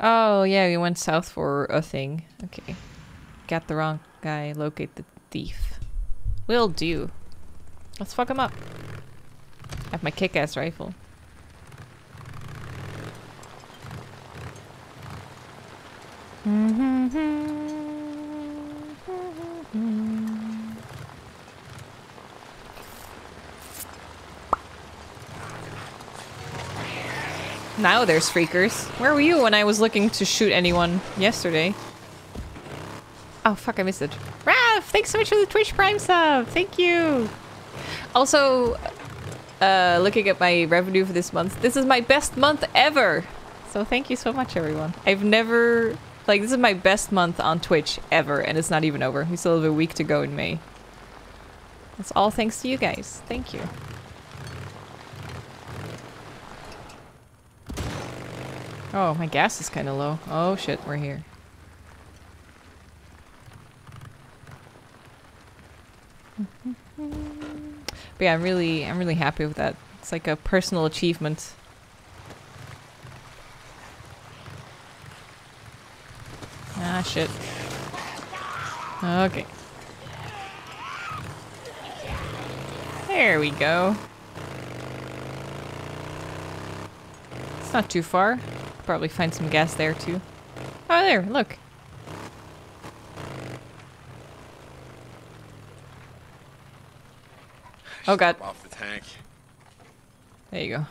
Oh, yeah, we went south for a thing. Okay. Got the wrong guy. Locate the thief. Will do. Let's fuck him up. I have my kick-ass rifle. Mm-hmm. Now there's freakers. Where were you when I was looking to shoot anyone yesterday? Oh fuck, I missed it. Raph, thanks so much for the Twitch Prime sub. Thank you. Also, uh, looking at my revenue for this month, this is my best month ever. So thank you so much, everyone. I've never like this is my best month on Twitch ever, and it's not even over. We still have a week to go in May. It's all thanks to you guys. Thank you. Oh, my gas is kind of low. Oh shit, we're here. But yeah, I'm really, I'm really happy with that. It's like a personal achievement. Ah, shit. Okay. There we go. It's not too far. Probably find some gas there too. Oh, there, look. Oh god. Off the tank. There you go.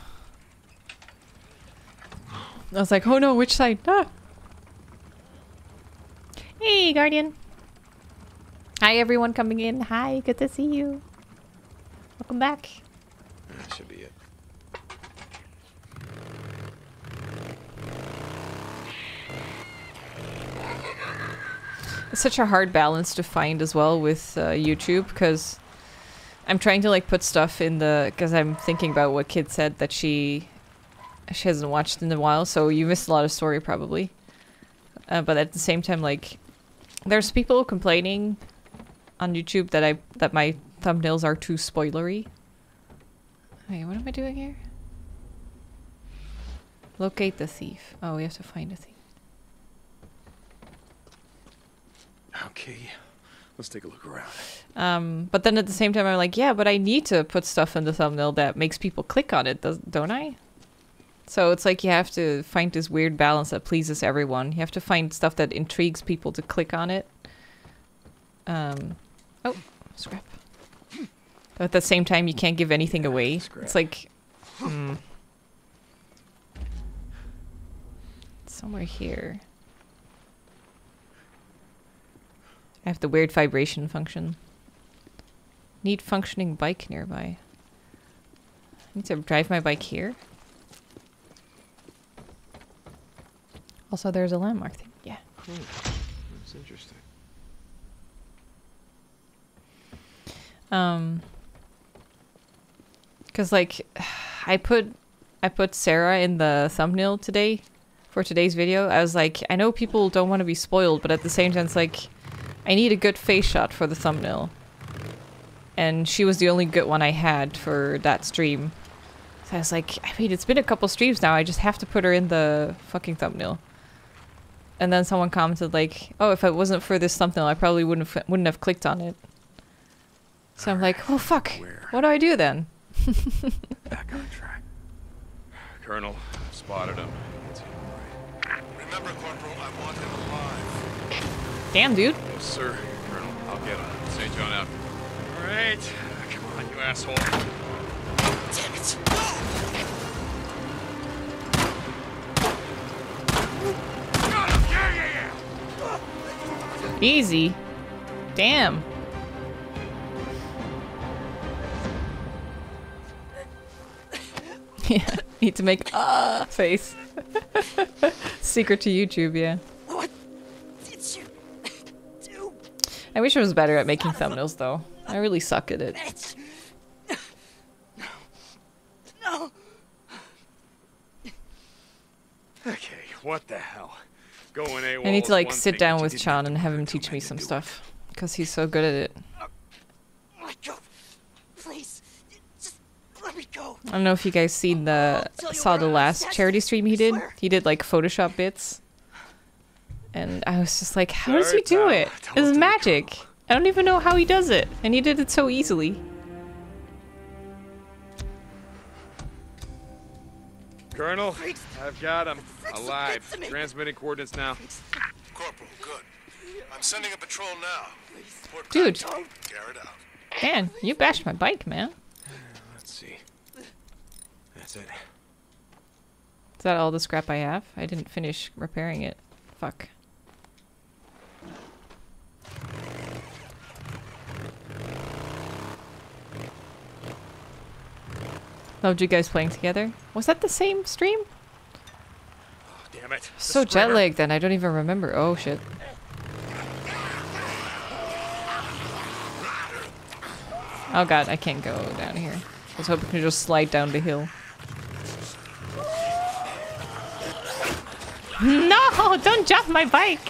I was like, oh no, which side? Ah. Hey, Guardian. Hi, everyone coming in. Hi, good to see you. Welcome back. That should be it. Such a hard balance to find as well with uh, YouTube because I'm trying to like put stuff in the because I'm thinking about what Kid said that she she hasn't watched in a while, so you missed a lot of story probably. Uh, but at the same time, like there's people complaining on YouTube that I that my thumbnails are too spoilery. Wait, what am I doing here? Locate the thief. Oh, we have to find a thief. Okay. Let's take a look around. Um, but then at the same time, I'm like, yeah, but I need to put stuff in the thumbnail that makes people click on it, don't I? So it's like you have to find this weird balance that pleases everyone. You have to find stuff that intrigues people to click on it. Um, oh, scrap. But at the same time, you can't give anything away. Scrap. It's like, hmm. Somewhere here. I have the weird vibration function. Need functioning bike nearby. I need to drive my bike here. Also, there's a landmark thing. Yeah. Hmm. That's interesting. Um, cause like, I put, I put Sarah in the thumbnail today for today's video. I was like, I know people don't want to be spoiled, but at the same time, it's like, I need a good face shot for the thumbnail. And she was the only good one I had for that stream. So I was like, I mean, it's been a couple streams now. I just have to put her in the fucking thumbnail. And then someone commented like, "Oh, if it wasn't for this thumbnail, I probably wouldn't have, wouldn't have clicked on it." So I'm like, "Oh fuck, Where? what do I do then?" Back on track. Colonel, spotted him. It's him, right. Remember, Corporal, I want him alive. Damn, dude. Yes, sir. Colonel, I'll get him. St. John out. All right. Come on, you asshole. Damn it! Him! Yeah, yeah, yeah! Easy. Damn. yeah, need to make ah face. Secret to YouTube, yeah. I wish I was better at making thumbnails though. I really suck at it. Bitch. No. Okay, what the hell? Going AWOL I need to like sit down with Chan and have him teach me some stuff because he's so good at it. Uh, let go. Please. Just let me go. I don't know if you guys seen the I'll tell you saw the last charity stream he did. He did like Photoshop bits And I was just like, how does he do it? It's magic. I don't even know how he does it. And he did it so easily. Colonel, I've got him. Alive. Transmitting coordinates now. Corporal, good. I'm sending a patrol now. Report Dude. back. Garrett out. Man, you bashed my bike, man. Let's see. That's it. Is that all the scrap I have? I didn't finish repairing it. Fuck. Oh, Loved you guys playing together. Was that the same stream? Oh, Damn it. The So jet lagged then, I don't even remember. Oh shit. Oh god, I can't go down here. I was hoping to just slide down the hill. No! Don't jump my bike!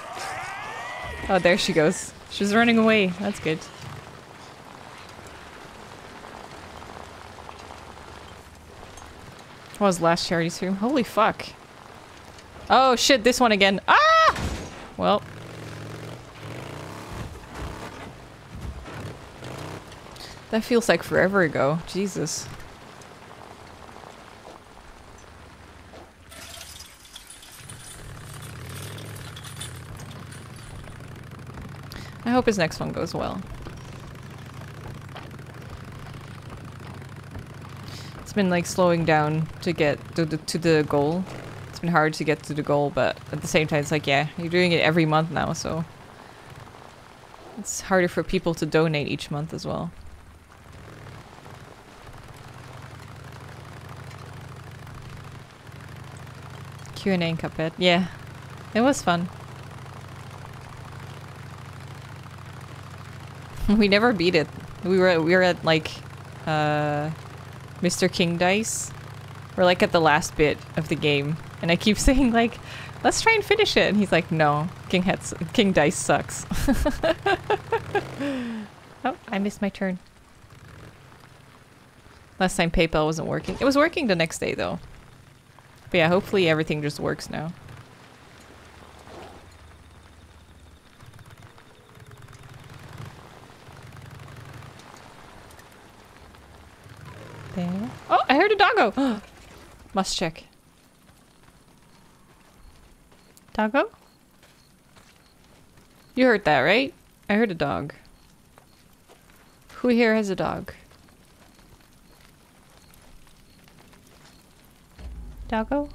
Oh, there she goes. She's running away. That's good. What was last charity stream? Holy fuck. Oh shit, this one again. Ah! Well. That feels like forever ago. Jesus. I hope his next one goes well. It's been like slowing down to get to the, to the goal. It's been hard to get to the goal, but at the same time, it's like, yeah, you're doing it every month now, so it's harder for people to donate each month as well. Q and A in Cuphead, yeah, it was fun. we never beat it. We were we were at like uh Mr. King Dice. We're like at the last bit of the game, and I keep saying like, "Let's try and finish it," and he's like, "No, King Hats King Dice sucks." oh, I missed my turn. Last time PayPal wasn't working. It was working the next day though. But yeah, hopefully everything just works now. There. Oh, I heard a doggo. Must check. Doggo? You heard that, right? I heard a dog. Who here has a dog? Doggo?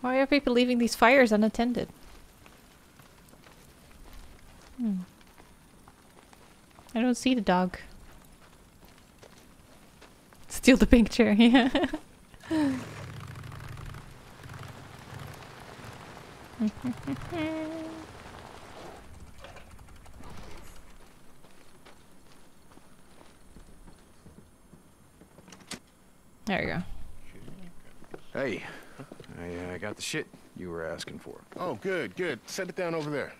Why are people leaving these fires unattended? Hmm. I don't see the dog. Steal the pink chair, yeah. there you go. Hey, I uh, got the shit you were asking for. Oh, good, good. Set it down over there.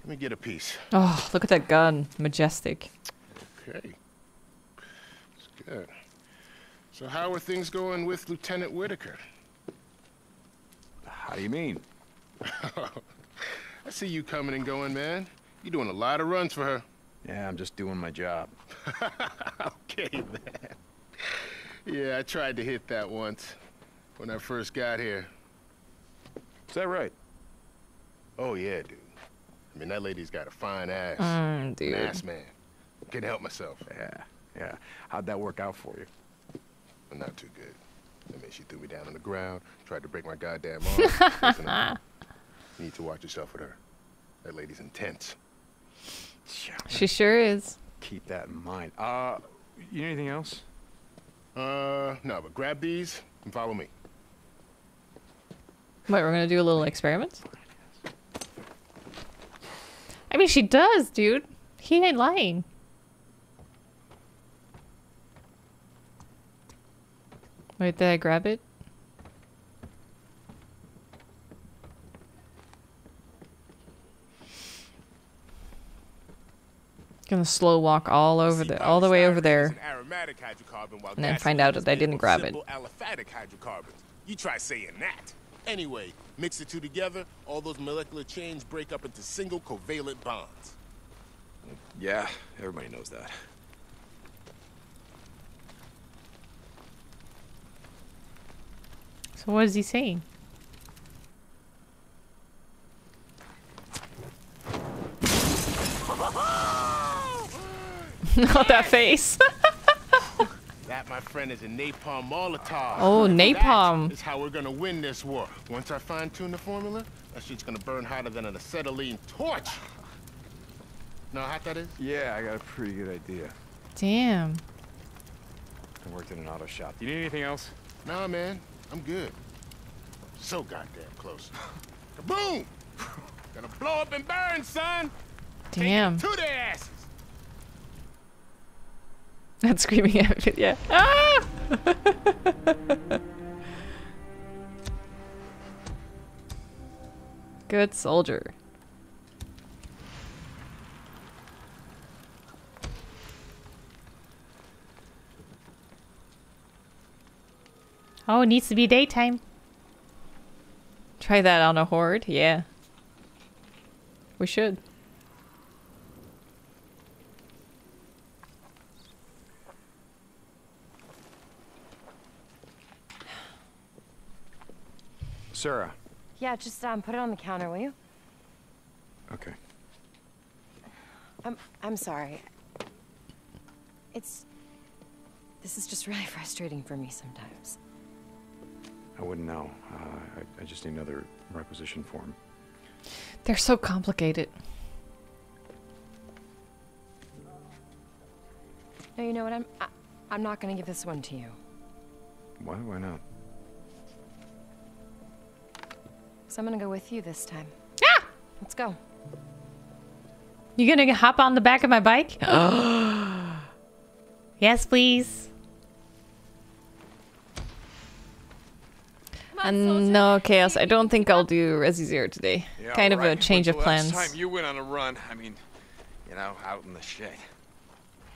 Let me get a piece. Oh, look at that gun. Majestic. Okay. It's good. So how are things going with Lieutenant Whitaker? How do you mean? I see you coming and going, man. You're doing a lot of runs for her. Yeah, I'm just doing my job. okay, man. Yeah, I tried to hit that once when I first got here. Is that right? Oh, yeah, dude. I mean, that lady's got a fine ass. Mm, An dude. ass man. Can't help myself. Yeah, yeah. How'd that work out for you? But not too good. I mean, she threw me down on the ground, tried to break my goddamn arm. You need to watch yourself with her. That lady's intense. She sure is. keep that in mind. Uh, you need anything else? Uh, no, but grab these and follow me. What, we're gonna do a little experiment? I mean, she does, dude. He ain't lying. Wait, did I grab it? Gonna slow walk all over the, all the way over there. Aromatic hydrocarbon, while And then find out that I didn't grab it. simple aliphatic hydrocarbons. You try saying that. Anyway, mix the two together, all those molecular chains break up into single covalent bonds. Yeah, everybody knows that. So what is he saying? Not that face. That, my friend, is a napalm Molotov. Oh, napalm. That is how we're gonna win this war. Once I fine-tune the formula, that shit's gonna burn hotter than an acetylene torch. Know how hot that is? Yeah, I got a pretty good idea. Damn. I worked in an auto shop. Do you need anything else? Nah, man, I'm good. So goddamn close. Kaboom! Gonna blow up and burn, son. Take Damn. To their asses. That screaming at it, yeah. Ah! Good soldier. Oh, it needs to be daytime. Try that on a horde, yeah. We should. Sarah. Yeah, just um, put it on the counter, will you? Okay. I'm I'm sorry. It's this is just really frustrating for me sometimes. I wouldn't know. Uh, I, I just need another requisition form. They're so complicated. No, you know what? I'm I, I'm not gonna give this one to you. Why? Why not? So I'm gonna go with you this time. Ah! Let's go. You gonna hop on the back of my bike? yes, please. No, Chaos, I don't think I'll do Resi Zero today. Yeah, kind of a change When's of the last plans. time you went on a run? I mean, you know, out in the shit.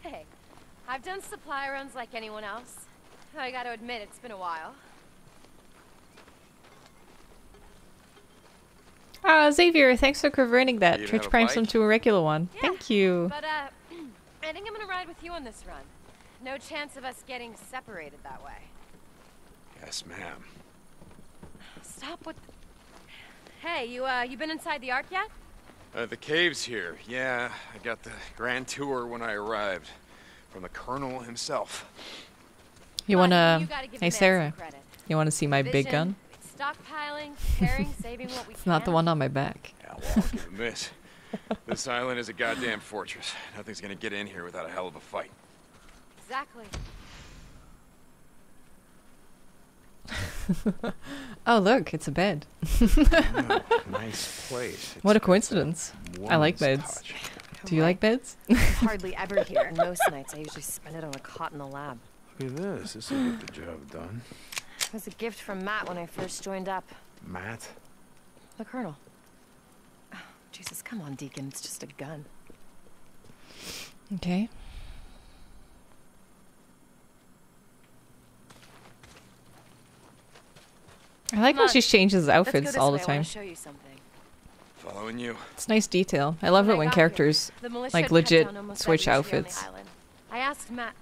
Hey, I've done supply runs like anyone else. I gotta admit, it's been a while. Ah, Xavier, thanks for converting that. You Twitch have a Prime bike? some to a regular one. Yeah, Thank you. But uh, I think I'm gonna ride with you on this run. No chance of us getting separated that way. Yes, ma'am. Stop with. Hey, you uh, you been inside the Ark yet? Uh, the cave's here. Yeah, I got the grand tour when I arrived. From the Colonel himself. You wanna? you give Hey, the man some Sarah. You wanna see my big gun? Stockpiling, preparing, saving what we It's can. not the one on my back. Yeah, well, I'll give him this. This island is a goddamn fortress. Nothing's gonna get in here without a hell of a fight. Exactly. Oh, look, it's a bed. Oh, nice place. What a coincidence. I like beds. touch. Do you like beds? Hardly ever here, and most nights I usually spend it on a cot in the lab. Look at this. This will get the job done. It was a gift from Matt when I first joined up. Matt. The Colonel. Oh, Jesus, come on, Deacon. It's just a gun. Okay. I like how Come she changes outfits all the way. I time. want to show you something. Following you. It's nice detail. I love When it I when got here, characters like, legit switch every tree on the outfits. I asked Matt,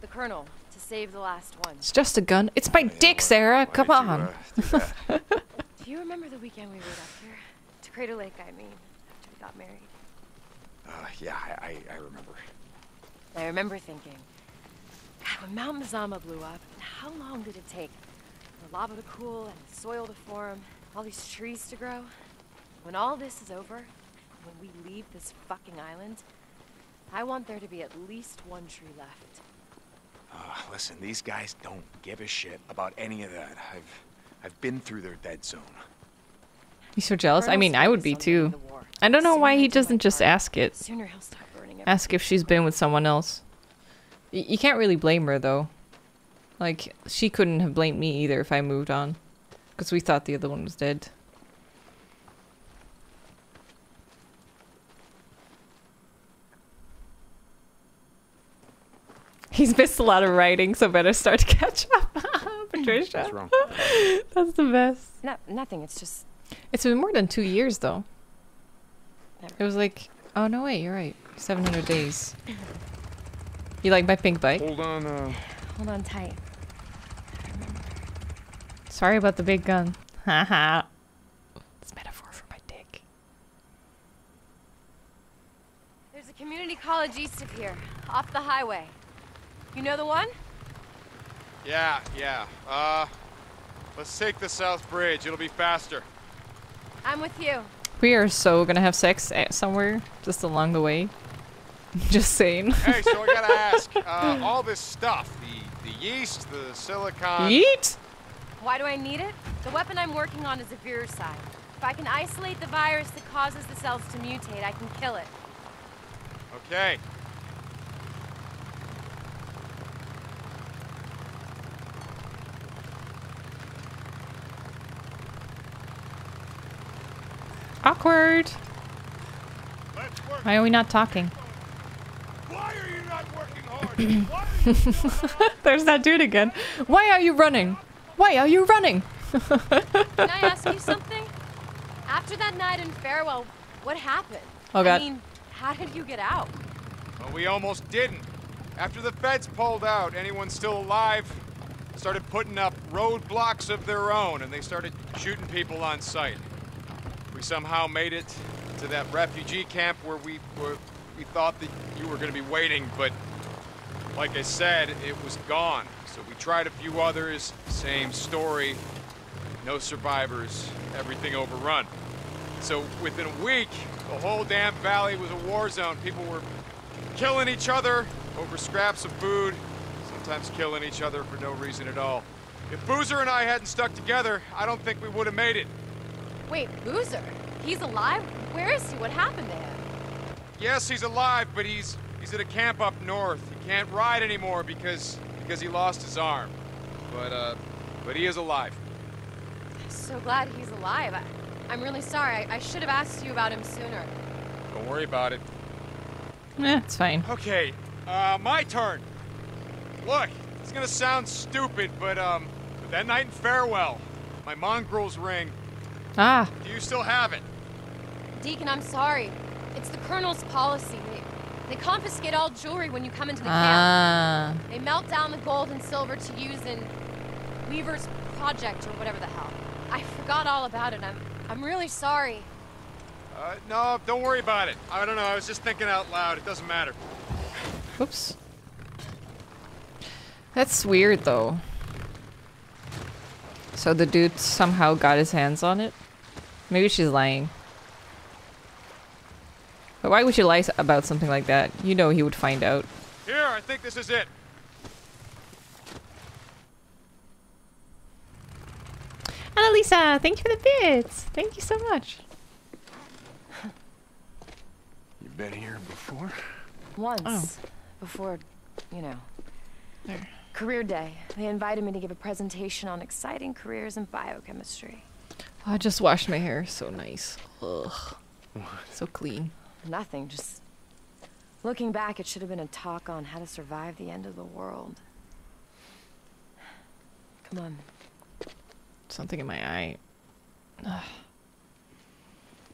the Colonel, to save the last one. It's just a gun. It's my Yeah, dick, why- Sarah. why Come did you, on. uh, do? Do you remember the weekend we rode up here? To Crater Lake, I mean, after we got married. Uh, yeah, I, I, I remember. I remember thinking, God, when Mount Mazama blew up, how long did it take for lava to cool and the soil to form, all these trees to grow? When all this is over, when we leave this fucking island, I want there to be at least one tree left. Uh, listen, these guys don't give a shit about any of that. I've, I've been through their dead zone. He's so jealous. I mean, I would be too. I don't know why he doesn't just part, ask it. Sooner he'll stop burning Ask if she's been with someone else. Y- you can't really blame her though. Like she couldn't have blamed me either if I moved on, because we thought the other one was dead. He's missed a lot of writing, so better start to catch up. but Trisha. What's wrong? That's the best. No, nothing. It's just It's been more than two years though. Never. It was like, oh no wait, you're right. 700 days. You like my pink bike? Hold on, uh... hold on tight. Sorry about the big gun. Haha. it's metaphor for my dick. There's a community college east of here, off the highway. You know the one? Yeah, yeah. Uh, let's take the South Bridge. It'll be faster. I'm with you. We are so gonna have sex at somewhere just along the way. just saying. Hey, so I gotta ask, uh, all this stuff, the, the yeast, the silicon... Yeet! Why do I need it? The weapon I'm working on is a viricide. If I can isolate the virus that causes the cells to mutate, I can kill it. Okay. Awkward. Why are we not talking? Why are you not working hard? Why There's that dude again. Why are you running? Why are you running? Can I ask you something? After that night in Farewell, what happened? Oh, God. I mean, how did you get out? Well, we almost didn't. After the feds pulled out, anyone still alive started putting up roadblocks of their own, and they started shooting people on sight. We somehow made it to that refugee camp where we were, we thought that you were going to be waiting, but like I said, it was gone. So we tried a few others, same story. No survivors, everything overrun. So within a week, the whole damn valley was a war zone. People were killing each other over scraps of food, sometimes killing each other for no reason at all. If Boozer and I hadn't stuck together, I don't think we would have made it. Wait, Boozer? He's alive? Where is he? What happened to him? Yes, he's alive, but he's he's at a camp up north. He can't ride anymore because because he lost his arm. But uh but he is alive. I'm So glad he's alive. I, I'm really sorry. I, I should have asked you about him sooner. Don't worry about it. Eh, it's fine. Okay, uh my turn. Look, it's gonna sound stupid, but um but that night in Farewell, my mongrel's ring, Ah, do you still have it? Deacon, I'm sorry. It's the Colonel's policy. They, they confiscate all jewelry when you come into the camp. ah. They melt down the gold and silver to use in Weaver's project or whatever the hell. I forgot all about it. I'm I'm really sorry. Uh, no, don't worry about it. I don't know, I was just thinking out loud. It doesn't matter. Whoops. That's weird though. So the dude somehow got his hands on it? Maybe she's lying. But why would you lie about something like that? You know he would find out. Here, I think this is it. Annalisa, thank you for the bits. Thank you so much. You've been here before? Once Oh. before, you know, There. career day. They invited me to give a presentation on exciting careers in biochemistry. Oh, I just washed my hair. So nice. Ugh. So clean. Nothing, just looking back, it should have been a talk on how to survive the end of the world. Come on. Something in my eye.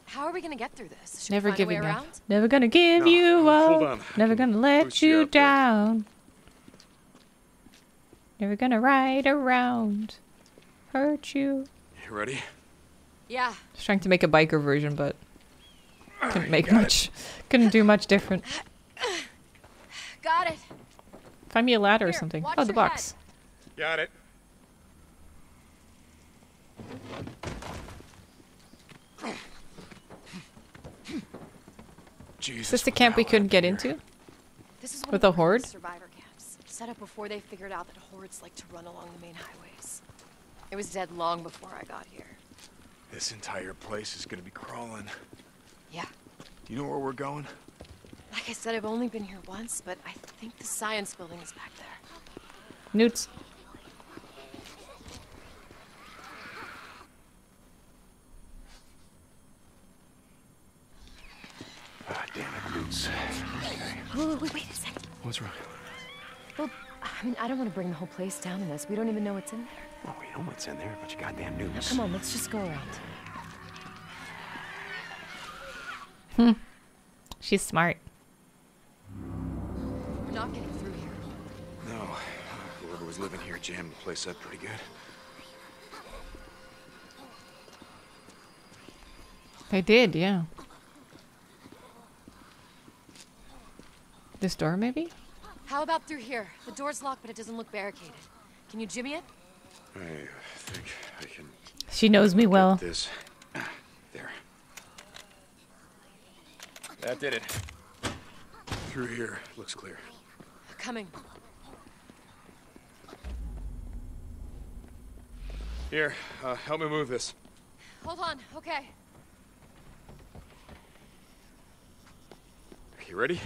How are we gonna get through this? Should Never we find a giving up. Never gonna give No, you up. hold on. Never gonna let you you up there. down. Never gonna ride around. Hurt you. You ready? Yeah. I was trying to make a biker version, but couldn't make much. Couldn't do much different. Got it. Find me a ladder or something. watch Oh, the your head. box. Got it. Jesus. Is this the camp we couldn't get here? into? This is one With a horde? survivor camps, set up before they figured out that hordes like to run along the main highways. It was dead long before I got here. This entire place is gonna be crawling. Yeah. Do you know where we're going? Like I said, I've only been here once, but I think the science building is back there. Newts. Ah, damn it, Boots. Okay. Oh, wait, wait a second. What's wrong? Well, I mean, I don't want to bring the whole place down in this. We don't even know what's in there. Oh, we know what's in there. A bunch of goddamn newts. Come on, let's just go around. She's smart. We're not getting through here. No. Whoever was living here jammed the place up pretty good. They did, yeah. This door, maybe? How about through here? The door's locked, but it doesn't look barricaded. Can you jimmy it? I think I can She knows me well. this. Ah, There. That did it. Through here. Looks clear. Coming. Here, uh, help me move this. Hold on. Okay. Are you ready?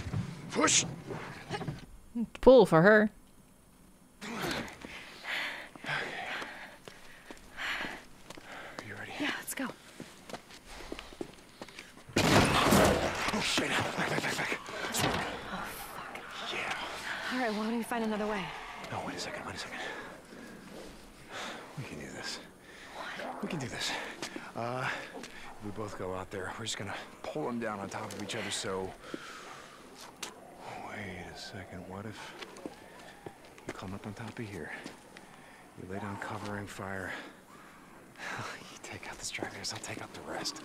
Push! Pull for her. You ready? Yeah, let's go. Oh, shit. Back, back, back, back. Yeah. All right. Why don't we find another way? No, wait a second, wait a second. We can do this. We can do this. Uh, we both go out there. We're just gonna pull them down on top of each other, so... Wait a second, what if you come up on top of here? You lay down covering fire. you take out the stragglers, I'll take out the rest.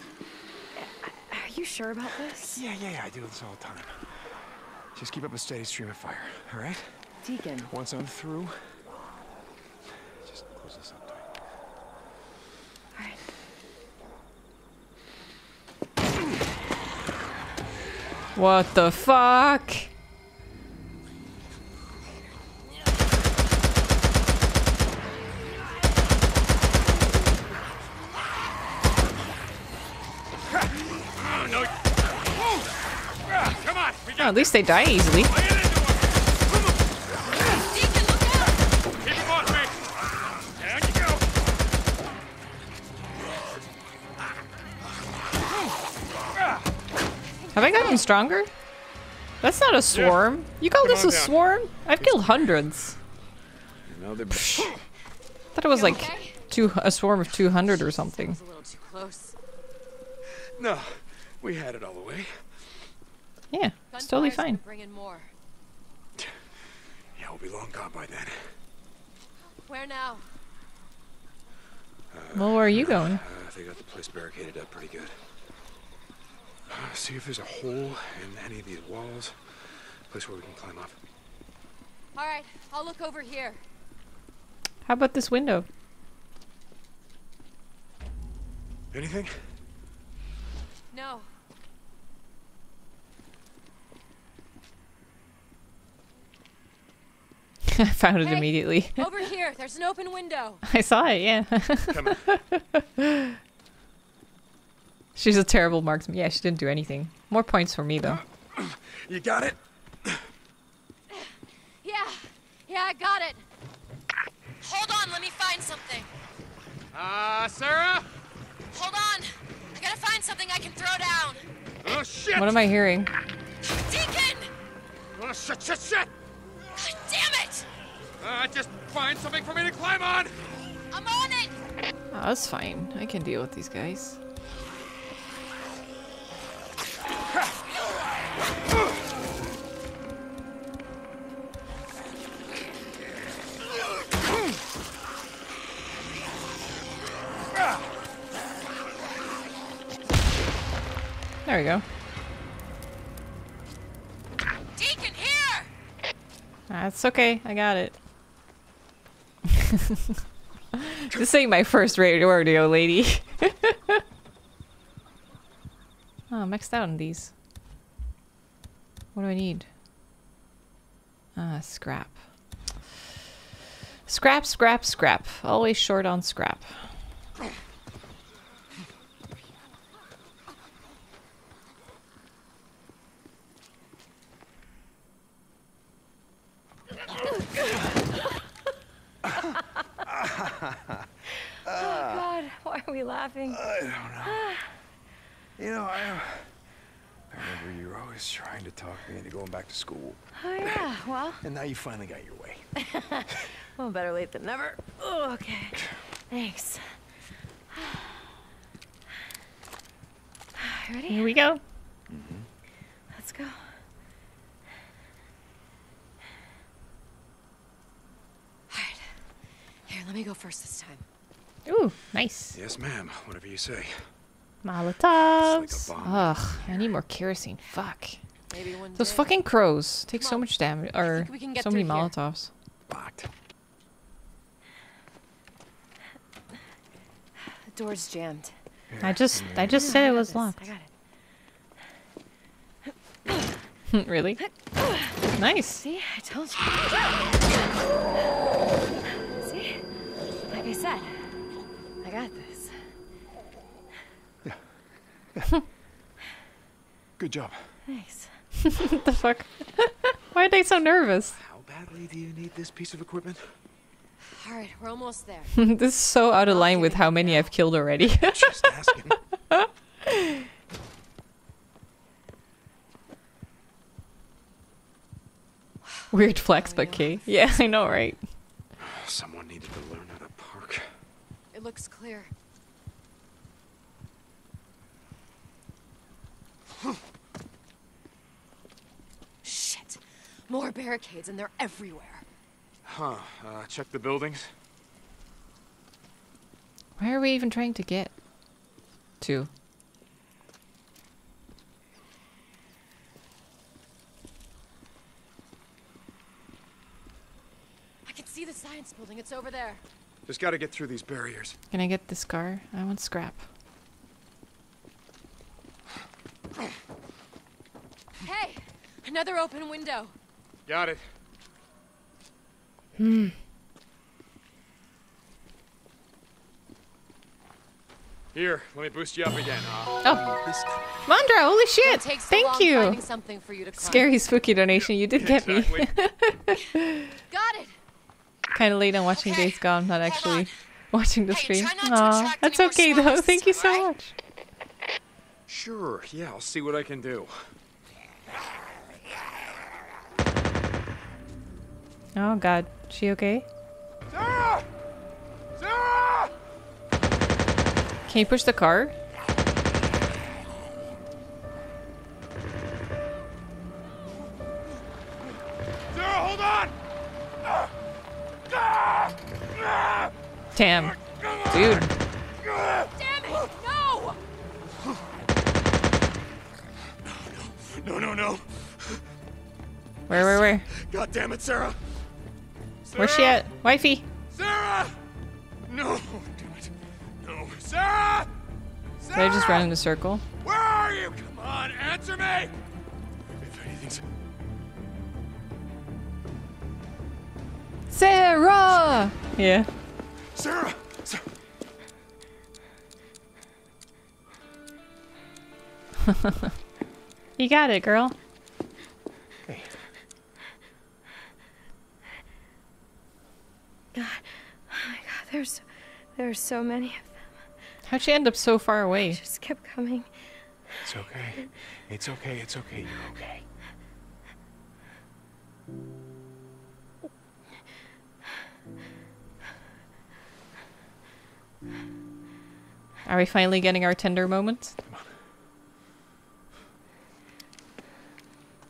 Are you sure about this? Yeah, yeah, yeah, I do this all the time. Just keep up a steady stream of fire, all right? Deacon. Once I'm through, just close this up tight. All right. What the fuck? Oh, no. Whoa! Come on! We Oh, at least they die easily. Oh, Have I gotten stronger? That's not a swarm. You call Come this a down. swarm? I've killed hundreds. Now they're thought it was like okay? two a swarm of 200 or something. A little too close. No, we had it all the way. Yeah, it's totally fine. Bring in more. Yeah, we'll be long gone by then. Where now? Well, where are you going? Uh, they got the place barricaded up pretty good. See if there's a hole in any of these walls. A Place where we can climb up. All right. I'll look over here. How about this window? Anything? No. I found it Hey. immediately. Over here. There's an open window. I saw it, yeah. Come on. She's a terrible marksman. Yeah, she didn't do anything. More points for me, though. You got it? Yeah. Yeah, I got it. Hold on. Let me find something. Uh, Sarah? Hold on. I gotta find something I can throw down. Oh, shit! What am I hearing? Deacon! Oh, shit, shit, shit! God damn it! Uh, just find something for me to climb on! I'm on it! Oh, that's fine. I can deal with these guys. There we go. Deacon, here! That's okay. I got it. this ain't my first radio rodeo, lady. oh, I'm maxed out on these. What do I need? Ah, scrap. Scrap, scrap, scrap. Always short on scrap. Oh, God. Why are we laughing? You know, I, I remember you were always trying to talk me into going back to school. Oh, yeah. Well, And now you finally got your way. Oh, better late than never. Oh, okay. Thanks. Ready? Here we go. Mm -hmm. Let's go. Alright. Here, let me go first this time. Ooh, nice. Yes, ma'am. Whatever you say. Molotovs. bomb. Ugh, I need more kerosene. Fuck. Maybe one Those day. fucking crows take Come so on. much damage, or we can get so many through here. Molotovs. Locked. The door's jammed. I just, I just said it was locked. I got it. really? Nice. See? I told you. See? Like I said, I got this. Good job. Thanks. what the fuck? Why are they so nervous? How badly do you need this piece of equipment? Alright, we're almost there. this is so out of line with how many I've killed already. Just asking. Weird flex, oh, but K. Yeah, I know, right? Someone needed to learn how to park. It looks clear. Shit. More barricades and they're everywhere. Huh. Uh, check the buildings. Where are we even trying to get to? I can see the science building. It's over there. Just gotta get through these barriers. Can I get this car? I want scrap. Hey! Another open window. Got it. Hmm. Here, let me boost you up again. Uh, Oh, this Mandra, holy shit! take so Thank long you! Something for you to climb. Scary spooky donation, you did get me. Got it. kind of late on watching Okay, Days Gone, not actually watching the Hey, stream. try Aw, that's okay though. swarms, Thank you so alright? much. Sure, yeah, I'll see what I can do. Oh god, she okay? Sarah! Sarah! Can you push the car? Sarah, hold on! Damn. Dude. Damn it! No! No, no, no. Where, where, where? God damn it, Sarah. Where's she at? Wifey! Sarah! No, damn it. No. Sarah! Did I just Sarah! run in a circle? Where are you? Come on, answer me! If anything's Sarah! Yeah. Sarah! Sarah! You got it, girl. Hey, God, oh my God, there's, there are so many of them. How'd she end up so far away? Just kept coming. it's okay. It's okay. It's okay. You're okay. Are we finally getting our tender moment?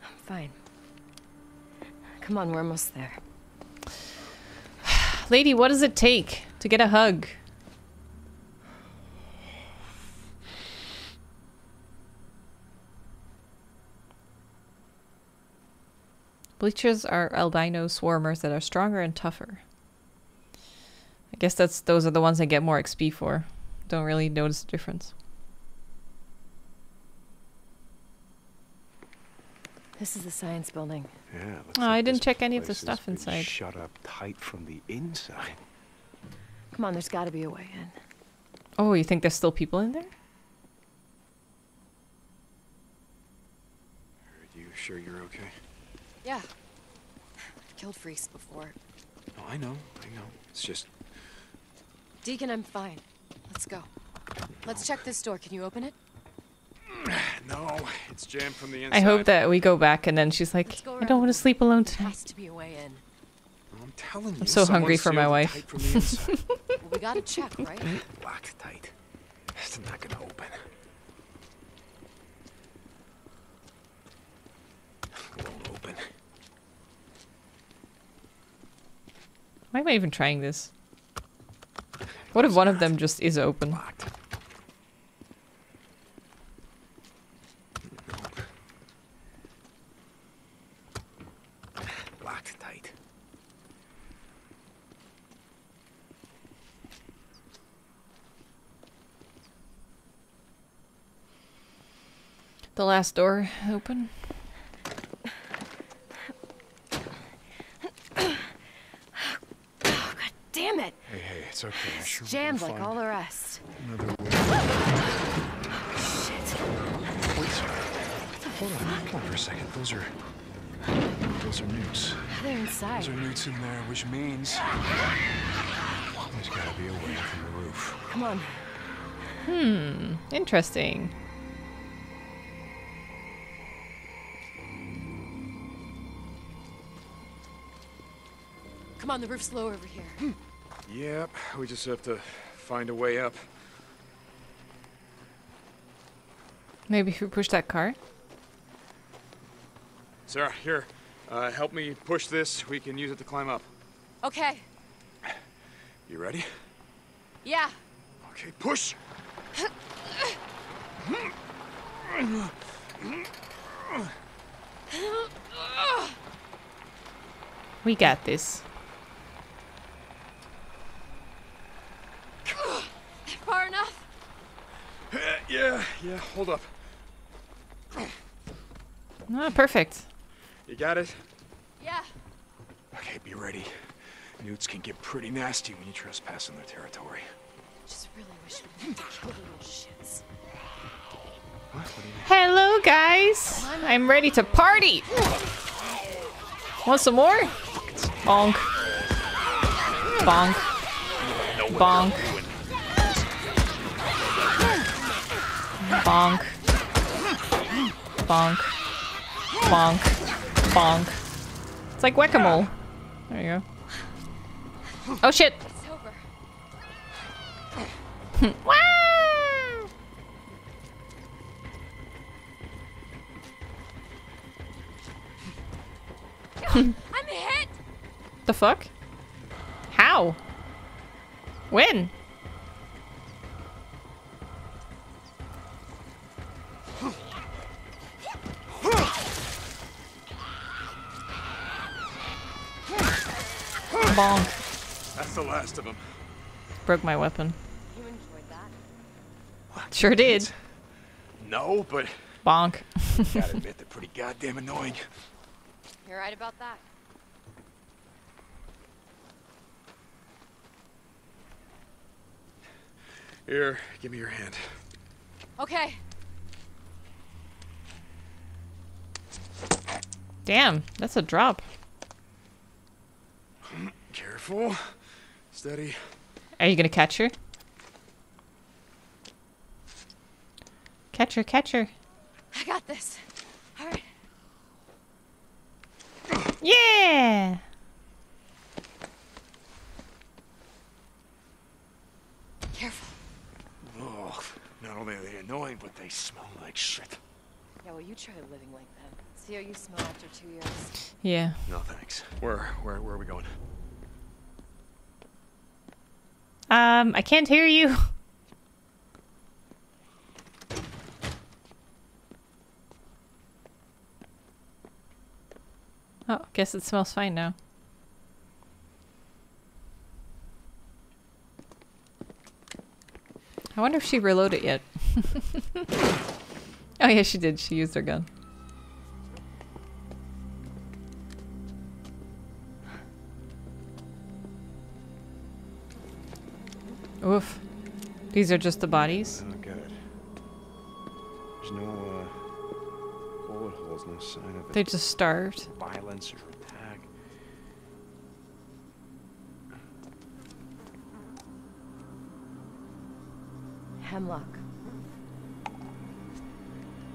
I'm fine. Come on, we're almost there. Lady, what does it take to get a hug? Bleachers are albino swarmers that are stronger and tougher. I guess that's those are the ones I get more XP for. Don't really notice the difference. This is the science building. Yeah. looks Oh, I didn't check any of the stuff inside. Shut up tight from the inside. Come on, there's got to be a way in. Oh, you think there's still people in there? Are you sure you're okay? Yeah. I've killed freaks before. Oh, I know. I know. It's just Deacon, I'm fine. Let's go. Let's check this door. Can you open it? No. It's jammed from the inside. I hope that we go back and then she's like, I don't want to sleep alone tonight. has to be a way in. I'm telling you. so hungry for my wife. tight from the inside. Well, we gotta check, right? Locked tight. It's not gonna open. Won't open. Why am I even trying this? What if one of them just is open? Locked. Nope. Locked tight. The last door open? God damn it! Hey, hey, it's okay. I sure It's jammed like all the rest. Another way. Shit. Wait, hold on. Come on for a second. Those are. Those are newts. They're inside. Those are newts in there, which means. There's gotta be a way from the roof. Come on. Hmm, interesting. Come on, the roof's low over here. Yep, we just have to find a way up. Maybe if we push that car? Sarah, here. Uh, help me push this. We can use it to climb up. Okay. You ready? Yeah. Okay, push! We got this. Far enough? Yeah, yeah, hold up. Ah, perfect. You got it? Yeah. Okay, be ready. Newts can get pretty nasty when you trespass in their territory. Just really wish we didn't kill the little shits. What? What do you mean? Hello, guys. I'm ready to party. Want some more? Bonk. Bonk. Bonk. Bonk. Bonk. Bonk. Bonk. It's like whack-a-mole. There you go. Oh shit! It's over. Wah! I'm hit! The fuck? How? When? Bonk. That's the last of them. Broke my weapon. You enjoyed that? Sure did. No, but Bonk. gotta admit they're pretty goddamn annoying. You're right about that. Here, give me your hand. Okay. Damn, that's a drop. Careful. Steady. Are you gonna catch her? Catch her, catch her. I got this. All right. Yeah! Careful. Oh, not only are they annoying, but they smell like shit. Yeah, well, you try living like that. See how you smell after two years. Yeah. No thanks. Where, where, where are we going? Um, I can't hear you. Oh, guess it smells fine now. I wonder if she reloaded yet. oh yeah, she did. She used her gun. Oof. These are just the bodies? Oh, good. There's no, uh, bullet holes, no sign of They just starved. violence or attack. Hemlock.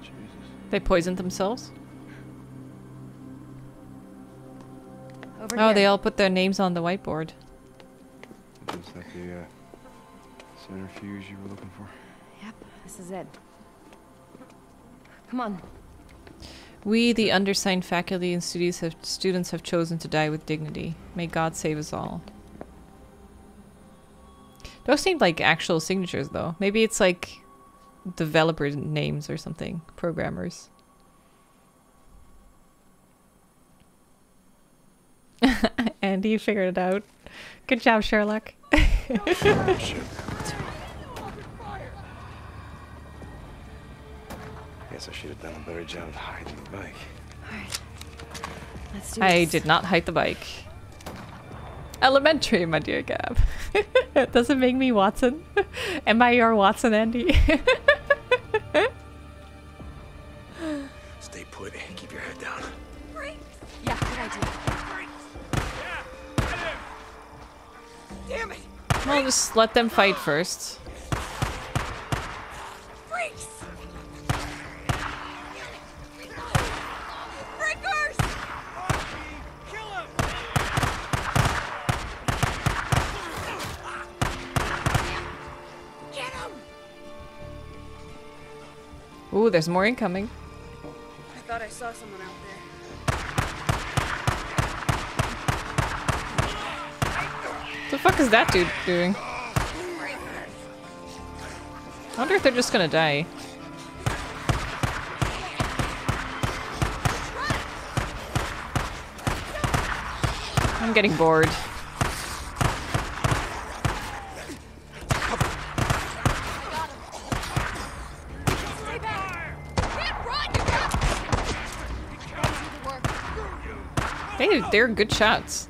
Jesus. They poisoned themselves? Over Oh, here. they all put their names on the whiteboard. Is that the uh, centrifuge you were looking for? Yep, this is it. Come on. We, the undersigned faculty and students have, students have chosen to die with dignity. May God save us all. Those seem like actual signatures, though. Maybe it's like developer names or something. Programmers. Andy, you figured it out. Good job, Sherlock. Guess I should have done a better job of hiding the bike. Alright. Let's do I this. did not hide the bike. Elementary, my dear Gab. Does it make me Watson? Am I your Watson, Andy? Stay put. and Keep your head down. Yeah, good idea. Damn it! Well, just let them fight first. Ooh, there's more incoming. I thought I saw someone out there. What The fuck is that dude doing? I wonder if they're just gonna die. I'm getting bored. They, they're good shots.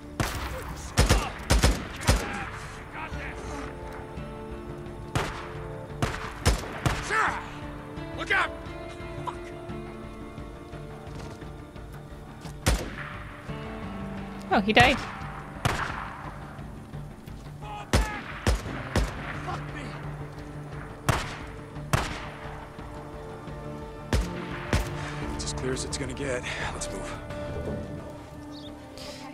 Sarah! Look out! Oh, he died.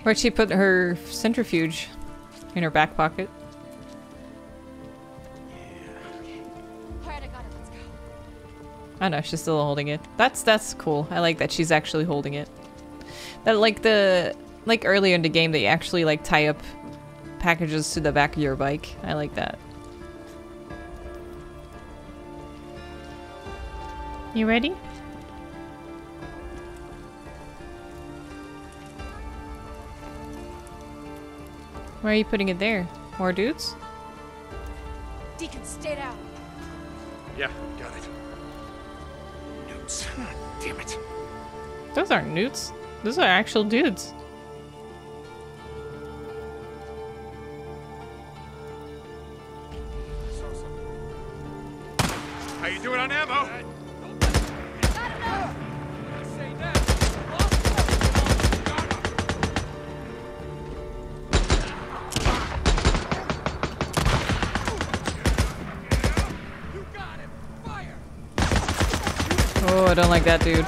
Where'd she put her centrifuge? In her back pocket. Alright, I got it. Let's go. I know she's still holding it. That's that's cool. I like that she's actually holding it. That like the like earlier in the game they actually like tie up packages to the back of your bike. I like that. You ready? Why are you putting it there? More dudes? Deacon, stay down. Yeah, got it. Notes. Ah, damn it. Those aren't newts. Those are actual dudes. How you doing on ammo? I don't like that dude.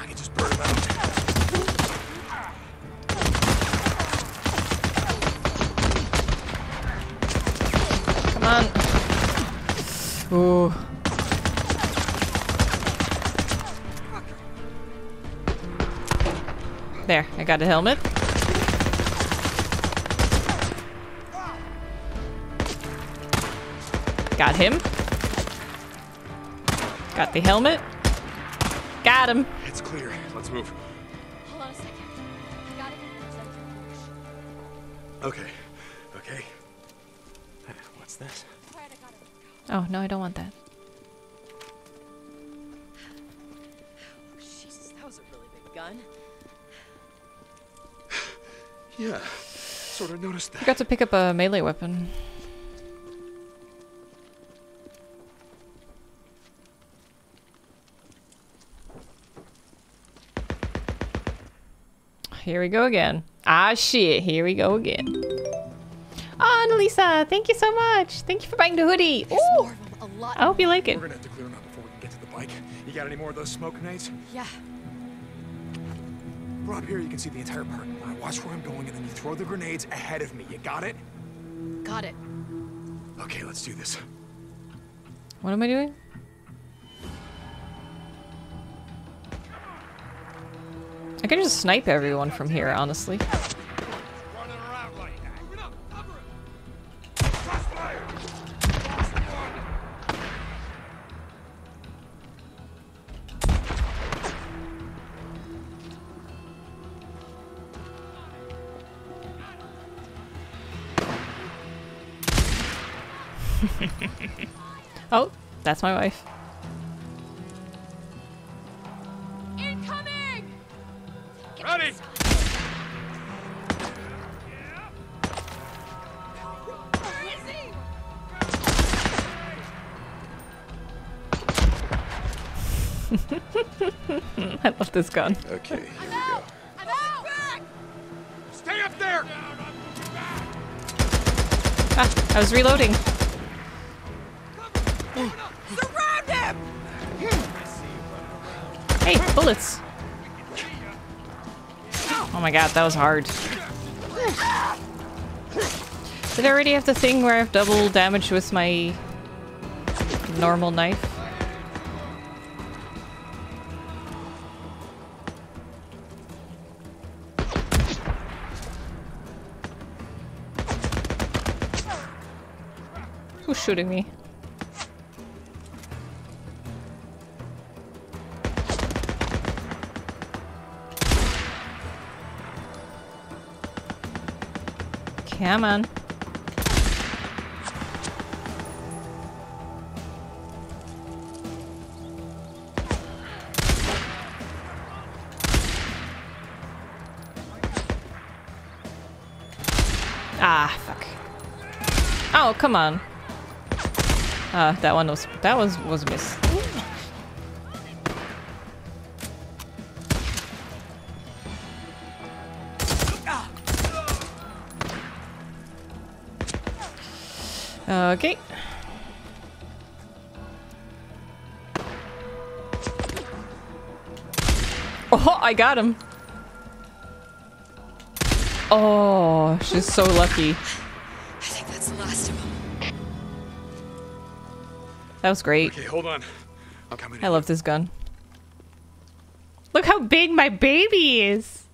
I can just burn him out. Come on. Ooh. There, I got a helmet. Got him. Got the helmet. Got him. It's clear. Let's move. Hold on a second. Got it. Okay. Okay. What's this? Alright, I got it. Oh, no, I don't want that. Oh, Jesus, that was a really big gun. Yeah. Sort of noticed that. Got to pick up a melee weapon. Here we go again. Ah, shit. Here we go again. Oh, Annalisa, thank you so much. Thank you for buying the hoodie. There's Ooh, more of them. A lot. I hope you like it. We're gonna have to clear them out before we can get to the bike. You got any more of those smoke grenades? Yeah. We're up here, you can see the entire park. Now watch where I'm going, and then you throw the grenades ahead of me. You got it? Got it. Okay, let's do this. What am I doing? I can just snipe everyone from here, honestly. Oh, that's my wife. This gun. Okay, here we go. I'm out! Stay up there! Ah, I was reloading. Surround him! Hey, bullets. Oh my god, that was hard. Did I already have the thing where I have double damage with my normal knife? Shooting me? Come on. Ah, fuck. Oh, come on. Uh, that one was that was was a miss. Okay. Oh, I got him. Oh, she's so lucky. That was great. Okay, hold on. I'm coming I love this gun. Look how big my baby is.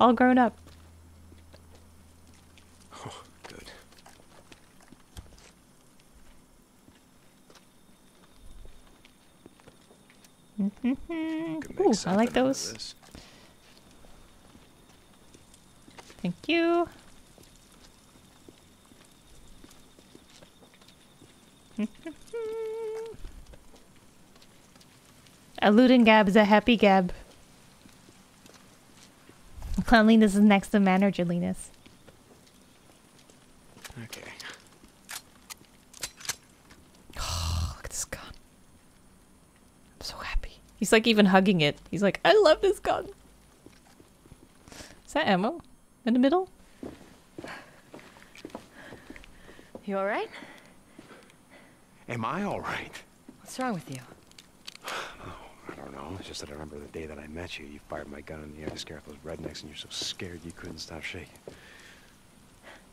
All grown up. Oh, good. Could make Ooh, I like those. Thank you. a looting gab is a happy gab. Cleanliness is next to managerliness. Okay. Look at this gun. I'm so happy. He's like even hugging it. He's like, I love this gun. Is that ammo in the middle? You alright? Am I all right? What's wrong with you? Oh, I don't know. It's just that I remember the day that I met you. You fired my gun in the air to scare off those rednecks, and you're so scared you couldn't stop shaking.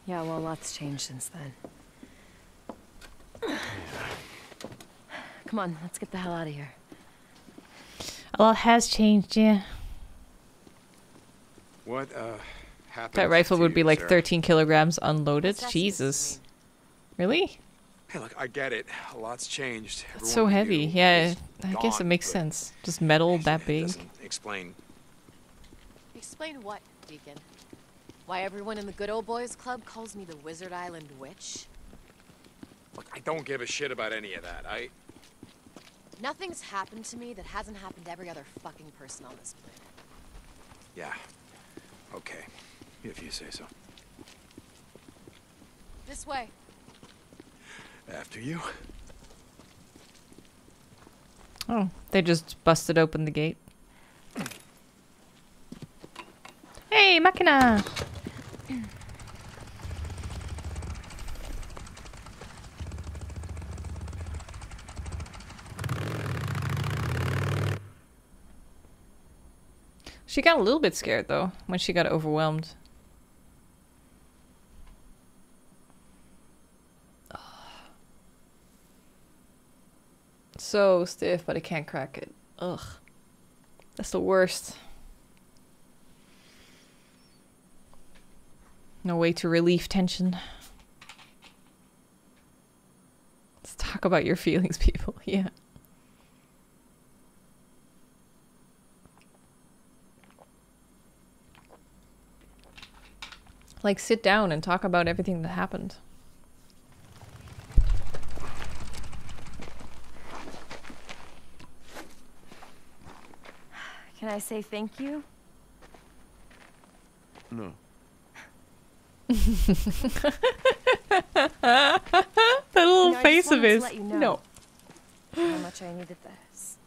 Yeah, well, lots changed since then. Come on, let's get the hell out of here. A lot has changed, yeah. What uh happened? That rifle to would be you, like Sarah? 13 kilograms unloaded. What's that supposed Jesus. Really? Hey, look, I get it. A lot's changed. That's so heavy. Yeah, is I guess it makes sense. Just metal that big. explain. Explain what, Deacon? Why everyone in the Good Old Boys Club calls me the Wizard Island Witch? Look, I don't give a shit about any of that. I. Nothing's happened to me that hasn't happened to every other fucking person on this planet. Yeah. Okay. If you say so. This way. After you. Oh, they just busted open the gate. Hey, Machina! She got a little bit scared though when she got overwhelmed. So stiff, but I can't crack it. Ugh. That's the worst. No way to relieve tension. Let's talk about your feelings, people. Yeah. Like, sit down and talk about everything that happened. Can I say thank you? No. That little You know, face of his. you know. No. How much I needed this.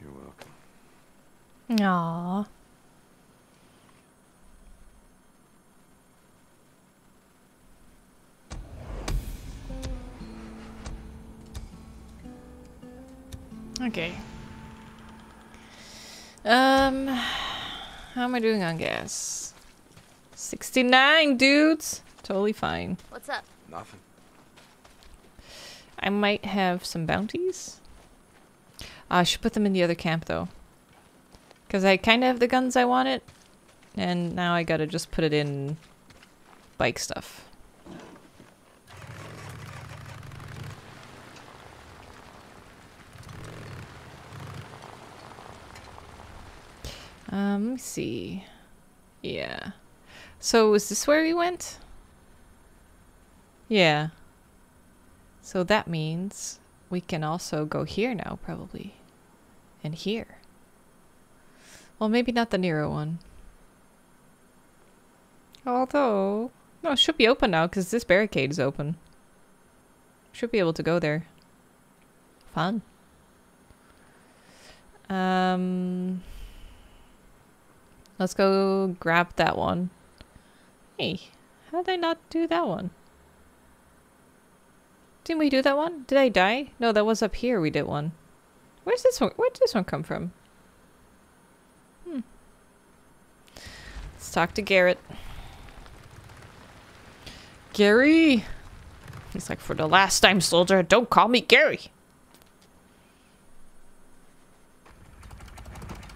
You're welcome. Aww. Okay. Um, how am I doing on gas? 69 dudes. Totally fine. What's up? Nothing. I might have some bounties. I should put them in the other camp though. Because I kind of have the guns I wanted. And now I gotta just put it in bike stuff. Um, let me see. Yeah. So is this where we went? Yeah. So that means we can also go here now, probably. And here. Well, maybe not the Nero one. Although... No, it should be open now, because this barricade is open. Should be able to go there. Fun. Um... Let's go grab that one. Hey, how did I not do that one? Didn't we do that one? Did I die? No, that was up here we did one. Where's this one? Where'd this one come from? Hmm. Let's talk to Garrett. Gary! He's like, for the last time, soldier, don't call me Gary!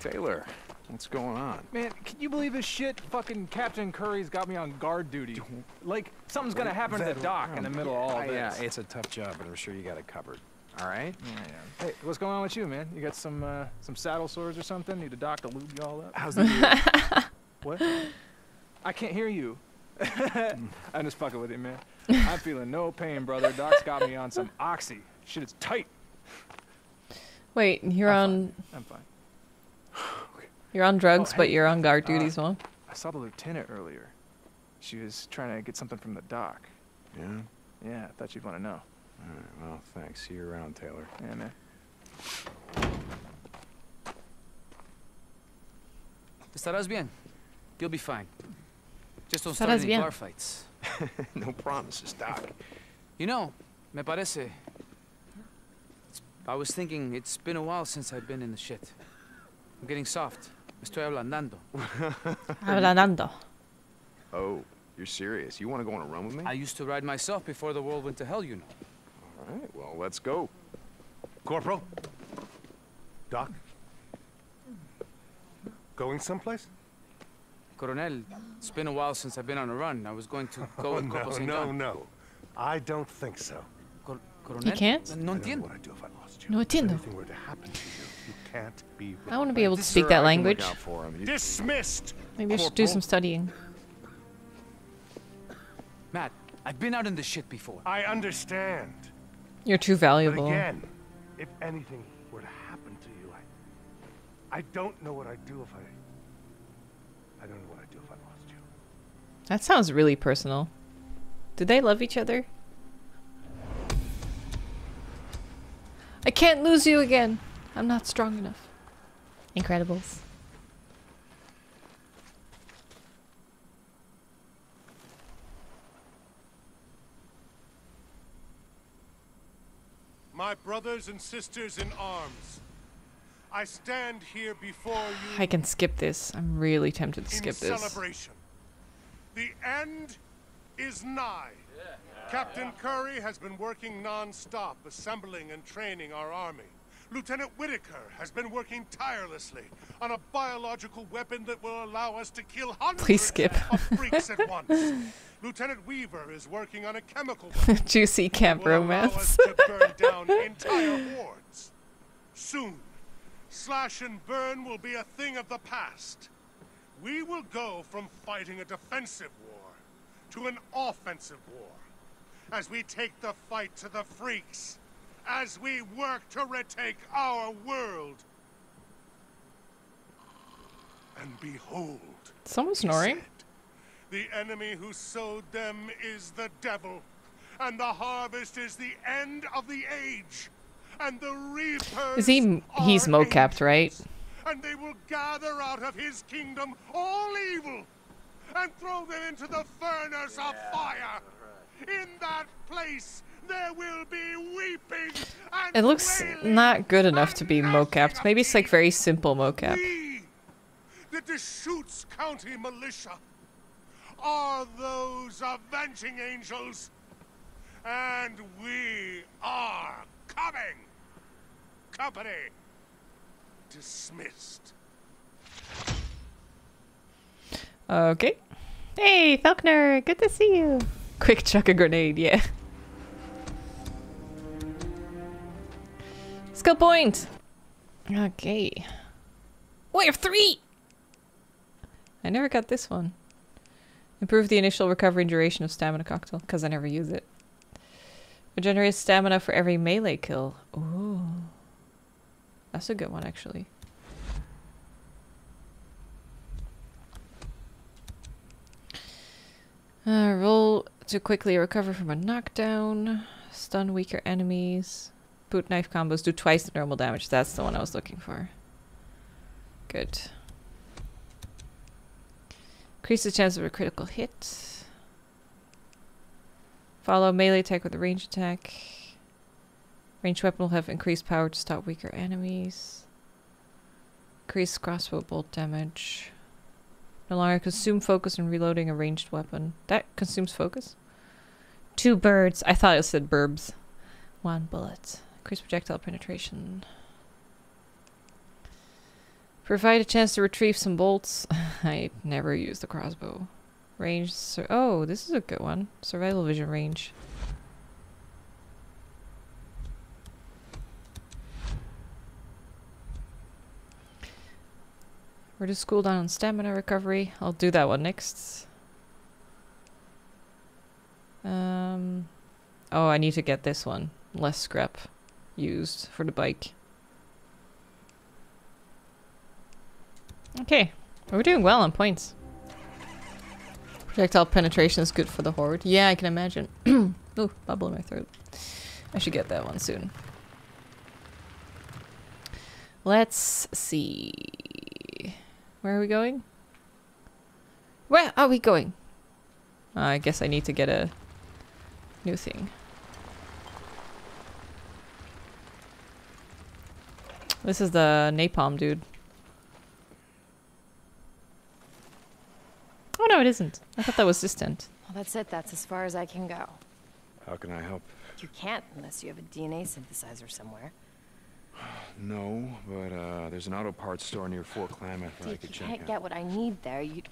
Taylor, what's going on? Man, can you believe this shit? Fucking Captain Kouri's got me on guard duty. Like, something's gonna happen to the dock in the middle of all this. Yeah, it's a tough job, but I'm sure you got it covered. All right? Yeah. Hey, what's going on with you, man? You got some uh, some saddle sores or something? Need a doc to lube you all up? How's the What? I can't hear you. I'm just fucking with you, man. I'm feeling no pain, brother. Doc's got me on some oxy. Shit is tight. Wait, you're on I'm fine. You're on drugs, Oh, but you're on guard uh, duty as well. I saw the lieutenant earlier. She was trying to get something from the dock. Yeah? Yeah, I thought you'd want to know. All right, well, thanks. See you around, Taylor. Yeah, man. Estarás bien. You'll be fine. Just don't Estarás start any bar fights. no promises, Doc. You know, me parece. It's- I was thinking it's been a while since I've been in the shit. I'm getting soft. Me estoy ablandando. Hablando. Oh, you're serious? You want to go on a run with me? I used to ride myself before the world went to hell, you know. All right, well, let's go. Corporal? Doc? Going someplace? Coronel, it's been a while since I've been on a run. I was going to go Oh, with no, Corporal St. no, no. I don't think so. Cor- Coronel? can't? No I don't entiendo. I'd do if I lost you. No entiendo. anything were to happen to you, you can't be I want to be able to speak that language. Look out for him. You- Dismissed! Maybe I should do some studying. Matt, I've been out in the shit before. I understand. You're too But valuable. again, if anything were to happen to you, I... I don't know what I'd do if I... I don't know what I'd do if I lost you. That sounds really personal. Do they love each other? I can't lose you again. I'm not strong enough. Incredibles. my brothers and sisters in arms, I stand here before you I can skip this. I'm really tempted to in skip this. celebration. The end is nigh. Captain Kouri has been working non-stop assembling and training our army. Lieutenant Whitaker has been working tirelessly on a biological weapon that will allow us to kill hundreds Please skip. of freaks at once. Lieutenant Weaver is working on a chemical weapon Juicy camp that will allow romance. us to burn down entire hordes. Soon, slash and burn will be a thing of the past. We will go from fighting a defensive war to an offensive war as we take the fight to the freaks, as we work to retake our world. And behold, Someone snoring? said, the enemy who sowed them is the devil, and the harvest is the end of the age. And the reapers Is he? He's are mocapped, right? And they will gather out of his kingdom all evil and throw them into the furnace of fire. In that place there will be weeping and It looks not good enough to be mocapped. Maybe it's like very simple mocap. We, the Deschutes County Militia, are those avenging angels. And we are coming. Company dismissed. Okay. Hey, Falconer, good to see you. Quick chuck a grenade, yeah. Skill point! Okay. Wave three! I never got this one. Improve the initial recovery duration of stamina cocktail, because I never use it. Regenerates stamina for every melee kill. Ooh. That's a good one, actually. Uh, roll to quickly recover from a knockdown. Stun weaker enemies. Boot knife combos do twice the normal damage. That's the one I was looking for. Good. Increase the chance of a critical hit. Follow melee attack with a range attack. Ranged weapon will have increased power to stop weaker enemies. Increase crossbow bolt damage. No longer consume focus when reloading a ranged weapon. That consumes focus? Two birds. I thought it said burbs. One bullet. Increase projectile penetration. Provide a chance to retrieve some bolts. I never use the crossbow. Range. Sur- oh, this is a good one. Survival vision range. Reduce cooldown on stamina recovery. I'll do that one next. Um, oh, I need to get this one. Less scrap used for the bike. Okay, we're doing well on points. Projectile penetration is good for the horde. Yeah, I can imagine. Ooh, bubble in my throat. I should get that one soon. Let's see. Where are we going? Where are we going? Uh, I guess I need to get a new thing. This is the napalm dude. Oh no, it isn't. I thought that was distant. Well, that's it. That's as far as I can go. How can I help? You can't unless you have a DNA synthesizer somewhere. No, but uh, there's an auto parts store near Fort Klamath that I Dude, could you check can't out. get what I need there. You.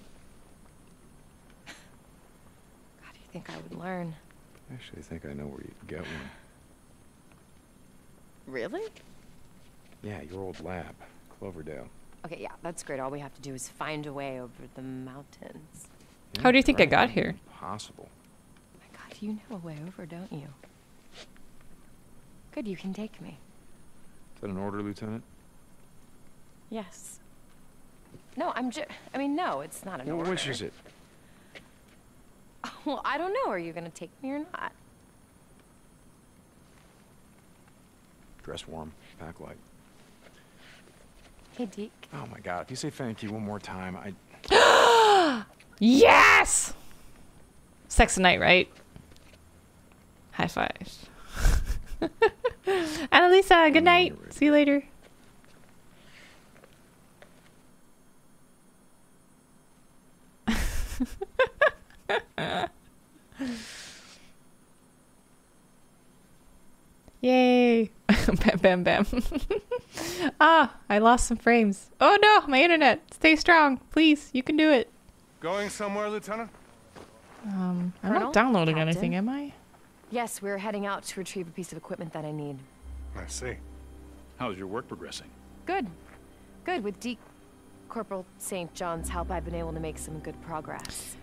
God, do you think I would learn? I actually think I know where you can get one. Really? Yeah, your old lab, Cloverdale. Okay, yeah, that's great. All we have to do is find a way over the mountains. How do you think I got here? Possible. My God, you know a way over, don't you? Good, you can take me. Is that an order, Lieutenant? Yes. No, I'm just. I mean, no, it's not an Well, order. which is it? Well, I don't know. Are you gonna take me or not? Dress warm, pack light. Hey, Deke. Oh my god, if you say thank you one more time, I... Yes! Sex tonight, right? High five. Annalisa, good night. See you later. Yay! bam, bam, bam. ah, I lost some frames. Oh no, my internet. Stay strong, please. You can do it. Going somewhere, Lieutenant? Um, I'm Colonel? not downloading Captain? anything, am I? Yes, we're heading out to retrieve a piece of equipment that I need. I see. How's your work progressing? Good. Good. With D. Corporal St. John's help, I've been able to make some good progress.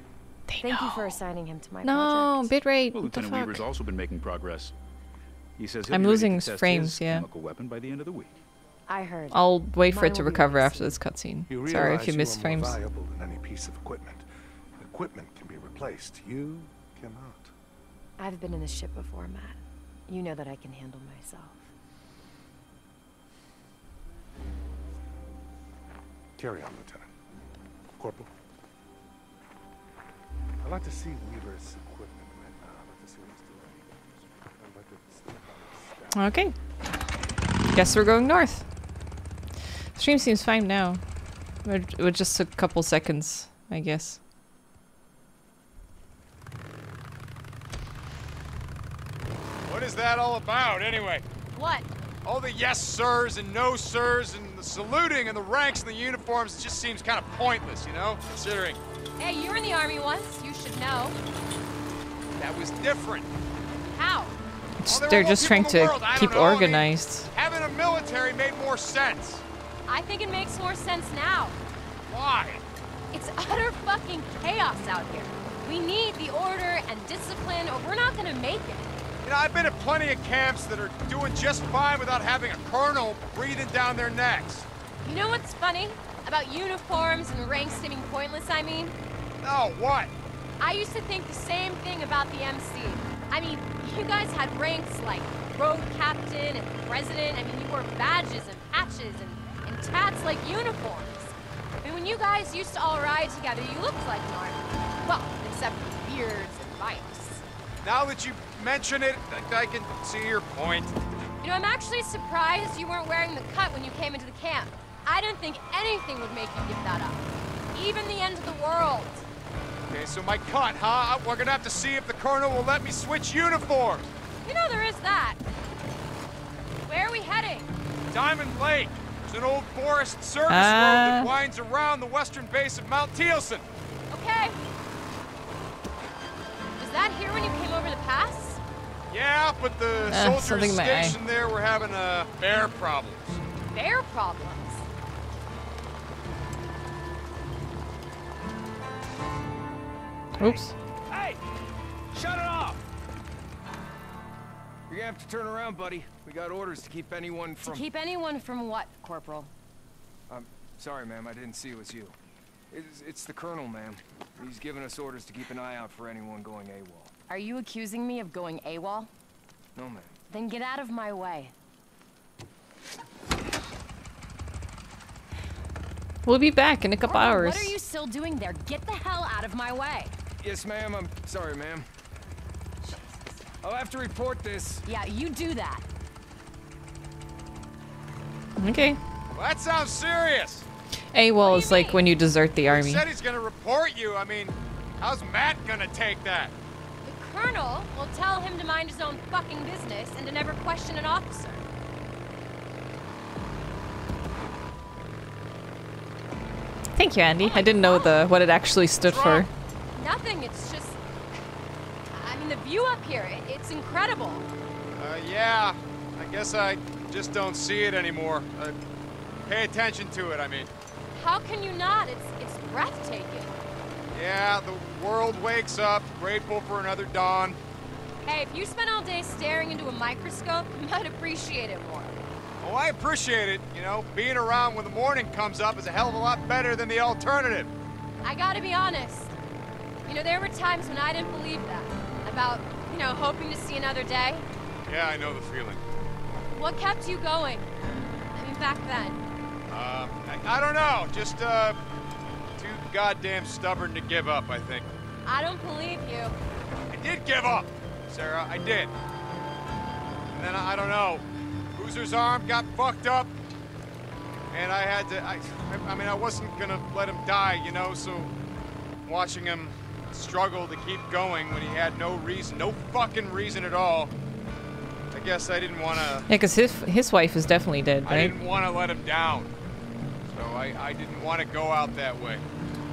They Thank you for assigning him to my No, project. bitrate. Well, what the Lieutenant fuck? Weaver's also been making progress. He says he'll I'm losing to frames, his yeah. chemical weapon by the end of the week. I heard. I'll wait for it to recover after this cutscene. You Sorry if realize you are miss more frames. valuable than any piece of equipment. Equipment can be replaced. You cannot. I've been in this ship before, Matt. You know that I can handle myself. Carry on, Lieutenant. Corporal. I'd like to see Weaver's equipment right now. Uh, I'd like to see what he's doing. I'd like to see Okay. Guess we're going north. Stream seems fine now. It it just a couple seconds, I guess. What is that all about, anyway? What? All the yes sirs and no sirs and the saluting and the ranks and the uniforms it just seems kind of pointless, you know? Considering Hey, you were in the army once. You should know. that was different. How? It's- there they're just trying people to world, keep don't know, I mean- organized. Having a military made more sense. I think it makes more sense now. Why? It's utter fucking chaos out here. We need the order and discipline, or we're not gonna make it. You know, I've been at plenty of camps that are doing just fine without having a colonel breathing down their necks. You know what's funny? About uniforms and ranks seeming pointless, I mean? No, what? I used to think the same thing about the MC. I mean, you guys had ranks like road captain and president. I mean, you wore badges and patches and, and tats like uniforms. I mean, when you guys used to all ride together, you looked like an army. Well, except for beards and bikes. Now that you mention it, I, I can see your point. You know, I'm actually surprised you weren't wearing the cut when you came into the camp. I didn't think anything would make you give that up. Even the end of the world. Okay, so my cut, huh? We're gonna have to see if the colonel will let me switch uniforms. You know there is that. Where are we heading? Diamond Lake. There's an old forest service road Ah. that winds around the western base of Mount Thielsen. Okay. Was that here when you came over the pass? Yeah, but the Ah, soldiers something eye. stationed there were having uh, bear problems. Bear problems. Oops. Hey! Shut it off! You're gonna have to turn around, buddy. We got orders to keep anyone from... To from... keep anyone from what, Corporal? I'm sorry, ma'am. I didn't see it was you. It's, it's the colonel, ma'am. He's given us orders to keep an eye out for anyone going AWOL. Are you accusing me of going AWOL? No, ma'am. Then get out of my way. We'll be back in a couple Corporal, hours. What are you still doing there? Get the hell out of my way. Yes, ma'am. I'm sorry, ma'am. I'll have to report this. Yeah, you do that. Okay. Well, that sounds serious. AWOL is like when you desert the He army. said he's gonna report you. I mean, how's Matt gonna take that? The colonel will tell him to mind his own fucking business and to never question an officer. Thank you, Andy. I didn't know the what it actually stood for. Nothing, it's just... I mean, the view up here, it, it's incredible. Uh, yeah. I guess I just don't see it anymore. Uh, pay attention to it, I mean. How can you not? It's, it's breathtaking. Yeah, the world wakes up, grateful for another dawn. Hey, if you spent all day staring into a microscope, you might appreciate it more. Oh, I appreciate it. You know, being around when the morning comes up is a hell of a lot better than the alternative. I gotta be honest. You know, there were times when I didn't believe that. About, you know, hoping to see another day. Yeah, I know the feeling. What kept you going? I mean, back then. Uh, I, I don't know. Just, uh, goddamn stubborn to give up, I think. I don't believe you. I did give up, Sarah. I did. And then I don't know. Boozer's arm got fucked up, and I had to. I, I mean, I wasn't gonna let him die, you know. So watching him struggle to keep going when he had no reason, no fucking reason at all. I guess I didn't want to. Yeah, because his his wife is definitely dead, right? I didn't want to let him down. So I, I didn't want to go out that way.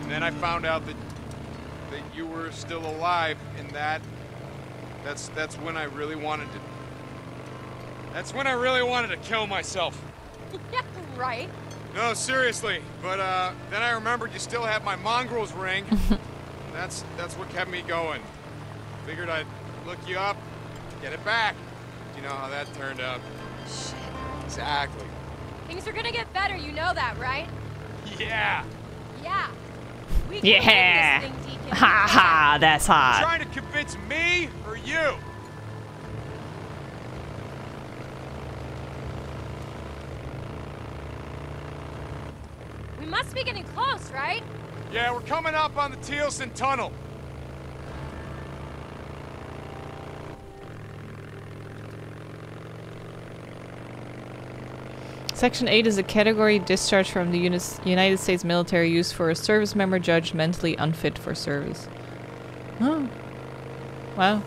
And then I found out that that you were still alive and that that's that's when I really wanted to That's when I really wanted to kill myself. yeah, right. No, seriously. But uh then I remembered you still have my mongrels ring. that's that's what kept me going. Figured I'd look you up, get it back. You know how that turned out. Shit. Exactly. Things are gonna get better, you know that, right? Yeah. Yeah. We can Yeah. win this thing, Deacon. Ha ha, that's hot. Trying to convince me or you? We must be getting close, right? Yeah, we're coming up on the Tealson Tunnel. Section 8 is a category discharge from the Unis- United States military used for a service member judged mentally unfit for service. Oh. Wow.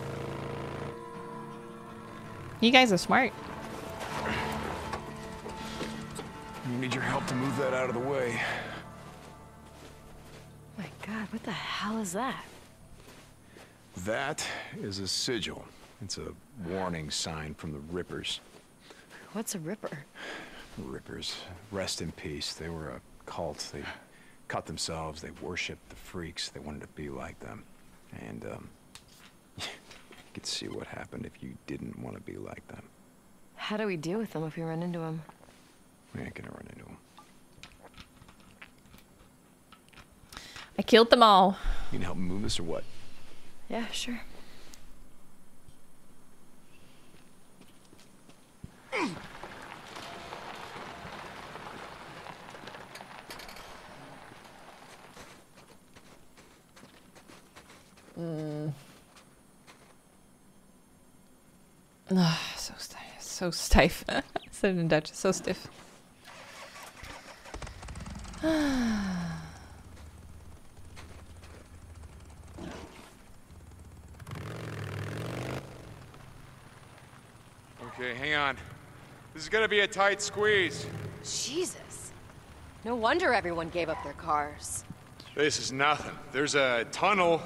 You guys are smart. We need your help to move that out of the way. My god, what the hell is that? That is a sigil. It's a warning sign from the Rippers. What's a ripper? Rippers, rest in peace. They were a cult. They cut themselves. They worshipped the freaks. They wanted to be like them. And, um, you could see what happened if you didn't want to be like them. How do we deal with them if we run into them? We ain't gonna run into them. I killed them all. You can help me move this or what? Yeah, sure. Ugh, so stiff. So stiff. Said it in Dutch. So stiff. Okay, hang on. This is gonna be a tight squeeze. Jesus. No wonder everyone gave up their cars. This is nothing. There's a tunnel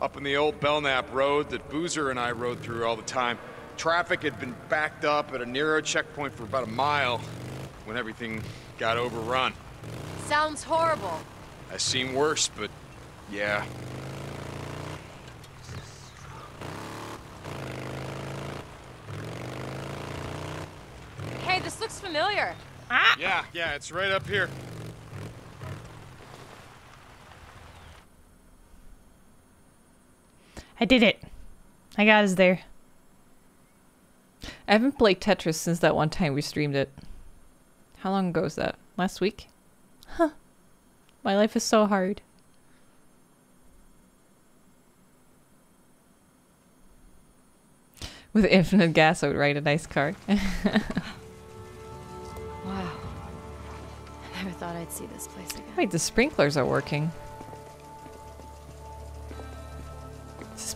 up in the old Belknap Road that Boozer and I rode through all the time. Traffic had been backed up at a narrow checkpoint for about a mile when everything got overrun. Sounds horrible. I've seen worse, but yeah. Hey, this looks familiar. Ah. Yeah, yeah, it's right up here. I did it. I got us there. I haven't played Tetris since that one time we streamed it. How long ago was that? Last week? Huh. My life is so hard. With infinite gas, I would write a nice car. Wow. I never thought I'd see this place again. Wait, the sprinklers are working.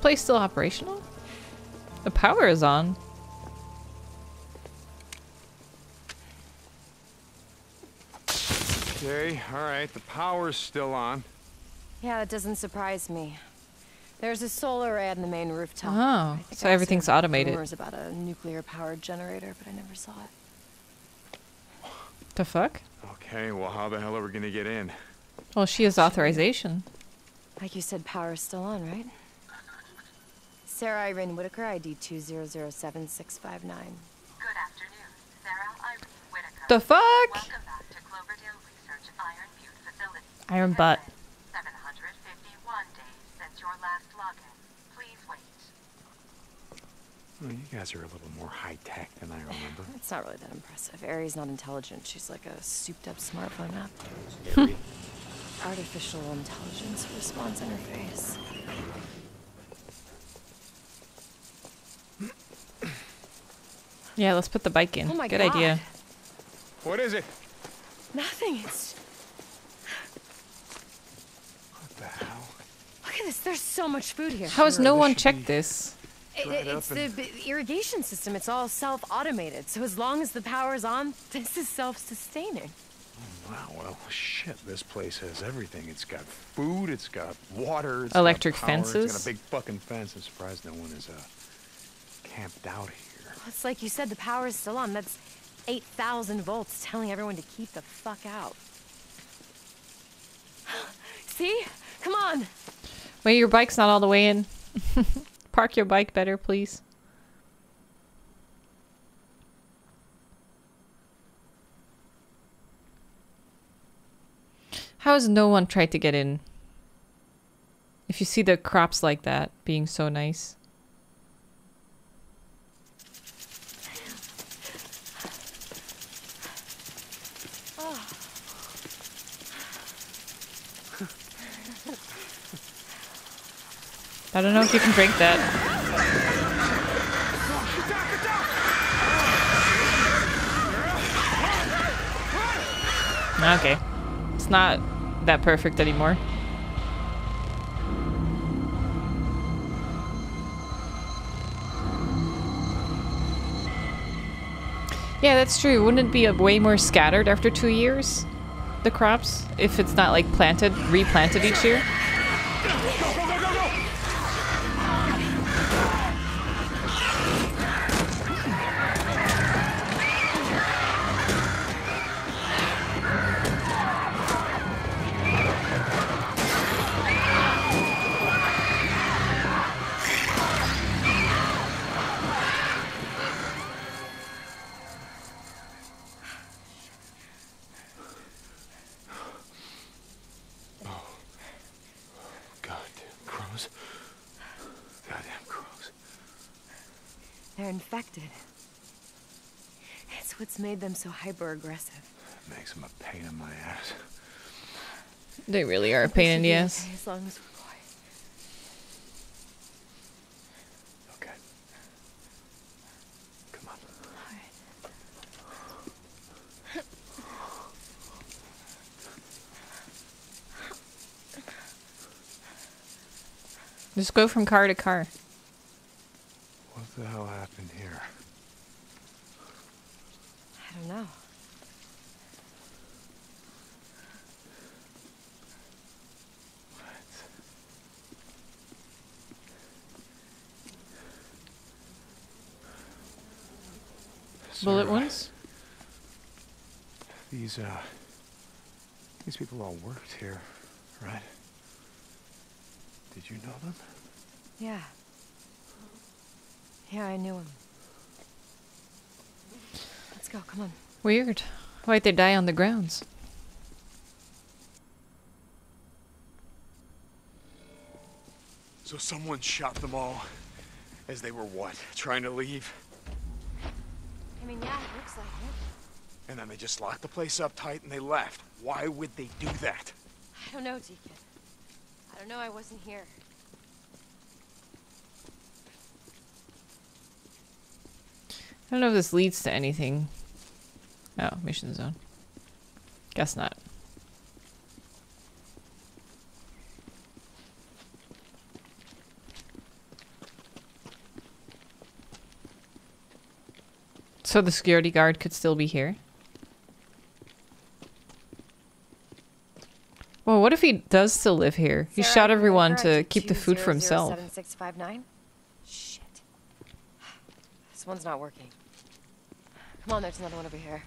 Place still operational? The power is on. Okay, all right, the power's still on. Yeah, that doesn't surprise me. There's a solar array on the main rooftop. Oh, so I everything's automated. Rumors about a nuclear-powered generator, but I never saw it. The fuck? Okay, well, how the hell are we gonna get in? Well, she has authorization. Like you said, power's still on, right? Sarah Irene Whitaker, ID 2007659. Good afternoon, Sarah Irene Whitaker. The fuck? Welcome back to Cloverdale Research Iron Butte facility. Iron butt. 751 days since your last login. Please wait. Well, you guys are a little more high tech than I remember. It's not really that impressive. Ari's not intelligent. She's like a souped-up smartphone app. Ari? Artificial intelligence response interface. Yeah, let's put the bike in. Oh my Good God. idea. What is it? Nothing. It's. What the hell? Look at this. There's so much food here. How has Sure, no one checked this? It- dried it's the b- irrigation system. It's all self-automated. So as long as the power's on, this is self-sustaining. Wow, well, shit, this place has everything. It's got food, it's got water, it's Electric got power, It's got fences? a big fucking fence. I'm surprised no one is uh, camped out here. It's like you said, the power is still on. That's 8,000 volts telling everyone to keep the fuck out. See? Come on. Wait, your bike's not all the way in. Park your bike better, please. How has no one tried to get in? If you see the crops like that being so nice. I don't know if you can drink that. Okay. It's not that perfect anymore. Yeah, that's true. Wouldn't it be a way more scattered after two years? The crops? If it's not like planted, replanted each year? Made them so hyper-aggressive. Makes them a pain in my ass. They really are a pain in the ass. okay As long as we're quiet. Okay. Come on. Just go from car to car. What the hell happened here? I don't know. Bullet wounds? These, uh, these people all worked here, right? Did you know them? Yeah. Yeah, I knew him. Let's go, come on. Weird. Why'd they die on the grounds? So someone shot them all as they were what? Trying to leave? I mean, yeah, it looks like it. And then they just locked the place up tight and they left. Why would they do that? I don't know, Deacon. I don't know, I wasn't here. I don't know if this leads to anything. Oh, mission zone. Guess not. So the security guard could still be here? Well, what if he does still live here? He Sarah, shot everyone to keep the food for himself. 2007659? Shit. This one's not working. Come on, there's another one over here.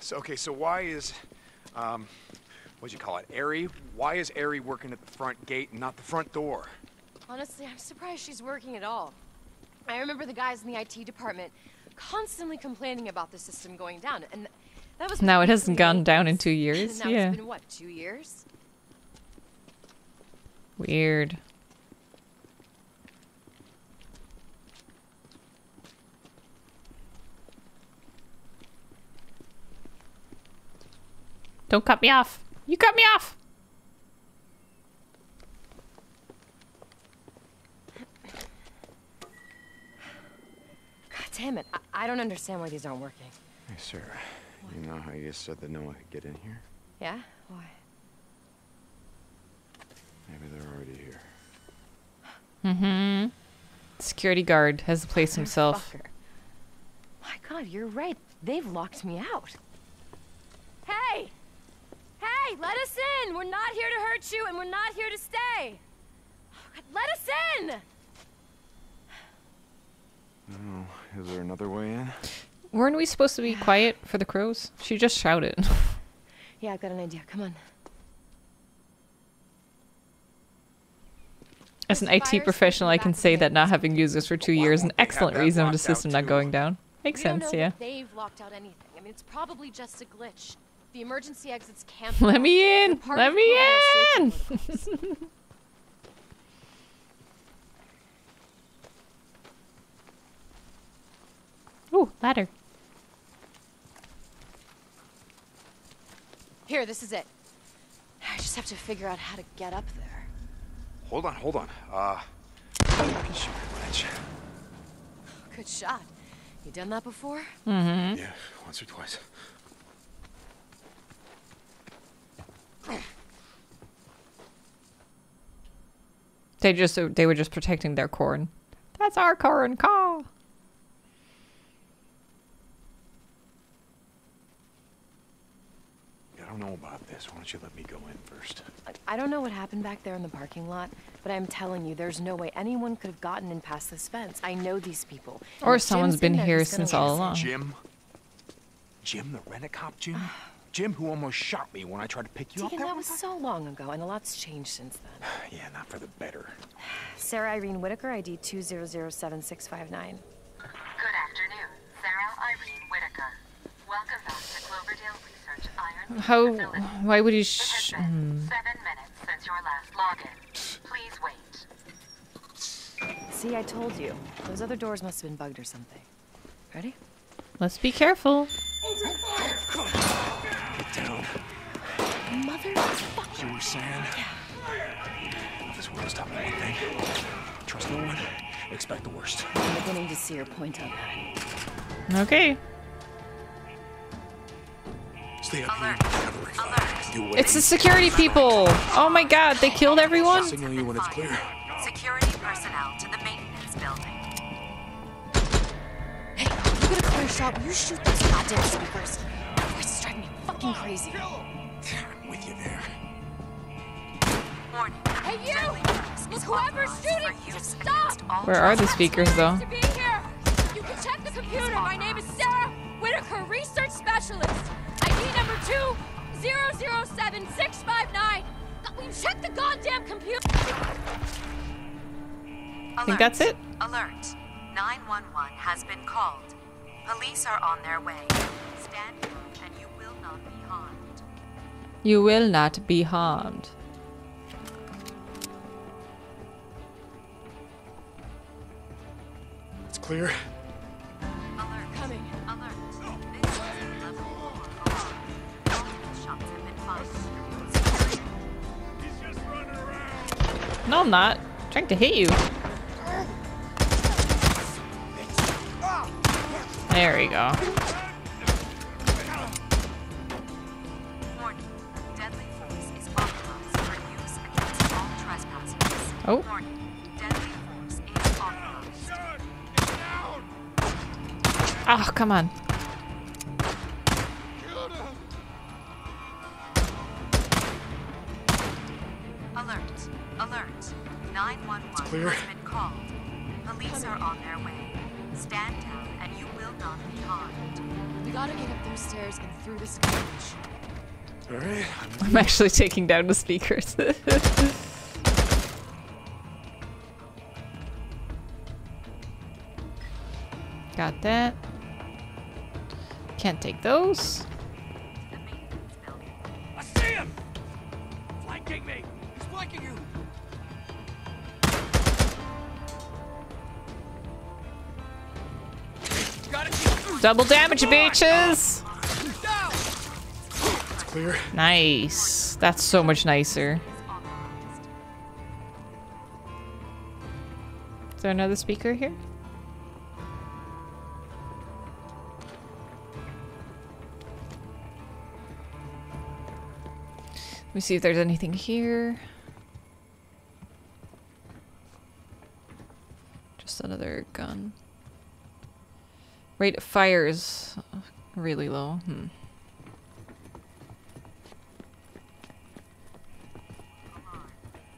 So, okay, so why is, um, what'd you call it, Ari? Why is Ari working at the front gate and not the front door? Honestly, I'm surprised she's working at all. I remember the guys in the IT department constantly complaining about the system going down, and that was Now it hasn't gone made down in two years? And now Yeah. it's been what, two years? Weird. Don't cut me off. You cut me off. God Damn it. I, I don't understand why these aren't working. Hey, Sarah. You know how you said that no one could get in here? Yeah? Why? Maybe they're already here. Mm-hmm. Security guard has the place himself. Fucker. My god, you're right. They've locked me out. Hey! Hey, let us in! We're not here to hurt you, and we're not here to stay! Oh, let us in! Oh, is there another way in? Weren't we supposed to be quiet for the crows? She just shouted. Yeah, I've got an idea. Come on. As an IT professional, I can say that not having used this for two years is an excellent reason for the system not going down. Makes we don't sense, know yeah. they've locked out anything. I mean, it's probably just a glitch. The emergency exits can't. Let me in! Let me in! Ooh, ladder. Here, this is it. I just have to figure out how to get up there. Hold on, hold on. Uh, I can shoot your ledge. Good shot. You done that before? Mm-hmm. Yeah, once or twice. They just they were just protecting their corn. That's our corn car. I don't know about this. Why don't you let me go in first? I don't know what happened back there in the parking lot, but I'm telling you, there's no way anyone could have gotten in past this fence. I know these people. Or if someone's Jim's been here since all along. Jim? Jim, the rent-a-cop Jim? Jim, who almost shot me when I tried to pick you up Deacon, there that one was so long ago, and a lot's changed since then. Yeah, not for the better. Sarah Irene Whitaker, ID 2007659. Good afternoon. Sarah Irene Whitaker. Welcome back to Cloverdale Research Iron Beam How? facility. Why would he? It Sh- has been hmm. seven minutes since your last login. Please wait. See, I told you. Those other doors must have been bugged or something. Ready? Let's be careful. Get down. Motherfucker. You were saying? This world world's taught me one thing. Trust no one. Expect the worst. I'm beginning to see your point on that. Okay. Stay up Alert. here. Cover it. Alert. You. It's the security people. Oh my god, they killed everyone. Signal you when it's clear. Security personnel to the maintenance building. Hey, you get a clear shot. Will you shoot those goddamn speakers? Fucking crazy. I'm with you there. Warning. Hey, you! Friendly Look, whoever's shooting, just stop! Where are the speakers though? to be here. You can check the computer. My name is Sarah Whitaker, research specialist. ID number two zero zero seven six five nine. Will you check the goddamn computer? I think that's it. Alert. 911 has been called. Police are on their way. Stand and You will not be harmed. It's clear. Alert. Coming. Alert. This is a level 4 alarm. Multiple shots have been fired. No, I'm not. I'm trying to hit you. There we go. Oh. Warning. Deadly force is authorized. Oh, come on. Alert. Alert. 911 clear. has been called. Police are on their way. Stand down and you will not be harmed. We gotta get up those stairs and through this cage. All right. I'm actually taking down the speakers. Got that. Can't take those. The maintenance building. I see him! Flanking me! He's flanking you! Got it! Double damage, bitches! It's clear. Nice. That's so much nicer. Is there another speaker here? Let me see if there's anything here. Just another gun. Rate of fire is uh, really low. Hmm.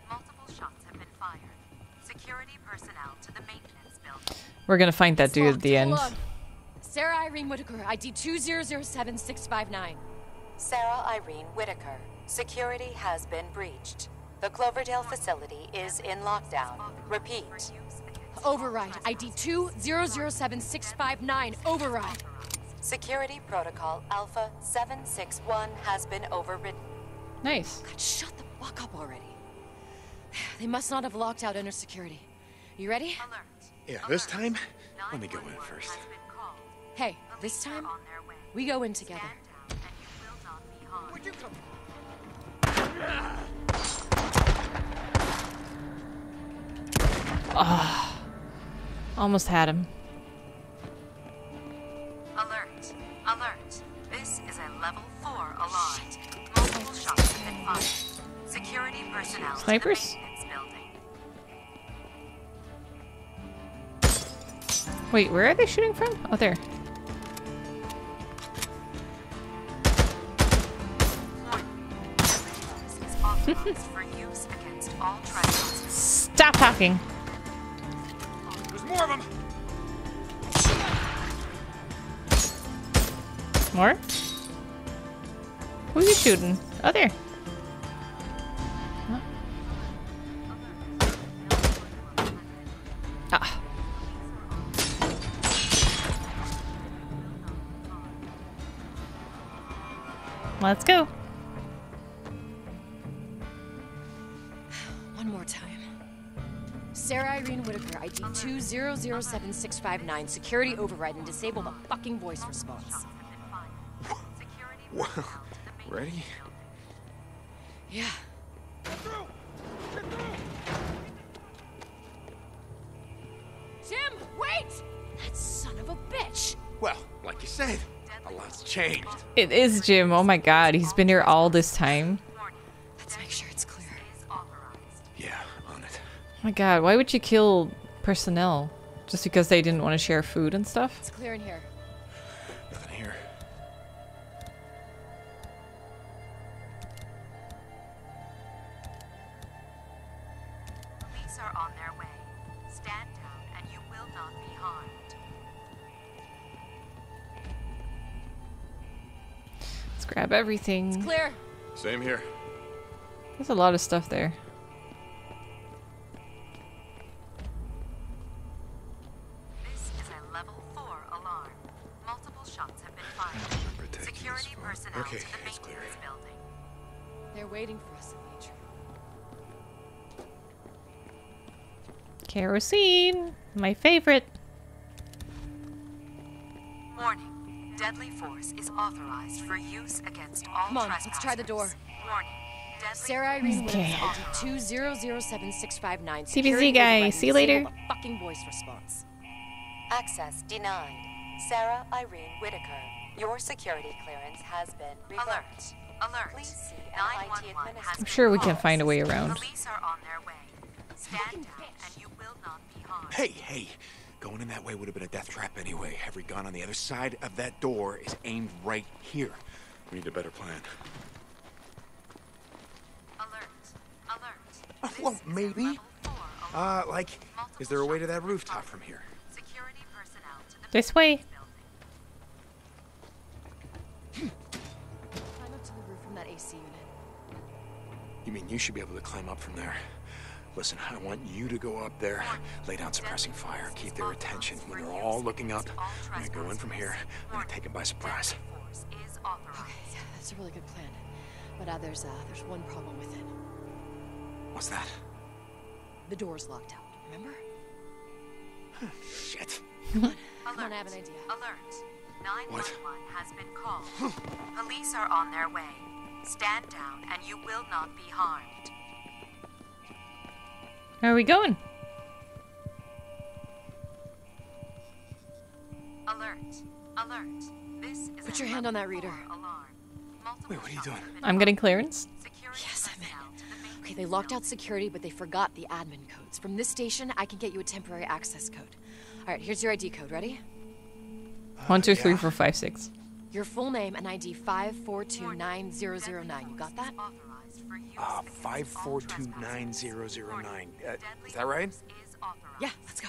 Multiple shots have been fired. Security personnel to the maintenance building. We're gonna find that dude at the end. Hold. Sarah Irene Whitaker, ID 2007659. Sarah Irene Whitaker. Security has been breached. The Cloverdale facility is in lockdown. Repeat. Override. ID 2007659. Override. Security protocol Alpha 761 has been overridden. Nice. God, shut the fuck up already. They must not have locked out inner security. You ready? Alert. Yeah, this time, let me go in first. Hey, this time, we go in together. Ah, almost had him. Alert. Alert. This is a level 4 alarm. Multiple shots have been fired. Security personnel Snipers? Wait, where are they shooting from? Oh, there. Stop talking. There's more of them. More? Who are you shooting? Oh, there. Ah. Let's go. Sarah Irene Whitaker, ID 2007659. Security override and disable the fucking voice response. Well, ready? Yeah. Jim, wait! That son of a bitch! Well, like you said, a lot's changed. It is Jim. Oh my god, he's been here all this time. My god, why would you kill personnel? Just because they didn't want to share food and stuff? It's clear in here. Nothing here. Police are on their way. Stand down and you will not be harmed. Let's grab everything. It's Clear. Same here. There's a lot of stuff there. Kerosene! My favorite. Warning. Deadly force is authorized for use against all Come on, let's try the door. Warning. Deadly Sarah Irene Okay. Whitaker, ID 2007659. TBZ Security guy, see you later. fucking voice response. Access denied. Sarah Irene Whitaker. Your security clearance has been revoked. Alert. Alert. Please see an IT administrator. I'm sure we can find a way around. Police are on their way. Stand down and you will not be harmed. Hey, hey! Going in that way would have been a death trap anyway. Every gun on the other side of that door is aimed right here. We need a better plan. Alert. Alert. Uh, well, maybe. Uh, like, is there a way to that rooftop from here? Security personnel to the This way. Climb up to the roof from that AC unit. You mean you should be able to climb up from there? Listen, I want you to go up there, lay down suppressing fire, keep their attention. When they're all looking up, I'm gonna go in from here, I'm gonna take them by surprise. force is authorized. Okay, yeah, that's a really good plan. But uh, there's uh, there's one problem with it. What's that? The door's locked out. Remember? Shit. Come on, I have an idea. Alert. 911 has been called. Police are on their way. Stand down and you will not be harmed. Where are we going? Alert. Alert. This is Put your hand on that reader. Alarm. Wait, what are you doing? I'm getting clearance. Security Yes, I'm in. Okay, they locked out security, but they forgot the admin codes. From this station, I can get you a temporary access code. All right, here's your ID code. Ready? Uh, One, two, three, four, five, six. Your full name and ID 5429009. You got that? Uh, 5429009. Uh, is that right? Yeah, let's go.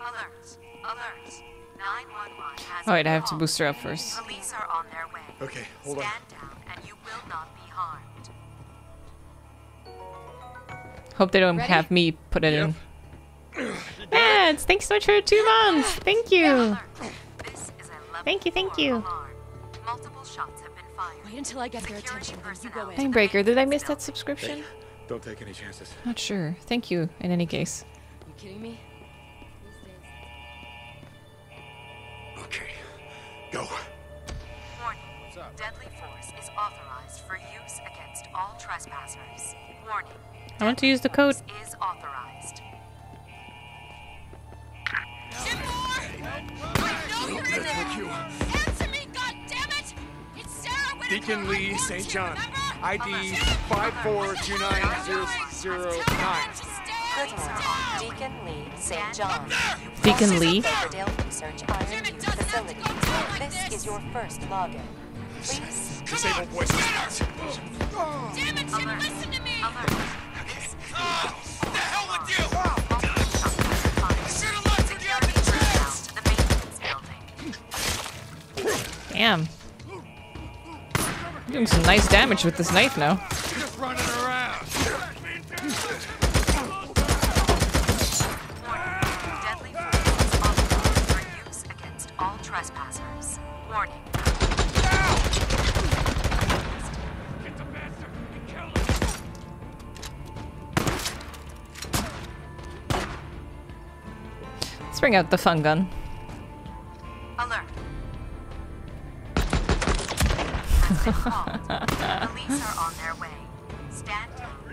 Alert. Alert. 911 has Alright, I have to boost her up first. Police are on their way. Okay, hold on. Down and you will not be harmed. Hope they don't Ready? have me put it in. Ads, thanks so much for two months. Thank you. This is a level Thank you, thank you. alarm. Multiple shots have been fired. Wait until I get their attention, then you go in. Timebreaker, did I miss that subscription? Don't take any chances. Not sure. Thank you, in any case. You kidding me? Okay, go. Warning. Deadly force is authorized for use against all trespassers. Warning. I want to use the code. Is authorized. Answer me, goddammit! It's Sarah Whitaker! Deacon Lee warned St. John. ID 5429009. Goods Deacon Lee St. John. Deacon Lee? Dale Research Iron Butte Facility. This is your first login. Please Disable voice response. Damn it, Jim, listen to me! alert. the hell with you! Damn. Doing some nice damage with this knife now. Let's bring out the fun gun.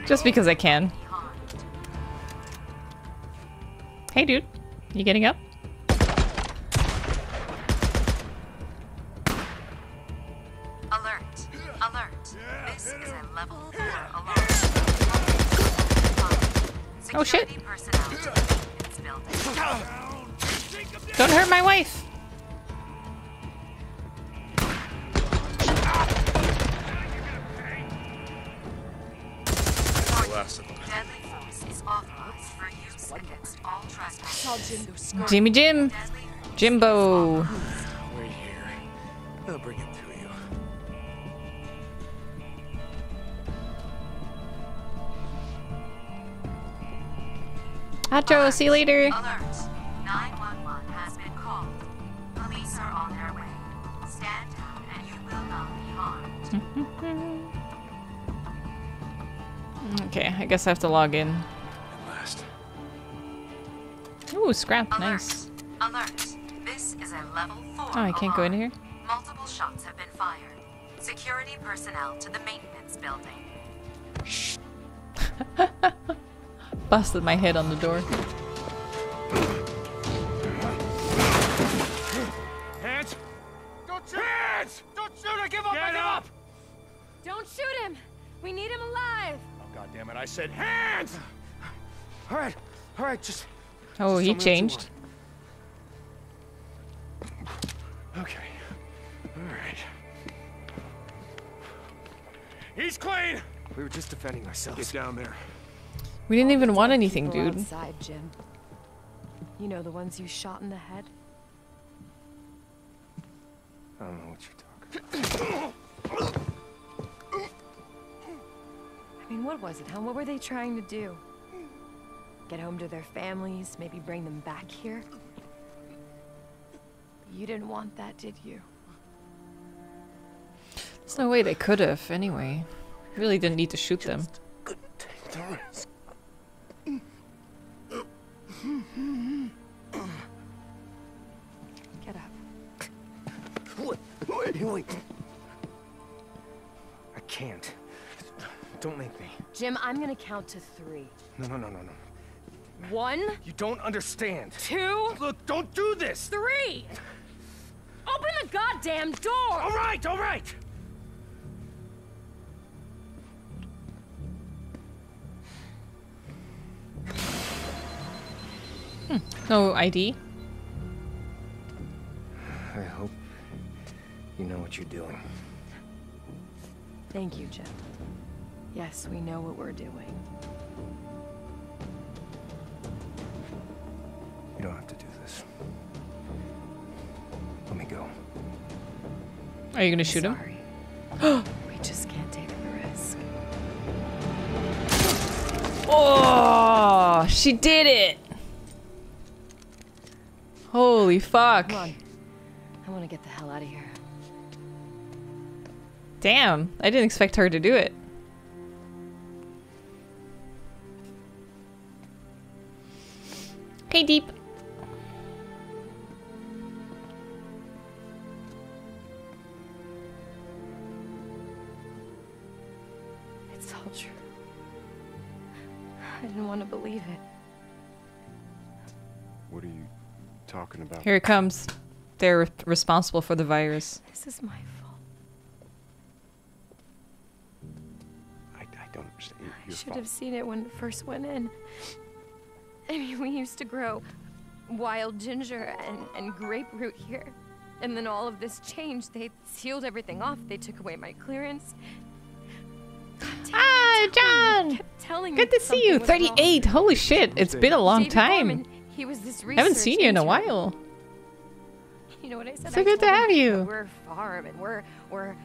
Just because I can. Hey, dude. You getting up? Alert. Alert. This is a level 4 alarm. Oh, shit. Security personnel to the maintenance building. Don't hurt my wife. Skirt. Jimmy Jim. Deadly Jimbo. Wait here. They'll bring it to you. Hacho, see you later. Alert. Okay, I guess I have to log in. At last. Ooh, scrap. Alert. Nice. Alert. This is a level 4 Oh, I can't go in alarm. here? Multiple shots have been fired. Security personnel to the maintenance building. Busted my head on the door. Hands! Don't shoot! Hands! Don't shoot! I give up! I give up! Don't shoot him! We need him alive! God damn it! I said hands! All right, all right, just. Oh, he just tell me what you changed. Okay. All right. He's clean. We were just defending ourselves. Get down there. We didn't even want anything, dude. Outside, Jim. You know the ones you shot in the head? I don't know what you're talking. I what was it, huh? What were they trying to do? Hmm. Get home to their families, maybe bring them back here? You didn't want that, did you? There's no way they could have, anyway. Really didn't need to shoot them. Get Jim, I'm gonna count to three. No, no, no, no, no. One, You don't understand. two, Look, don't do this! three. Open the goddamn door! All right, all right! Hmm. No ID. I hope you know what you're doing. Thank you, Jim. Yes, we know what we're doing. You don't have to do this. Let me go. Are you gonna shoot him? Sorry. we just can't take the risk. Oh, she did it! Holy fuck. Come on. I want to get the hell out of here. Damn, I didn't expect her to do it. Hey, Deep. It's all true. I didn't want to believe it. What are you talking about? Here it comes. They're re- responsible for the virus. This is my fault. I, I don't understand. Your- I should fault. have seen it when it first went in. I mean, we used to grow wild ginger and, and grapefruit here. And then all of this changed. They sealed everything off. They took away my clearance. Ah, John! Telling Good to see you. something was wrong. 38. Holy shit, it's been a long David time. Gorman, he was this I haven't seen you in a while. You know what I said? So I good to have you. We're a farm and we're we're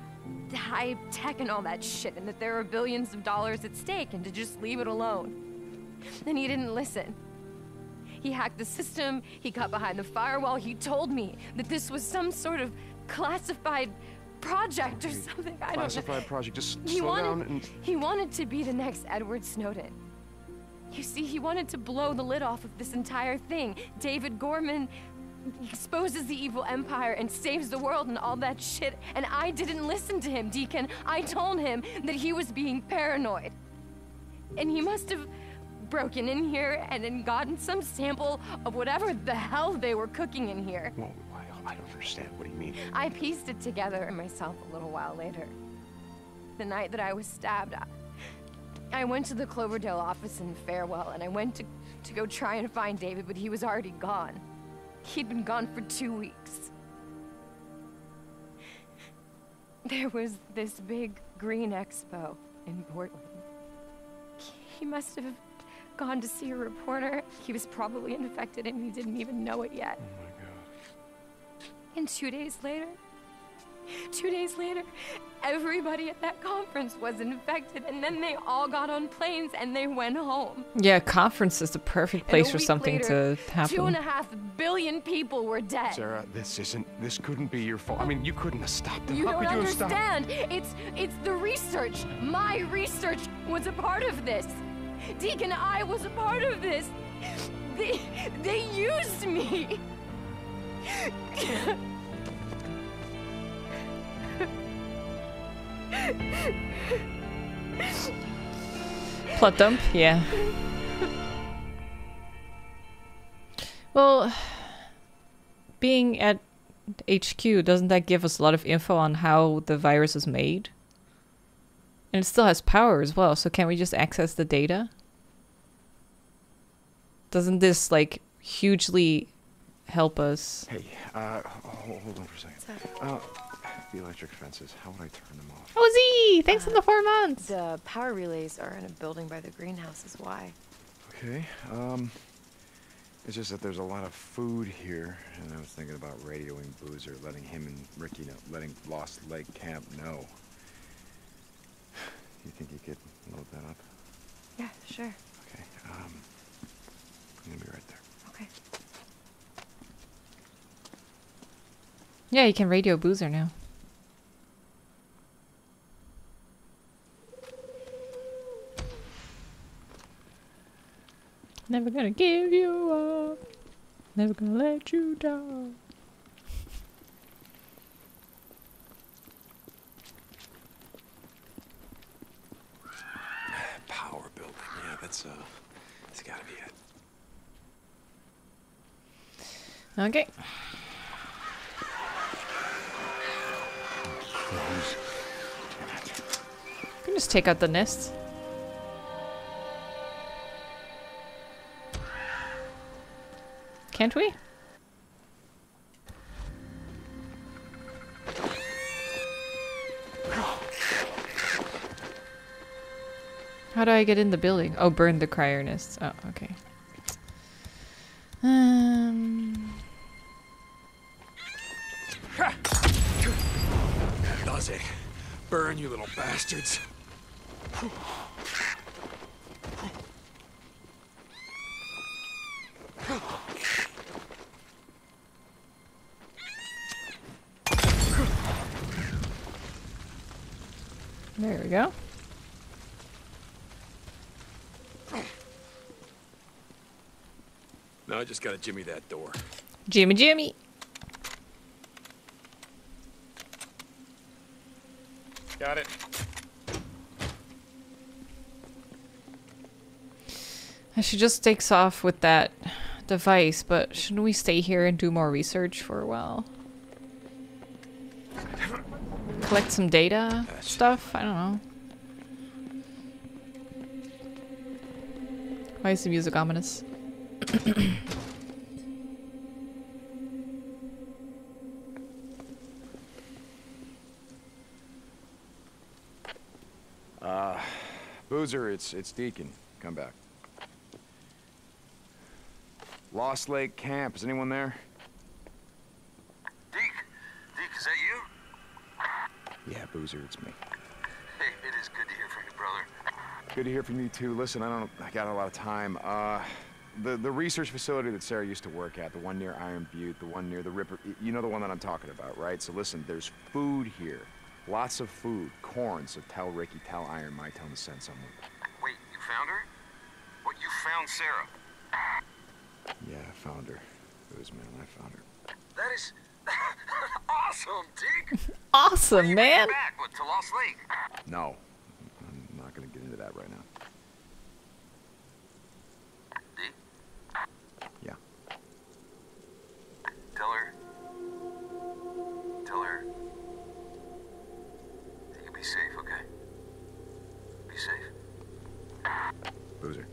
high tech and all that shit, and that there are billions of dollars at stake, and to just leave it alone. Then he didn't listen. He hacked the system. He got behind the firewall. He told me that this was some sort of classified project or something. I don't know. Classified project. Just He slow wanted, down and. he wanted to be the next Edward Snowden. You see, he wanted to blow the lid off of this entire thing. David Gorman exposes the evil empire and saves the world and all that shit. And I didn't listen to him, Deacon. I told him that he was being paranoid. And he must have broken in here and then gotten some sample of whatever the hell they were cooking in here. Well, I, I don't understand. What do you mean? I pieced it together myself a little while later. The night that I was stabbed, I, I went to the Cloverdale office in Farewell and I went to, to go try and find David, but he was already gone. He'd been gone for two weeks. There was this big green expo in Portland. He must have gone to see a reporter. He was probably infected and he didn't even know it yet. Oh and two days later, two days later, everybody at that conference was infected, and then they all got on planes and they went home. Yeah, conference is the perfect place for something later, to happen. Two and a half billion people were dead. Sarah, this isn't. This couldn't be your fault. I mean, you couldn't have stopped them. You How don't could you have stopped? understand. It's it's the research. My research was a part of this. Deacon, I was a part of this. They they used me. Plot dump, yeah. Well, being at HQ, doesn't that give us a lot of info on how the virus is made? And it still has power as well, so can't we just access the data? Doesn't this, like, hugely help us? Hey, uh, hold, hold on for a second. Uh, the electric fences. How would I turn them off? Oh, Z! Thanks for the four months! The power relays are in a building by the greenhouse. Is why. Okay. Um, it's just that there's a lot of food here, and I was thinking about radioing Boozer, letting him and Ricky know, letting Lost Lake Camp know. You think you could load that up? Yeah, sure. Okay. Um, I'm gonna be right there. Okay. Yeah, you can radio Boozer now. Never gonna give you up. Never gonna let you down. So it's uh, gotta be it. Okay. You can just take out the nests. Can't we? How do I get in the building? Oh, burn the crier nest. Oh, okay. Um, Does it? Burn, you little bastards. there we go. No, I just gotta jimmy that door. Jimmy Jimmy. Got it. I should just takes off with that device, but shouldn't we stay here and do more research for a while? Collect some data stuff? I don't know. Why is the music ominous? Uh, Boozer, it's it's Deacon. Come back. Lost Lake Camp. Is anyone there? Deke, Deke, is that you? Yeah, Boozer, it's me. Hey, it is good to hear from you, brother. Good to hear from you too. Listen, I don't. I got a lot of time. Uh, the the research facility that Sarah used to work at, the one near Iron Butte, the one near the Ripper. You know the one that I'm talking about, right? So listen, there's food here, lots of food, corn. So tell Rikki, tell Iron Mike, tell him to send someone. Wait, you found her? What, you found Sarah? Yeah, I found her. Booze man, I found her. That is awesome, Deke. Awesome, man. Back, what, to Lost Lake? No, I'm not gonna get into that right now. Yeah. Tell her. Tell her. You can be safe, okay? Be safe. Boozer.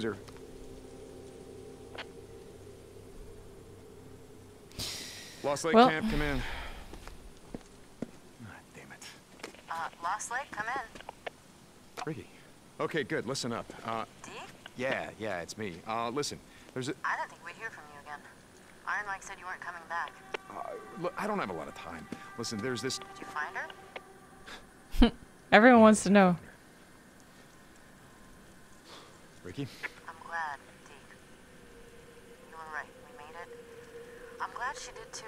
Boozer. Boozer. Lost Lake Well- Camp, come in. Damn it. Uh, Lost Lake, come in. Rikki. Okay, good. Listen up. Uh, Deke? yeah, yeah, it's me. Uh, listen, there's a. I didn't think we'd hear from you again. Iron Mike said you weren't coming back. Uh, look, I don't have a lot of time. Listen, there's this. Did you find her? Everyone wants to know. Rikki? I'm glad, Deke. You were right. We made it. I'm glad she did too.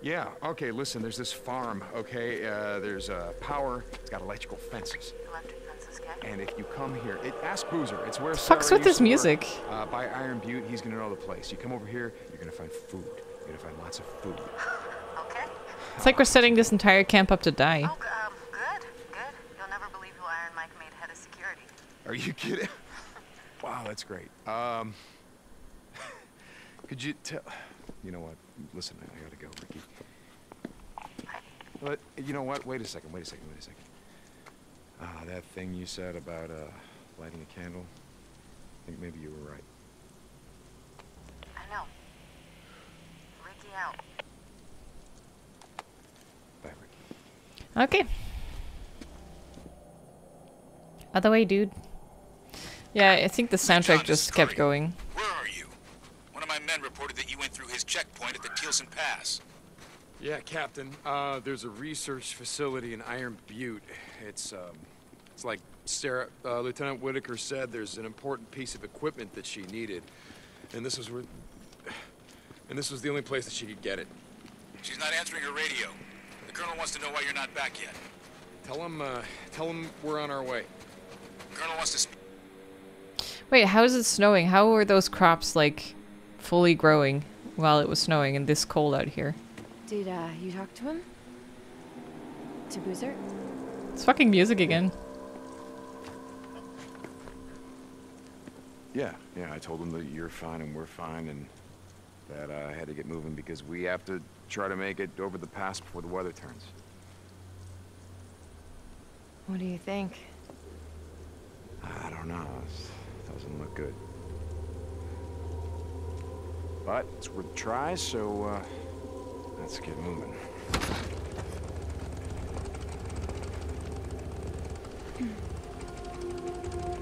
Yeah, okay, listen, there's this farm, okay? Uh, there's uh, power, it's got electrical fences. Electric fences, okay? And if you come here, it, ask Boozer. It's where fuck's with this to work. music? Uh, by Iron Butte, he's gonna know the place. You come over here, you're gonna find food. You're gonna find lots of food. okay. It's like we're setting this entire camp up to die. Oh, g- um, good, good. You'll never believe who Iron Mike made head of security. Are you kidding? wow, that's great. Um, could you tell? You know what? Listen, I gotta go, Rikki. But you know what? Wait a second. Wait a second. Wait a second. Ah, that thing you said about uh, lighting a candle. I think maybe you were right. I know. Rikki out. Bye, Rikki. Okay. Other way, dude. Yeah, I think the soundtrack just kept going. Where are you? One of my men reported that you went through his checkpoint at the Tealson Pass. Yeah, Captain. Uh, there's a research facility in Iron Butte. It's, um, it's like Sarah, uh, Lieutenant Whitaker said. There's an important piece of equipment that she needed, and this was where, and this was the only place that she could get it. She's not answering her radio. The Colonel wants to know why you're not back yet. Tell him, uh, tell him we're on our way. Colonel wants to speak. Wait, how is it snowing? How were those crops, like, fully growing while it was snowing and this cold out here? Did uh, you talk to him? To Boozer? It's fucking music again. Yeah, yeah, I told him that you're fine and we're fine and that uh, I had to get moving because we have to try to make it over the pass before the weather turns. What do you think? I don't know. It doesn't look good. But it's worth a try, so uh, let's get moving.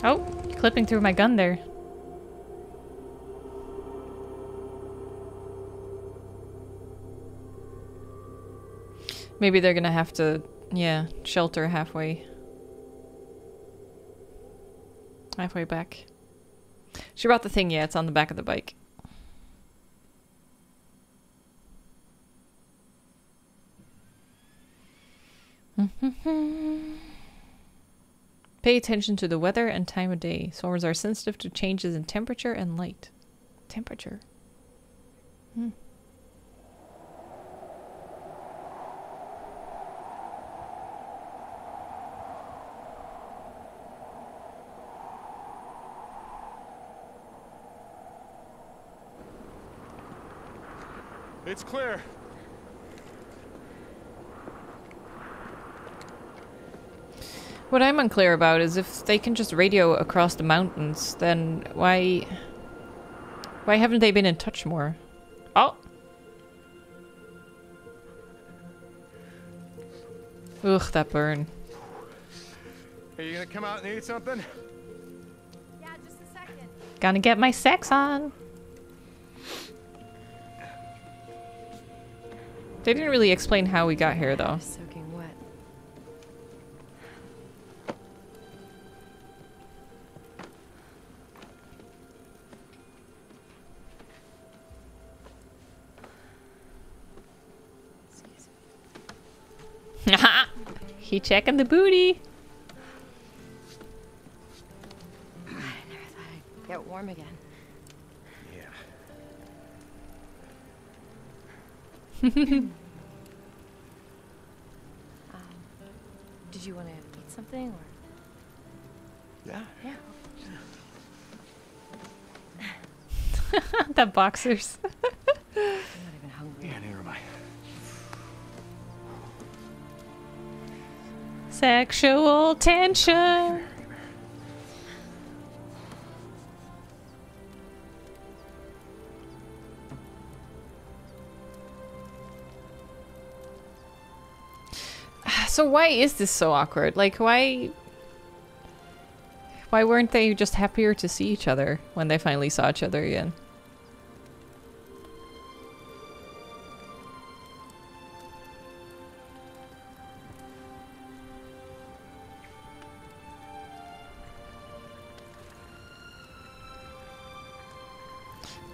Oh, clipping through my gun there. Maybe they're gonna have to, yeah, shelter halfway. Halfway back. She brought the thing, yeah, it's on the back of the bike. Pay attention to the weather and time of day. Swarms are sensitive to changes in temperature and light. Temperature. Hmm. It's clear. What I'm unclear about is if they can just radio across the mountains, then why... Why haven't they been in touch more? Oh! Ugh, that burn. Are you gonna come out and eat something? Yeah, just a second. Gonna get my sex on. They didn't really explain how we got here, though. Soaking wet. he checking the booty. I never thought I'd get warm again. Um, did you want to eat something or? Yeah. Yeah. the boxers. I'm not even hungry. Yeah, neither am I. Sexual tension. So why is this so awkward? Like why why weren't they just happier to see each other when they finally saw each other again?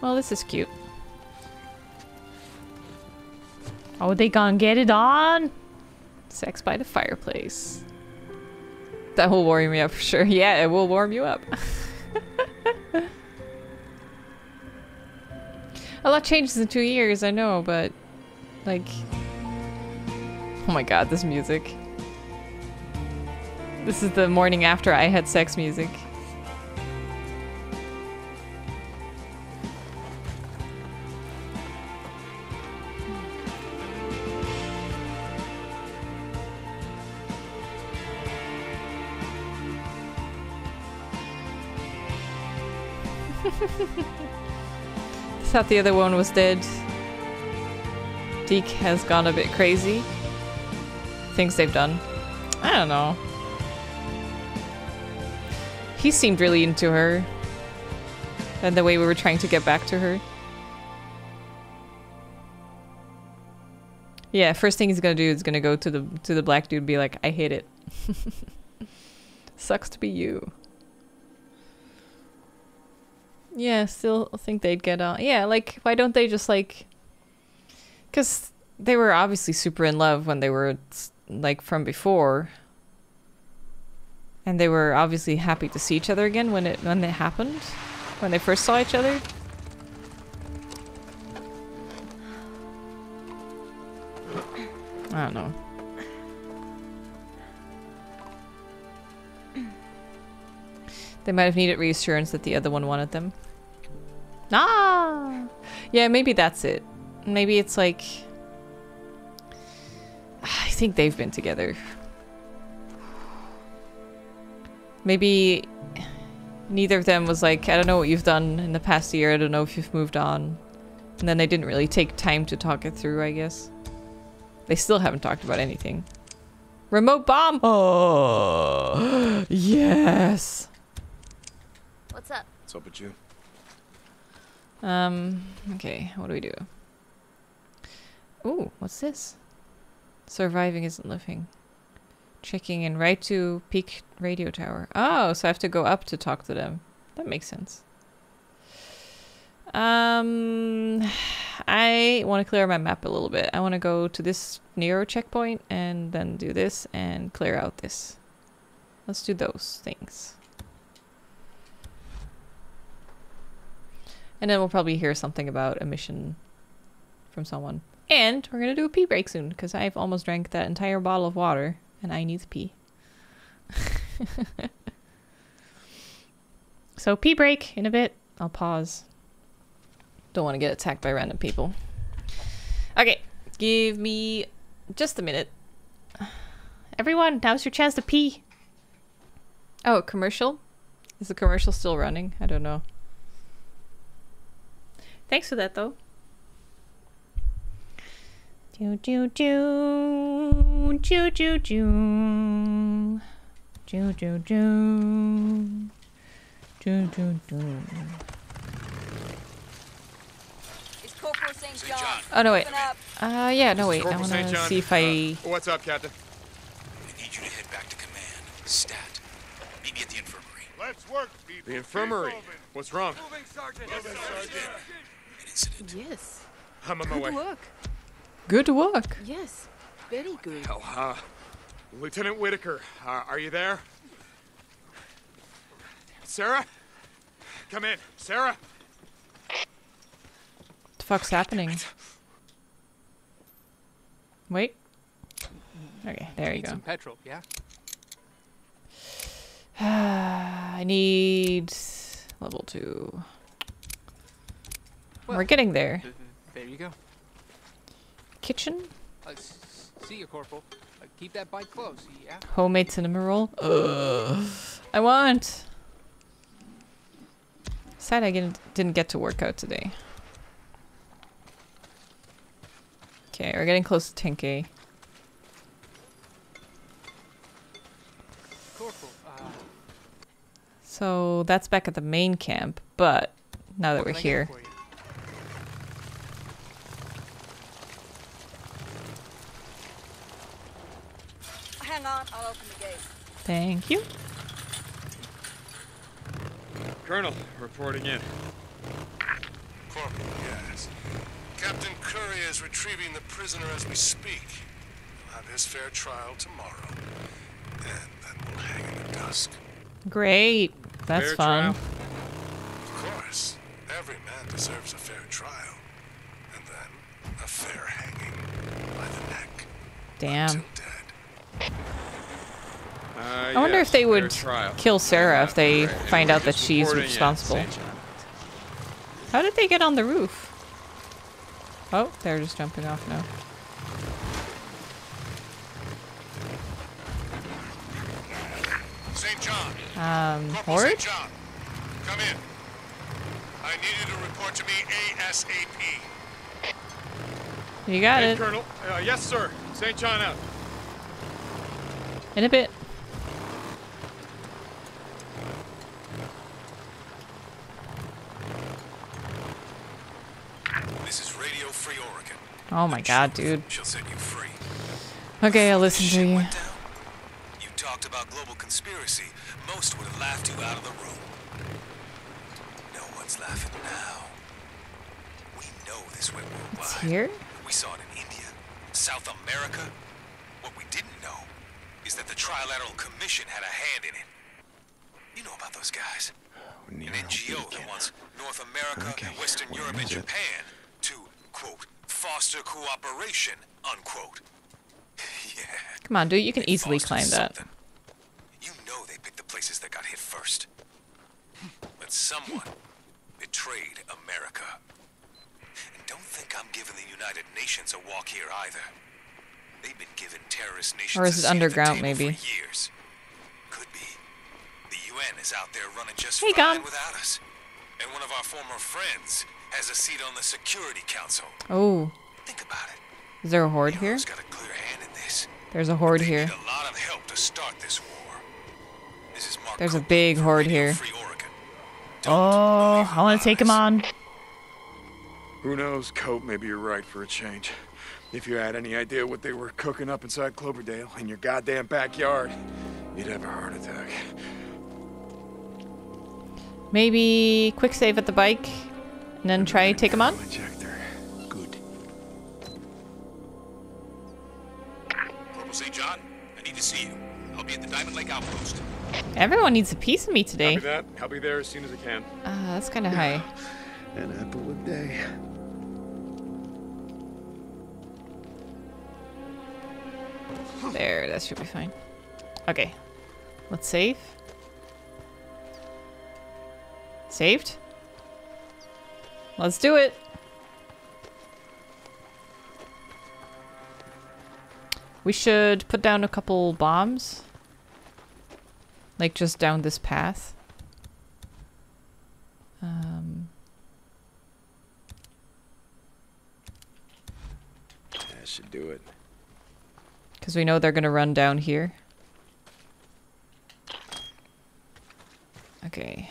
Well, this is cute. Oh, they gonna get it on? Sex by the fireplace. That will warm me up for sure. Yeah, it will warm you up. A lot changes in two years, I know, but like Oh my god, this music. This is the morning after I had sex music. Thought the other one was dead. Deke has gone a bit crazy. Things they've done. I don't know. He seemed really into her. And the way we were trying to get back to her. Yeah, first thing he's gonna do is gonna go to the to the black dude be like, I hate it. Sucks to be you. Yeah, still think they'd get on. Yeah, like, why don't they just, like... Because they were obviously super in love when they were, like, from before. And they were obviously happy to see each other again when it when it happened. When they first saw each other. I don't know. They might have needed reassurance that the other one wanted them. Ah! Yeah, maybe that's it. Maybe it's like... I think they've been together. Maybe neither of them was like, I don't know what you've done in the past year, I don't know if you've moved on. And then they didn't really take time to talk it through, I guess. They still haven't talked about anything. Remote bomb! Oh, yes! What's up? With you? Um, okay, what do we do? Ooh, what's this? Surviving isn't living. Checking in right to peak radio tower. Oh, so I have to go up to talk to them. That makes sense. Um, I want to clear my map a little bit. I want to go to this NERO checkpoint and then do this and clear out this. Let's do those things. And then we'll probably hear something about a mission from someone. And we're going to do a pee break soon because I've almost drank that entire bottle of water and I need to pee. so pee break in a bit. I'll pause. Don't want to get attacked by random people. Okay, give me just a minute. Everyone, now's your chance to pee. Oh, commercial? Is the commercial still running? I don't know. Thanks for that, though. Choo choo choo. Choo choo choo. Choo choo choo. Choo choo choo. Corporal St. John. Oh, no, wait. Uh, yeah, no, wait. I want to see if I... Uh, what's up, Captain? I need you to head back to command. Stat. Meet me at the infirmary. Let's work, people. The infirmary. What's wrong? Moving, Sergeant. An incident. Yes. I'm on my Good way. work. Good work. Yes. Very good. Hell, uh, Lieutenant Whitaker, uh, are you there? Sarah? Come in. Sarah? What the fuck's happening? Wait. Okay, there you Need go. Some petrol, yeah? I need level two. We're getting there. th- th- There you go. Kitchen? Uh, see you, Corporal. Uh, keep that bike close, yeah? Homemade cinnamon roll? Ugh. I want. Sad I didn't, didn't get to work out today. Okay, we're getting close to 10k. Corporal, uh, So that's back at the main camp, but now that what we're can I get here. for you? Hang on, I'll open the gate. Thank you. Colonel, reporting in. Corporal, yes. Captain Kouri is retrieving the prisoner as we speak. He'll have his fair trial tomorrow. And then we'll hang in the dusk. Great. That's Fair fun. trial. Of course, every man deserves a fair trial. And then a fair hanging by the neck. Damn. Uh, I wonder yes, if they would trial. kill Sarah if they Right, find we're out that she's responsible. How did they get on the roof? Oh, they're just jumping off now. St. John. Um, Corporal Horde? St. John. Come in. I need you to report to me ASAP. You got Hey, it. Colonel. Uh, yes, sir. St. John out. In a bit. This is Radio Free Oregon. Oh my god, dude. She'll set you free. Okay, I'll listen to you. You talked about global conspiracy. Most would have laughed you out of the room. No one's laughing now. We know this went It's here? We saw it in India, South America. What we didn't know is that the Trilateral Commission had a hand in it. You know about those guys. An NGO that wants North America, and Western Europe, and Japan to, quote, foster cooperation, unquote. yeah. Come on, dude. You can easily claim that. You know they picked the places that got hit first. But someone betrayed America. And don't think I'm giving the United Nations a walk here either. They've been giving terrorist nations Or is it seat at the underground, maybe? For years. Could be. The UN is out there running just Hey, fine Gum. without us. And one of our former friends has a seat on the Security Council. Oh. Think about it. Is there a horde here? Got a clear hand in this. There's a horde here. A lot of help to start this war. This is Mark There's a big horde here. Oh, I want to take him on. Who knows, Cope? Maybe you're right for a change. If you had any idea what they were cooking up inside Cloverdale in your goddamn backyard, you'd have a heart attack. Maybe quick save at the bike, and then try take him on. Corporal St. John, I need to see you. I'll be at the Diamond Lake Outpost. Everyone needs a piece of me today. Copy that. I'll be there as soon as I can. Uh, that's kind of high. An apple a day. There, that should be fine. Okay. Let's save. Saved? Let's do it! We should put down a couple bombs. Like just down this path. Um, That should do it. Because we know they're going to run down here. Okay.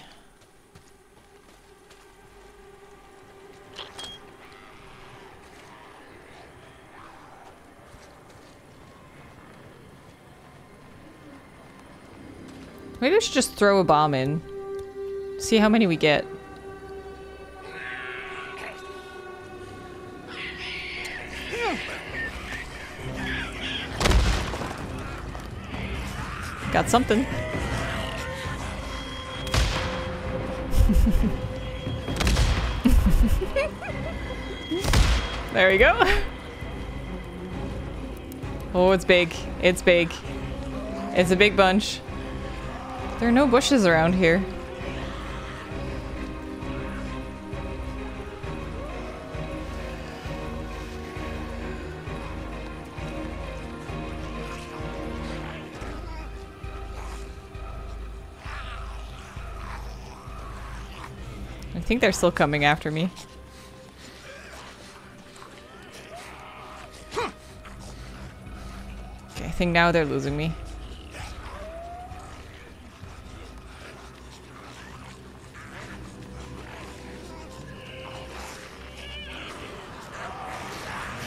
Maybe we should just throw a bomb in. See how many we get. Got something. there we go. Oh, it's big. It's big. It's a big bunch. There are no bushes around here. I think they're still coming after me. Okay, I think now they're losing me.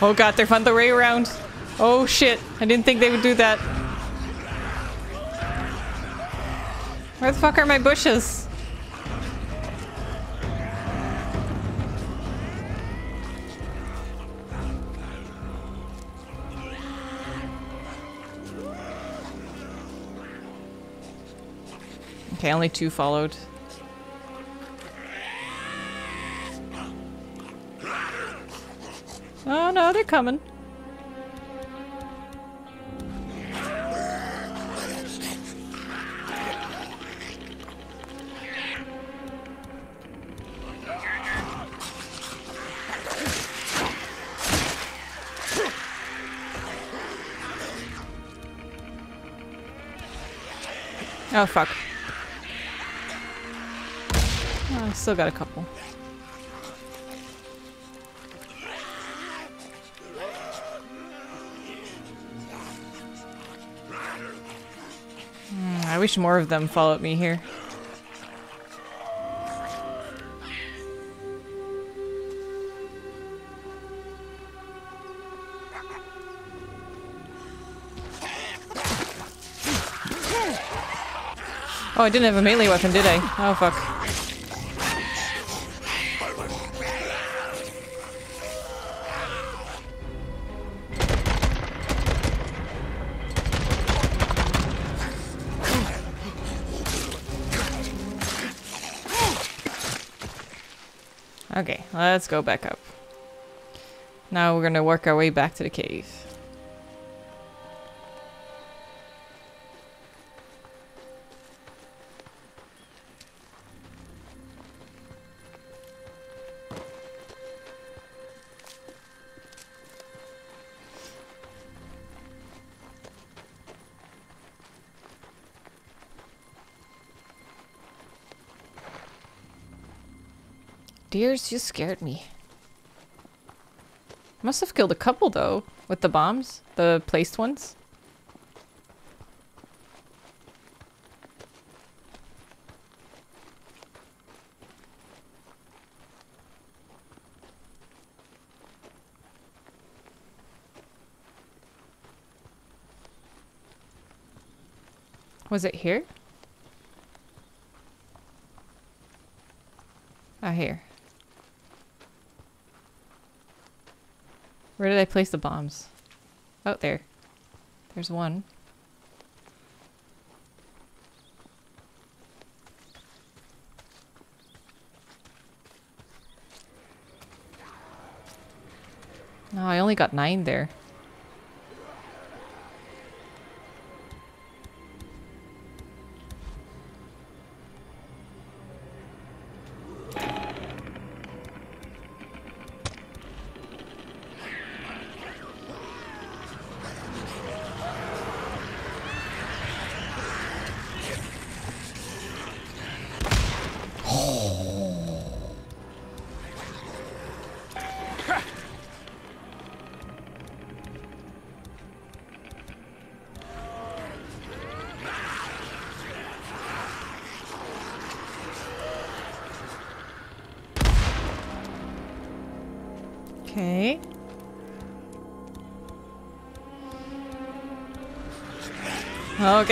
Oh god, they're fun the way around. Oh shit, I didn't think they would do that. Where the fuck are my bushes? Okay, only two followed. Oh no, they're coming. Oh fuck. Oh, I still got a couple. I wish more of them followed me here. Oh, I didn't have a melee weapon, did I? Oh, fuck. Let's go back up. Now we're gonna work our way back to the cave. Deers, you scared me. Must have killed a couple though, with the bombs, the placed ones. Was it here? Ah, here. Where did I place the bombs? Oh, there. There's one. No, I only got nine there.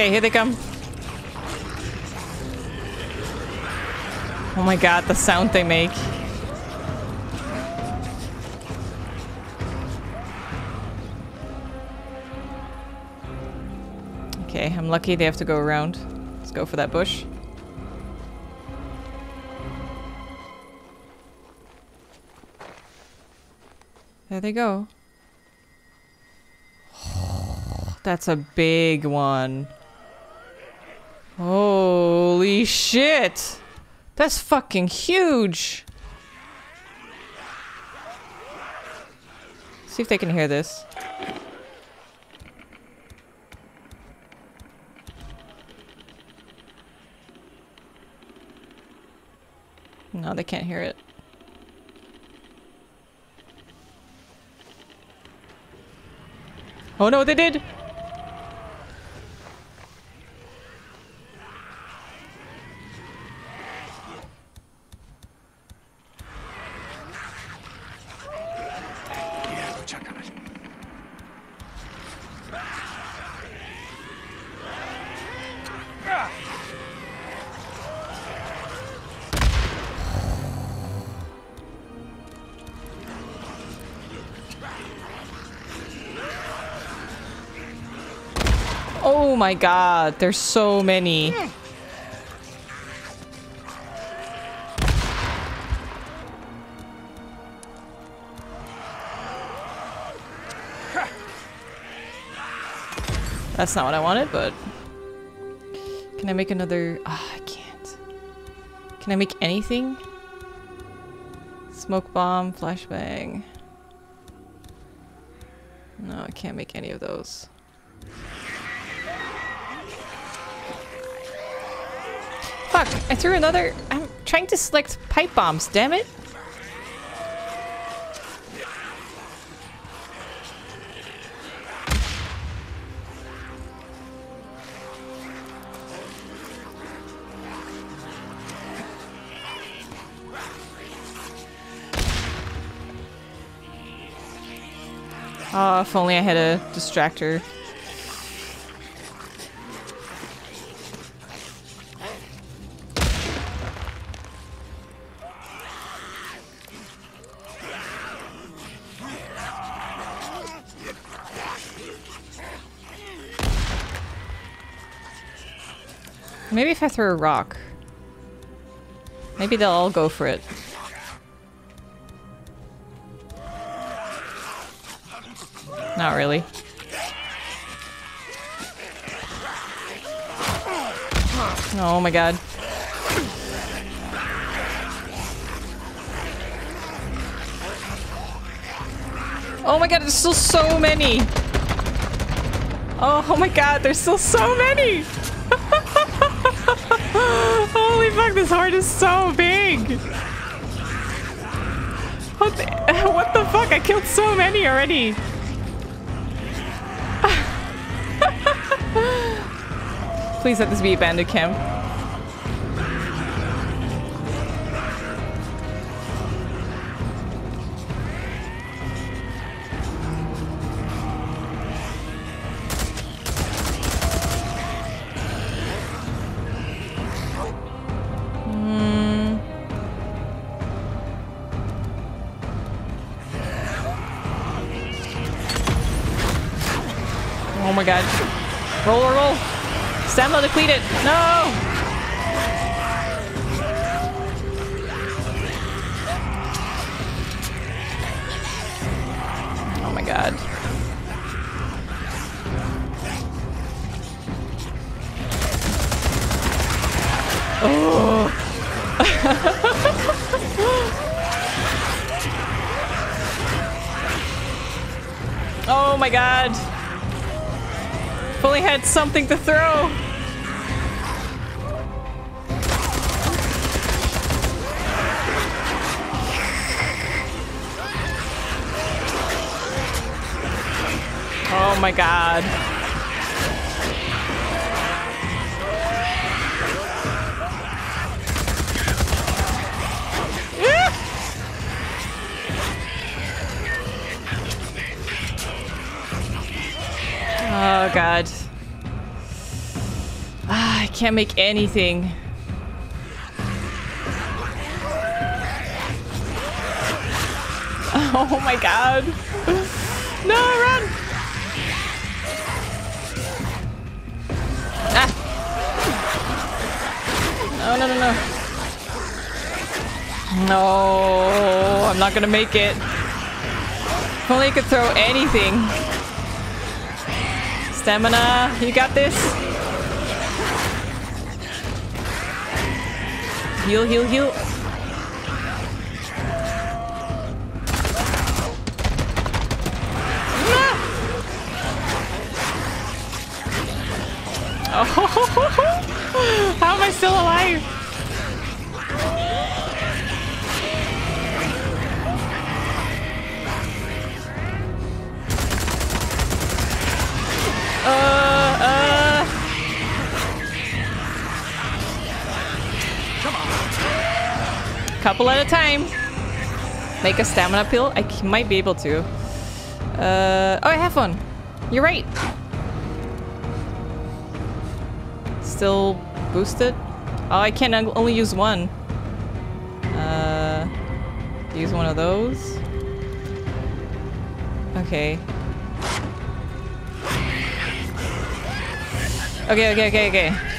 Okay, here they come. Oh my god, the sound they make. Okay, I'm lucky they have to go around. Let's go for that bush. There they go. That's a big one. Holy shit! That's fucking huge! See if they can hear this. No, they can't hear it. Oh no, they did! My god, there's so many. That's not what I wanted, but... Can I make another... Ah, I can't. Can I make anything? Smoke bomb, flashbang. No, I can't make any of those. Fuck, I threw another... I'm trying to select pipe bombs, damn it. Oh, if only I had a distractor. If I throw a rock. Maybe they'll all go for it. Not really. Oh my god. Oh my god, there's still so many! Oh, oh my god, there's still so many! This heart is so big! What the, what the fuck? I killed so many already. Please let this be a bandit camp. Something to throw. Oh my god. Can't make anything. Oh my god. No, run! Ah! No, no, no, no. No, I'm not gonna make it. If only I could throw anything. Stamina, you got this? Heal, heal, heal. Make a stamina pill? I might be able to. Uh, oh, I have one. You're right. Still boosted? Oh, I can on- only use one. Uh, use one of those. Okay. Okay, okay, okay, okay.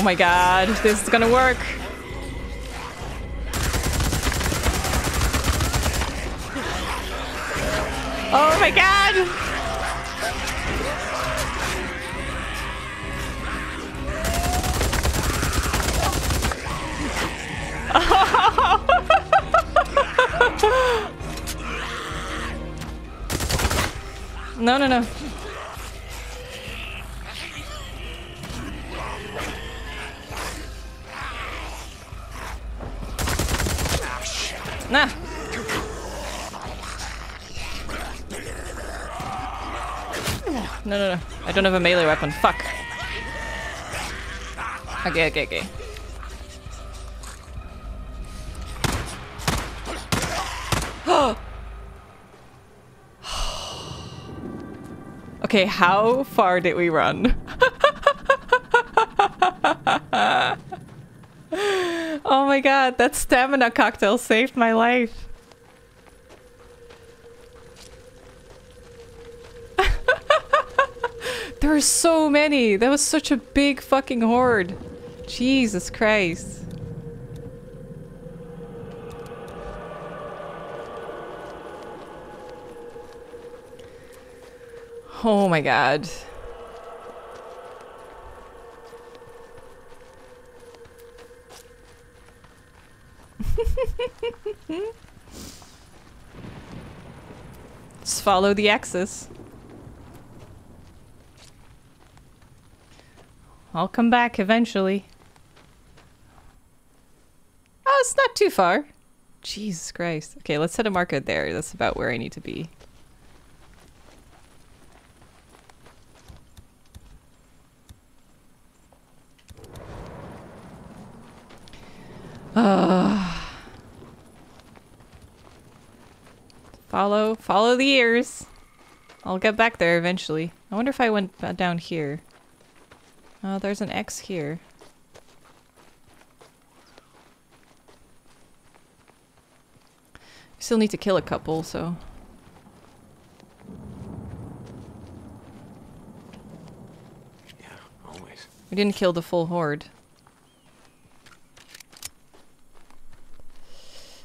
Oh my god, this is gonna work. Don't have a melee weapon. Fuck. Okay, okay, okay. okay, how far did we run? oh my god, that stamina cocktail saved my life. There are so many. That was such a big fucking horde. Jesus Christ. Oh my god. Just follow the axis. I'll come back eventually. Oh, it's not too far. Jesus Christ. Okay, let's set a marker there. That's about where I need to be. Uh, follow, follow the ears. I'll get back there eventually. I wonder if I went down here. Oh, there's an X here. We still need to kill a couple, so. Yeah, Always. We didn't kill the full horde.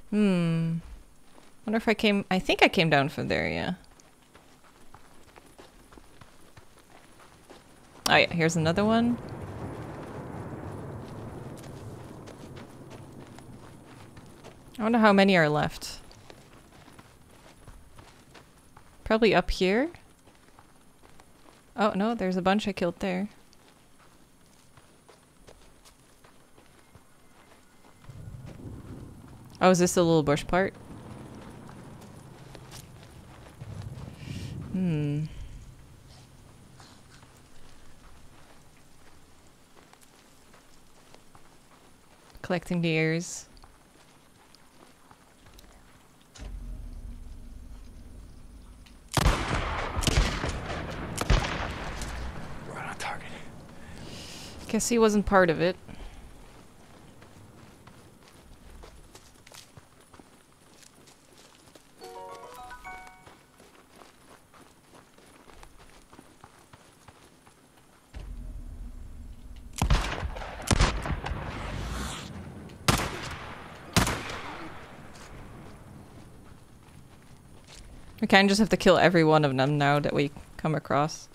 Hmm. Wonder if I came. I think I came down from there, yeah. Oh, yeah, here's another one. I wonder how many are left. Probably up here. Oh, no, there's a bunch I killed there. Oh, is this the little bush part? Hmm. Collecting the ears. Right on target. Guess he wasn't part of it. Kind of just have to kill every one of them now that we come across.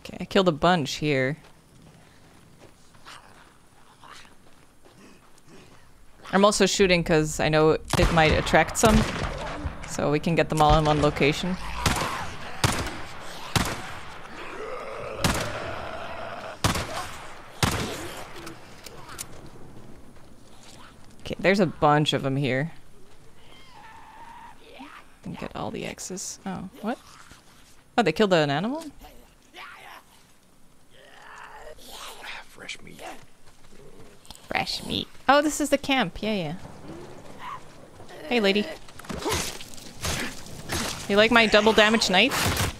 Okay, I killed a bunch here. I'm also shooting because I know it might attract some. So we can get them all in one location. Okay, there's a bunch of them here. And get all the X's. Oh, what? Oh, they killed an animal? Fresh meat. Fresh meat. Oh, this is the camp. Yeah, yeah. Hey, lady. You like my double damage knife?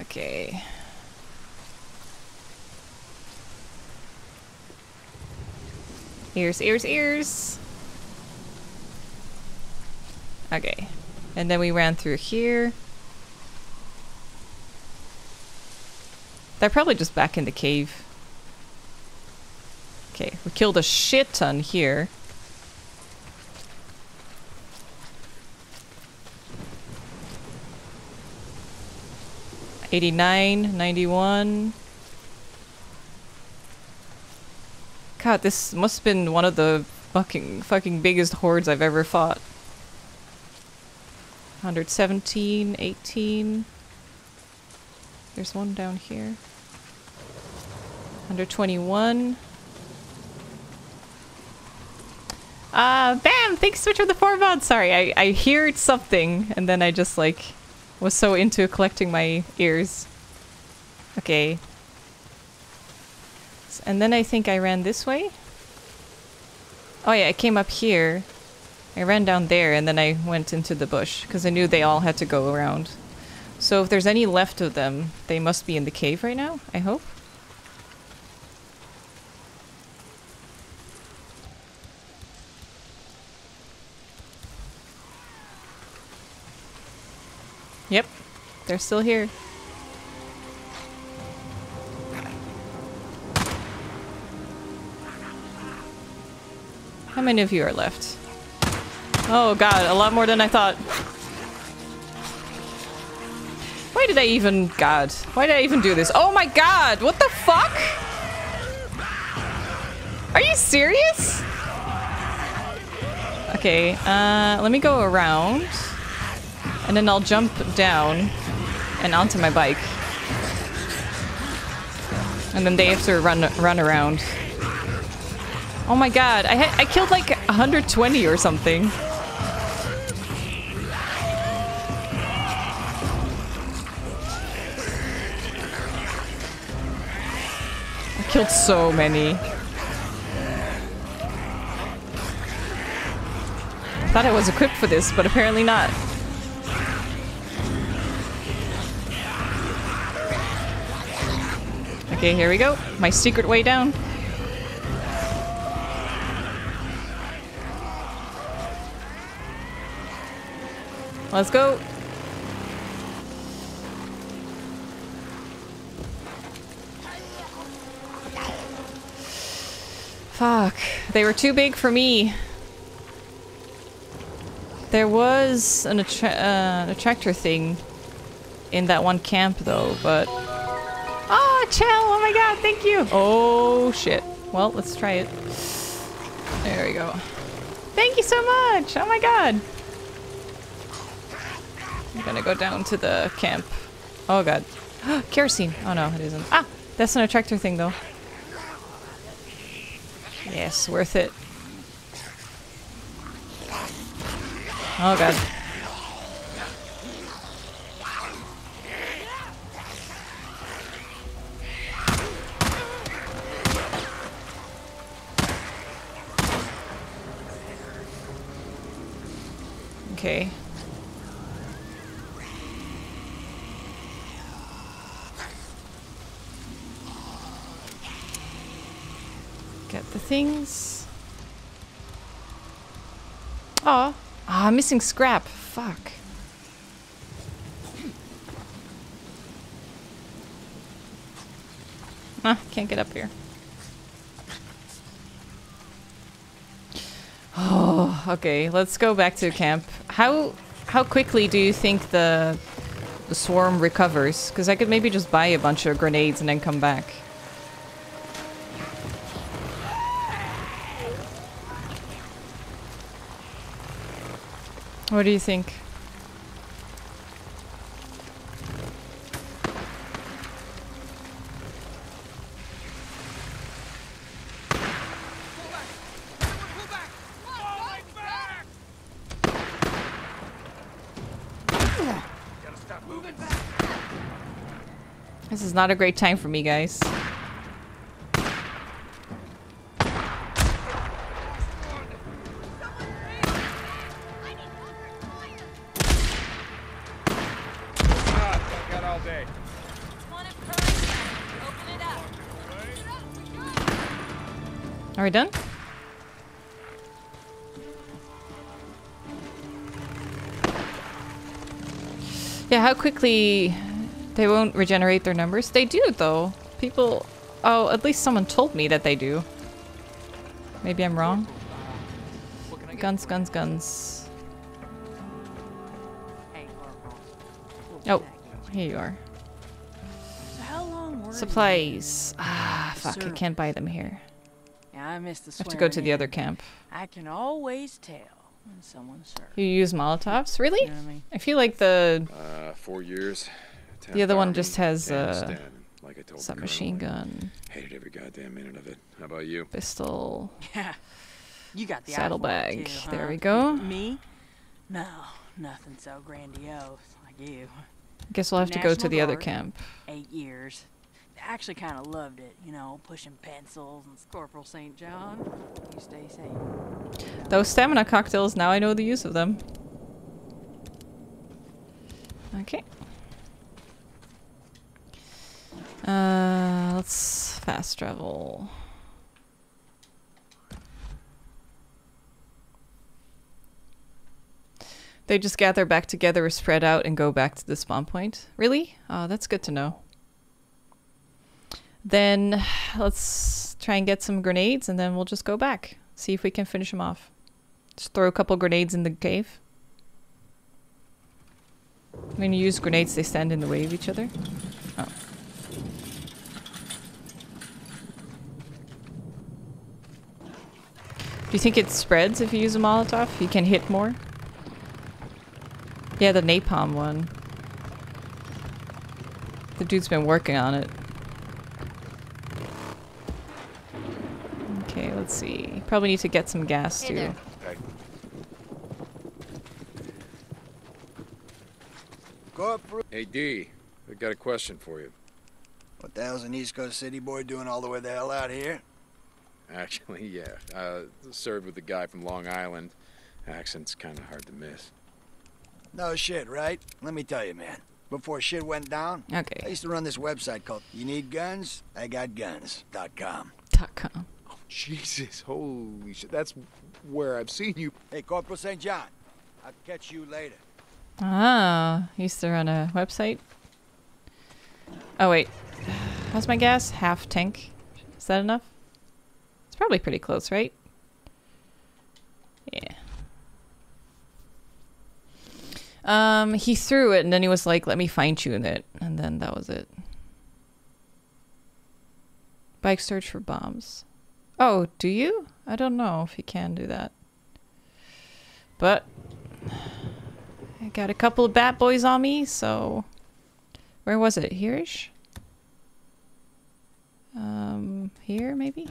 Okay. Ears, ears, ears. Okay. And then we ran through here. They're probably just back in the cave. Okay, we killed a shit ton here. Eighty-nine, ninety-one. God, this must have been one of the fucking fucking biggest hordes I've ever fought. 117, 18. There's one down here. 121. Uh, bam! Thanks so much for the four mods. Sorry, I, I heard something and then I just like was so into collecting my ears. Okay. And then I think I ran this way. Oh yeah, I came up here. I ran down there and then I went into the bush because I knew they all had to go around. So if there's any left of them, they must be in the cave right now, I hope. Yep, they're still here. How many of you are left? Oh god, a lot more than I thought. Why did I even... God. Why did I even do this? Oh my god! What the fuck? Are you serious? Okay, uh, let me go around. And then I'll jump down and onto my bike. And then they have to run run around. Oh my god, I, I killed like 120 or something. I killed so many. I thought I was equipped for this, but apparently not. Okay, here we go. My secret way down. Let's go. Fuck. They were too big for me. There was an, attra uh, attractor thing in that one camp though, but... Oh! Oh my god, thank you! Oh, shit. Well, let's try it. There we go. Thank you so much! Oh my god! I'm gonna go down to the camp. Oh god. Kerosene! Oh no, it isn't. Ah! That's an attractor thing though. Yes, worth it. Oh god. Okay. Get the things. Oh. Ah, missing scrap. Fuck. Ah, can't get up here. Oh, okay. Let's go back to camp. How how quickly do you think the the swarm recovers? Because I could maybe just buy a bunch of grenades and then come back. What do you think? Not a great time for me, guys. Are we done? Yeah, how quickly they won't regenerate their numbers? They do, though. People... Oh, at least someone told me that they do. Maybe I'm wrong. Guns, guns, guns. Oh, here you are. How long were Supplies. Ah, fuck, I can't buy them here. Yeah, I missed the I have to go to the other camp. I can always tell when someone's served. You use Molotovs? Really? You know I mean? I feel like the Uh, four years. The other one just has a like I told the submachine gun, Hated every goddamn minute of it. How about you? pistol. Yeah. You got the eye for it, Saddlebag. too, There we go. Me? No, nothing so grandiose like you. Guess we'll have to go to National the other camp. Eight years. Actually kind of loved it, you know, pushing pencils and Corporal St. John. You stay safe. Those stamina cocktails, now I know the use of them. Okay. Uh, let's fast travel. They just gather back together, spread out, and go back to the spawn point. Really? Oh, that's good to know. Then let's try and get some grenades, and then we'll just go back. See if we can finish them off. Just throw a couple grenades in the cave. When you use grenades, they stand in the way of each other. Oh. You think it spreads if you use a Molotov? You can hit more? Yeah, the napalm one. The dude's been working on it. Okay, let's see. Probably need to get some gas Hey too. there. Hey, D, I got a question for you. What the hell's an East Coast city boy doing all the way the hell out here? Actually, yeah. Uh, served with the guy from Long Island. Accent's kind of hard to miss. No shit, right? Let me tell you, man. Before shit went down, Okay. I used to run this website called You Need Guns? I Got Guns.com. Dot com. Jesus, holy shit. That's where I've seen you. Hey, Corporal St. John. I'll catch you later. Ah, used to run a website. Oh wait, how's my gas? Half tank. Is that enough? It's probably pretty close, right? Yeah. Um, he threw it and then he was like, "Let me fine tune it," and then that was it. Bike search for bombs. Oh, do you? I don't know if you can do that. But I got a couple of bat boys on me, so where was it? Here-ish? Um, here maybe?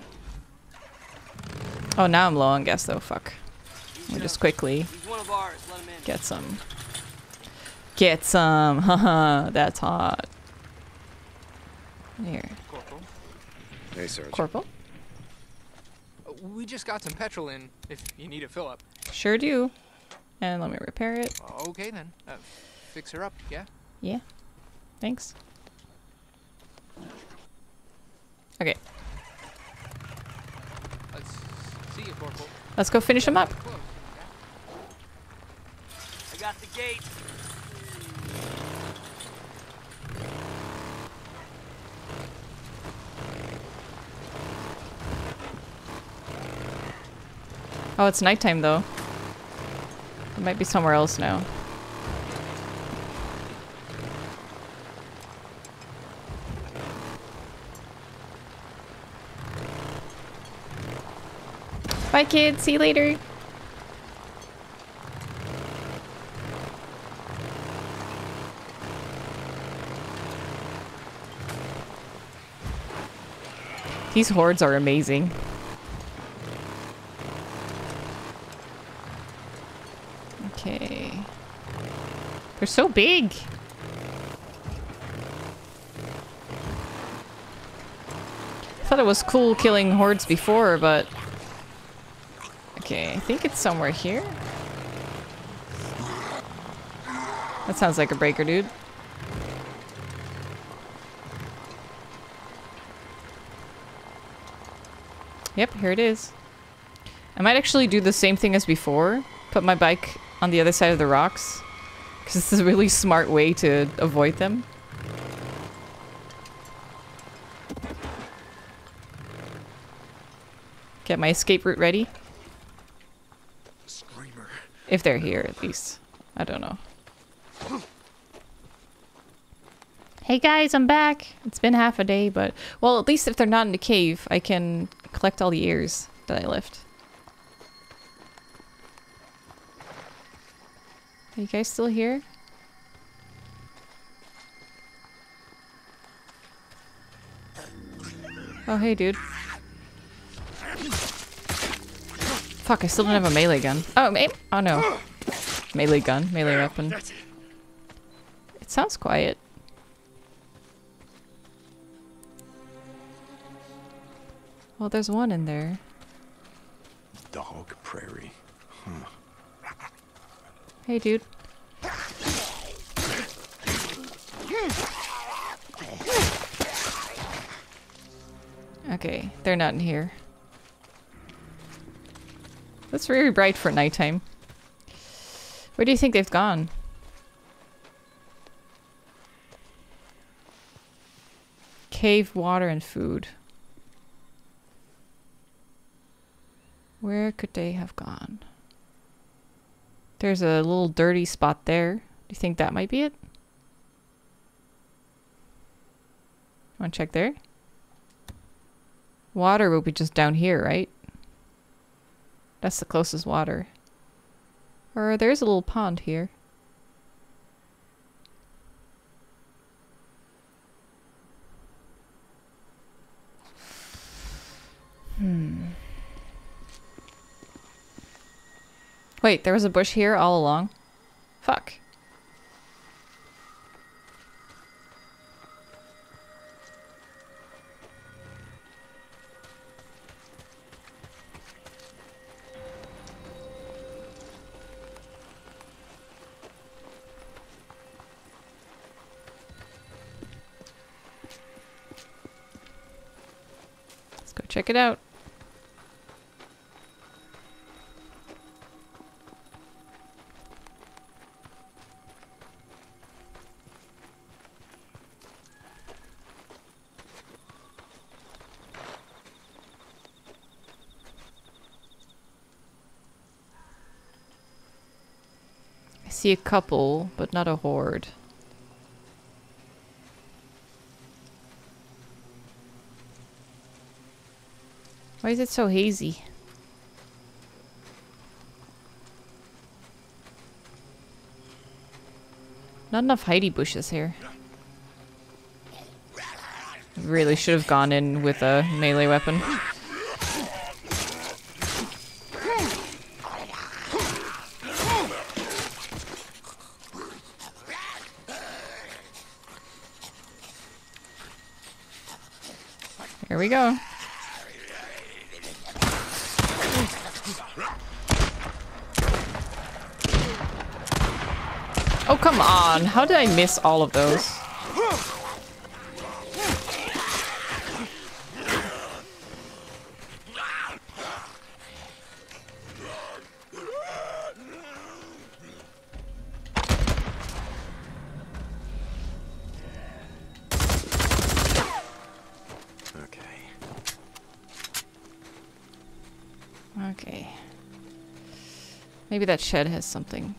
Oh, now I'm low on gas though. Fuck. We'll just quickly He's one of ours. Let him in. get some. Get some. Haha, that's hot. Here. Corporal. Hey, Sergeant. Corporal? We just got some petrol in, if you need a fill up. Sure do. And let me repair it. Okay then. Uh, fix her up, yeah? Yeah. Thanks. Okay, Let's see you, Corporal. Let's go finish him up. I got the gate. Oh, it's nighttime though. It might be somewhere else now. Bye, kids. See you later. These hordes are amazing. Okay. They're so big. I thought it was cool killing hordes before, but... Okay, I think it's somewhere here. That sounds like a breaker, dude. Yep, here it is. I might actually do the same thing as before. Put my bike on the other side of the rocks. Because this is a really smart way to avoid them. Get my escape route ready. If they're here, at least. I don't know. Hey guys, I'm back. It's been half a day, but... Well, at least if they're not in the cave, I can collect all the ears that I left. Are you guys still here? Oh, hey, dude. Fuck, I still don't have a melee gun. Oh, may oh no. Melee gun, melee weapon. It sounds quiet. Well, there's one in there. Dog prairie. Huh. Hey, dude. Okay, they're not in here. That's very bright for nighttime. Where do you think they've gone? Cave, water, and food. Where could they have gone? There's a little dirty spot there. Do you think that might be it? Want to check there? Water will be just down here, right? That's the closest water. Or there's a little pond here. Hmm. Wait, there was a bush here all along? Fuck. Check it out. I see a couple, but not a horde. Why is it so hazy? Not enough hidey bushes here. Really should have gone in with a melee weapon. Here we go. Come on. How did I miss all of those? Okay. Okay. Maybe that shed has something.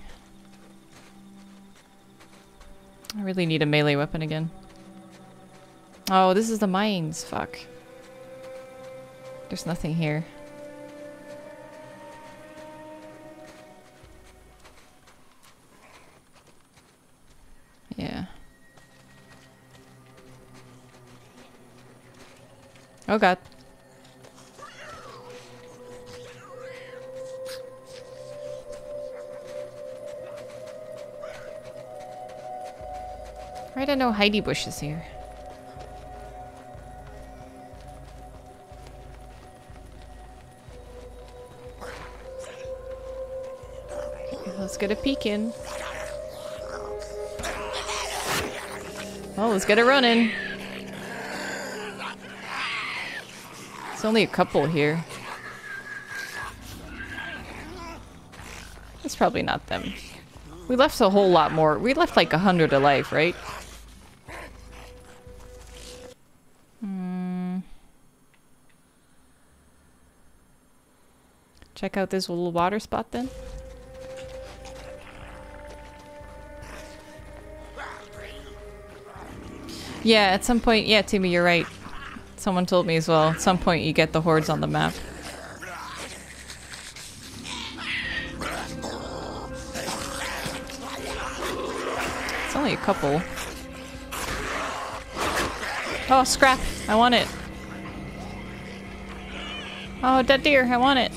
Really need a melee weapon again. Oh, this is the mines. Fuck. There's nothing here. Yeah. Oh god. I know hidey Bush is here. Let's get a peek in. Well, let's get it running. It's only a couple here. It's probably not them. We left a whole lot more. We left like a hundred alive, right? Check out this little water spot then. Yeah, at some point, yeah, Timmy, you're right. Someone told me as well. At some point, you get the hordes on the map. It's only a couple. Oh, scrap! I want it. Oh, dead deer! I want it.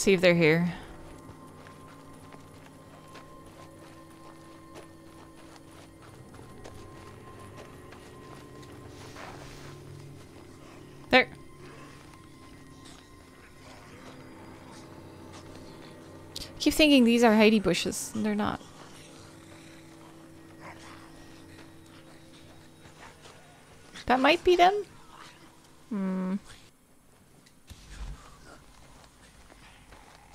See if they're here. There. keep thinking these are hidey bushes, and they're not. That might be them? Hmm.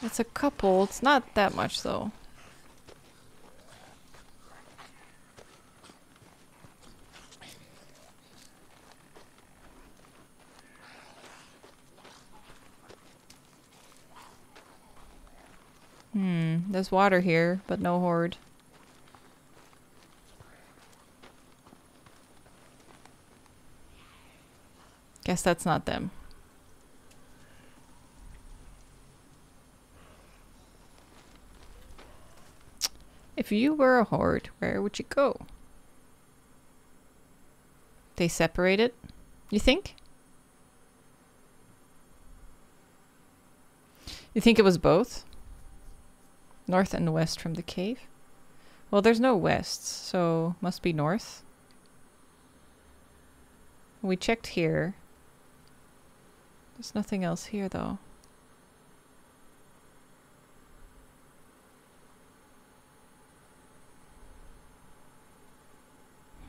It's a couple. It's not that much, though. Hmm, there's water here, but no horde. Guess that's not them. If you were a horde, where would you go? They separated? You think? You think it was both? North and west from the cave? Well, there's no west, so must be north. We checked here. There's nothing else here, though.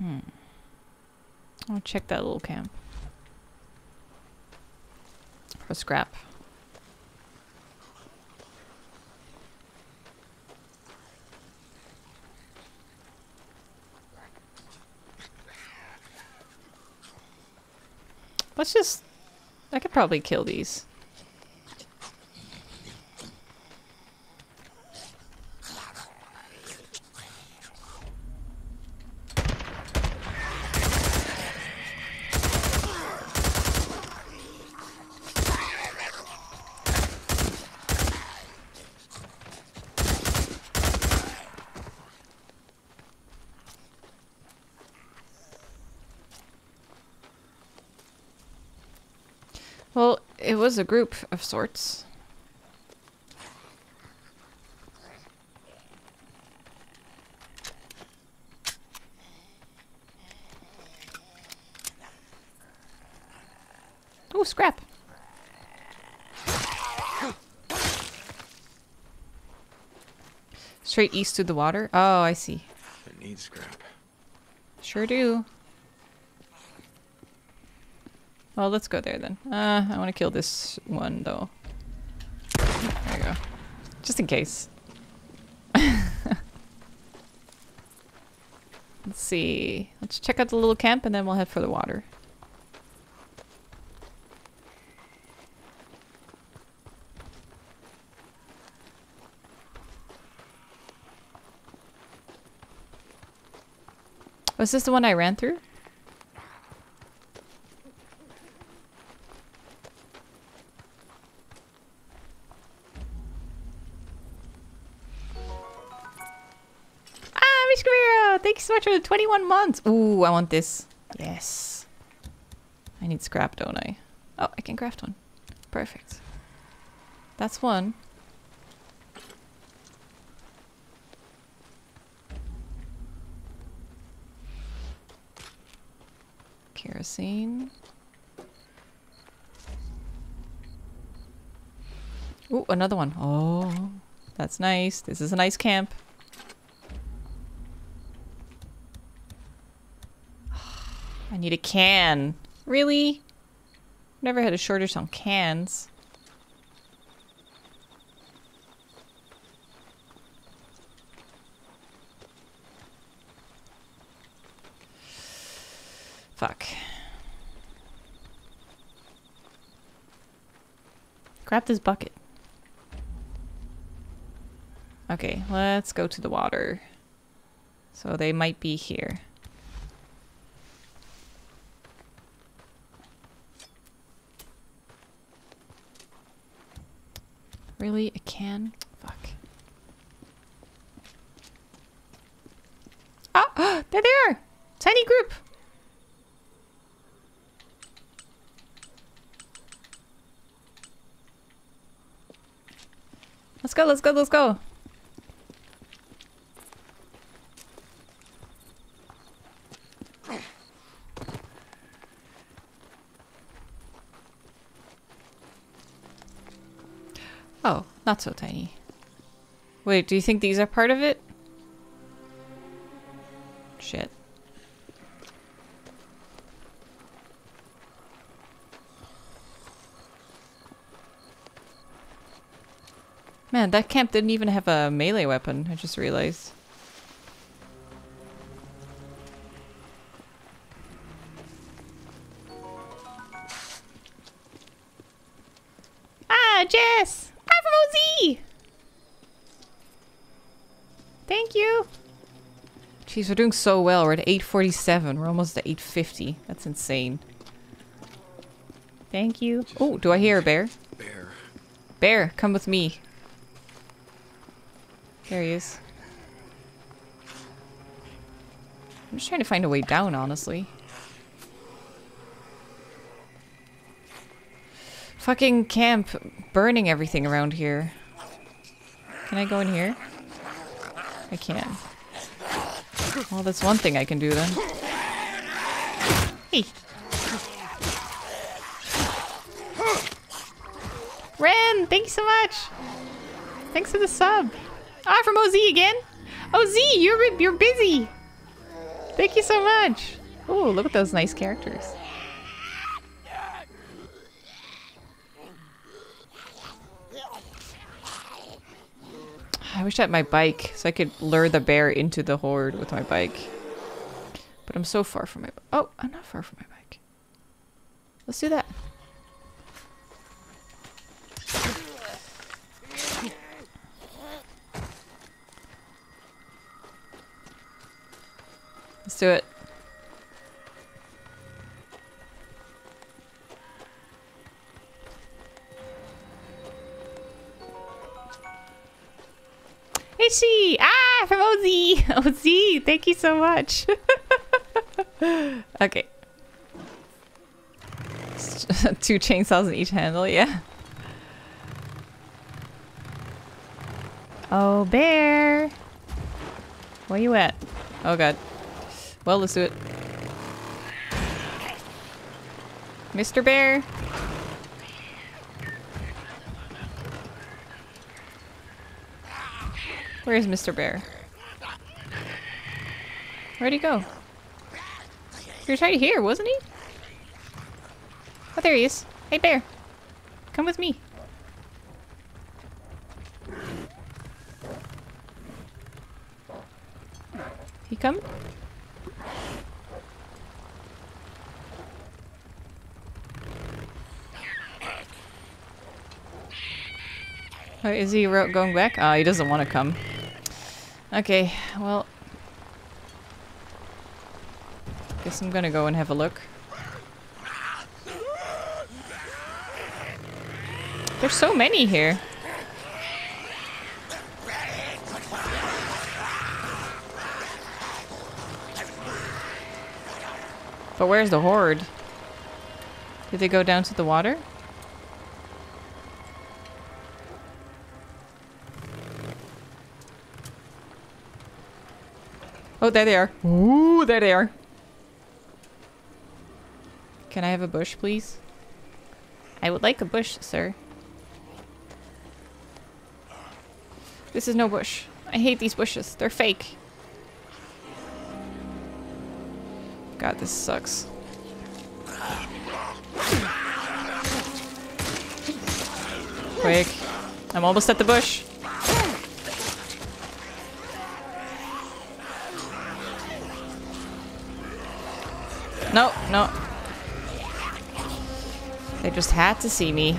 Hmm. I'll check that little camp. For scrap. Let's just... I could probably kill these. Well, it was a group of sorts. Oh, scrap. Straight east to the water? Oh, I see. It needs scrap. Sure do. Well, let's go there then. Uh, I want to kill this one though. There you go. Just in case. Let's see. Let's check out the little camp and then we'll head for the water. Was this the one I ran through? 21 months! Ooh, I want this. Yes. I need scrap, don't I? Oh, I can craft one. Perfect. That's one. Kerosene. Ooh, another one. Oh, that's nice. This is a nice camp. I need a can. Really? Never had a shortage on cans. Fuck. Grab this bucket. Okay, let's go to the water. So they might be here. Really? A can? Fuck. Ah! There they are! Tiny group! Let's go, let's go, let's go. Oh, not so tiny. Wait, do you think these are part of it? Shit. Man, that camp didn't even have a melee weapon, I just realized. Jeez, we're doing so well. We're at 847. We're almost at 850. That's insane. Thank you. Oh, do I hear a bear? Bear. Bear, come with me. There he is. I'm just trying to find a way down, honestly. Fucking camp burning everything around here. Can I go in here? I can. Well, that's one thing I can do then. Hey. Ren, thank you so much. Thanks for the sub. Ah, from OZ again. OZ, you're you're busy. Thank you so much. Oh, look at those nice characters. Wish I had my bike so I could lure the bear into the horde with my bike. But I'm so far from my Oh, I'm not far from my bike. Let's do that. Thank you so much. okay. Two chainsaws in each handle, yeah. Oh, bear! Where you at? Oh god. Well, let's do it. Mr. Bear! Where's Mr. Bear? Where'd he go? He was right here, wasn't he? Oh, there he is. Hey, Bear. Come with me. He come? Oh, is he going back? Oh, he doesn't want to come. Okay, well... Guess I'm gonna go and have a look. There's so many here. But where's the horde? Did they go down to the water? Oh, there they are. Ooh, there they are. Can I have a bush, please? I would like a bush, sir. This is no bush. I hate these bushes. They're fake. God, this sucks. Quick. I'm almost at the bush. No, no. They just had to see me.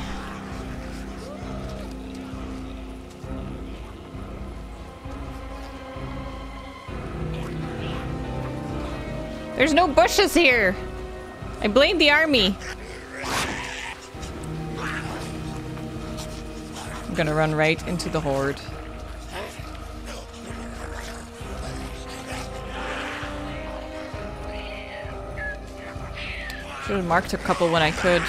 There's no bushes here. I blame the army. I'm gonna run right into the horde. Should have marked a couple when I could.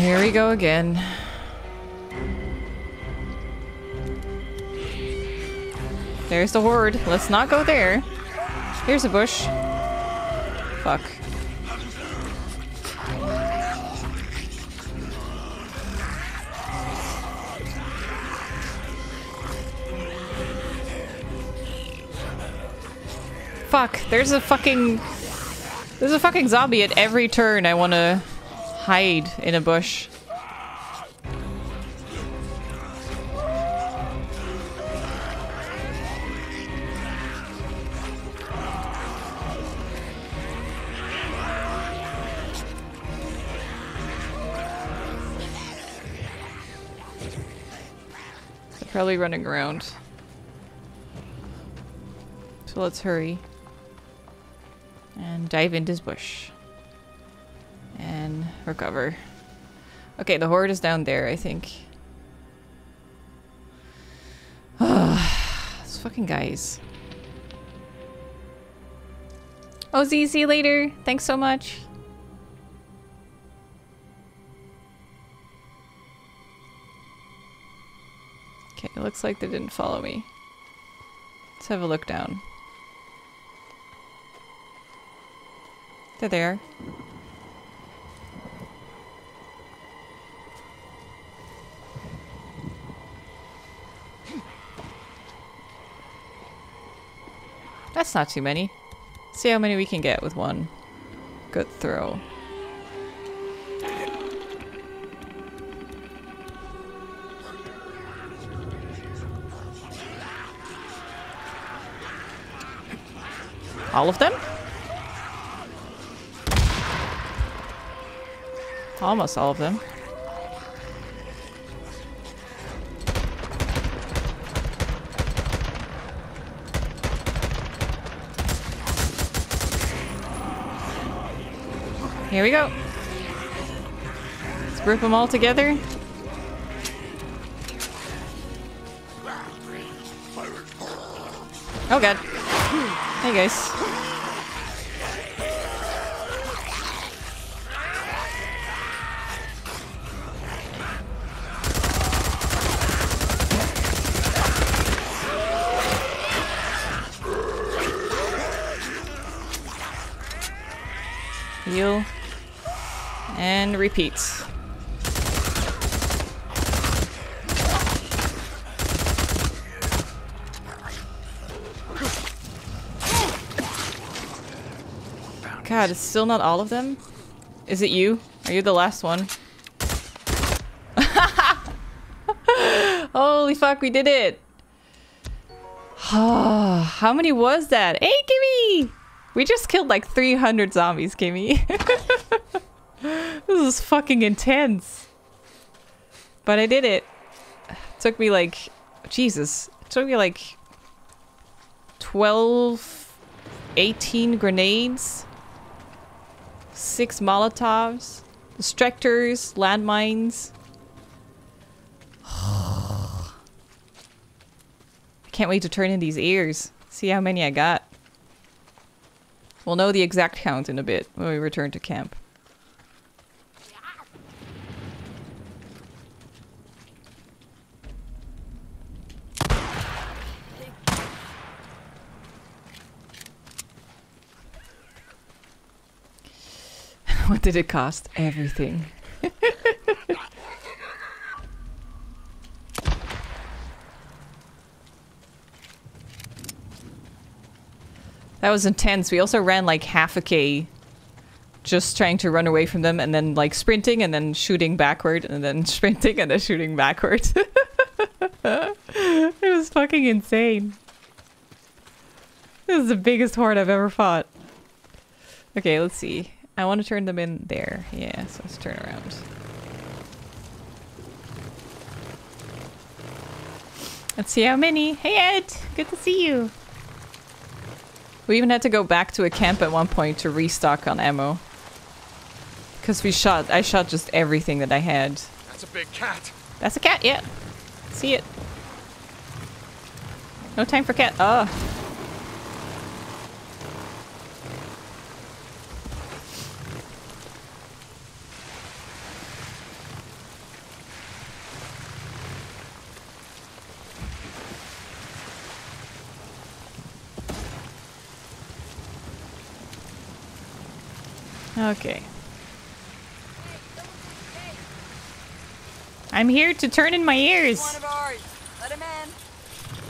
here we go again. There's the horde. Let's not go there. Here's a bush. Fuck. Fuck, there's a fucking... There's a fucking zombie at every turn I wanna hide in a bush. Probably running around. So let's hurry. And dive into this bush. Recover. Okay, the horde is down there, I think. These fucking guys. Oh, Z, see you later. Thanks so much. Okay, it looks like they didn't follow me. Let's have a look down. They're there. That's not too many. See how many we can get with one good throw. All of them? Almost all of them. Here we go. Let's group them all together. Oh god. Hey guys. Repeats. God, it's still not all of them? Is it you? Are you the last one? Holy fuck, we did it! How many was that? Hey, Kimmy! We just killed like 300 zombies, Kimmy. this is fucking intense. But I did it. it. Took me like... Jesus. It took me like... 12... 18 grenades. 6 molotovs. Destructors. Landmines. I can't wait to turn in these ears. See how many I got. We'll know the exact count in a bit when we return to camp. What did it cost? Everything. That was intense. We also ran like half a K just trying to run away from them and then like sprinting and then shooting backward and then sprinting and then shooting backward. it was fucking insane. This is the biggest horde I've ever fought. Okay, let's see. I want to turn them in there. Yeah, so let's turn around. Let's see how many. Hey Ed! Good to see you. We even had to go back to a camp at one point to restock on ammo. Because we shot, I shot just everything that I had. That's a big cat. That's a cat, yeah. See it. No time for cat. Oh. Okay. I'm here to turn in my ears. One of ours. Let him in.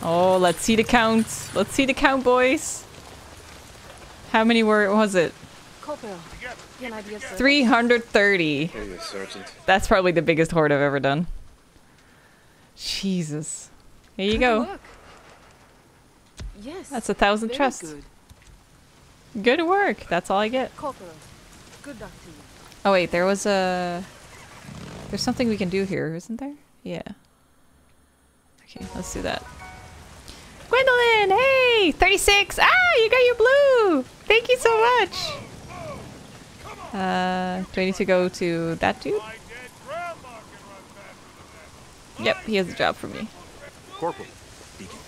Oh, let's see the count. Let's see the count, boys. How many were it was it? Corporal, you an idea, sir? 330. That's probably the biggest horde I've ever done. Jesus. Here you Good go. work. Yes. That's a thousand very chests. Good. Good work. That's all I get. Corporal, good luck to you. Oh wait, there was a. There's something we can do here, isn't there? Yeah. Okay, let's do that. Gwendolyn, hey, 36. Ah, you got your blue. Thank you so much. Uh, do I need to go to that dude? Yep, he has a job for me. Corporal. Deacon.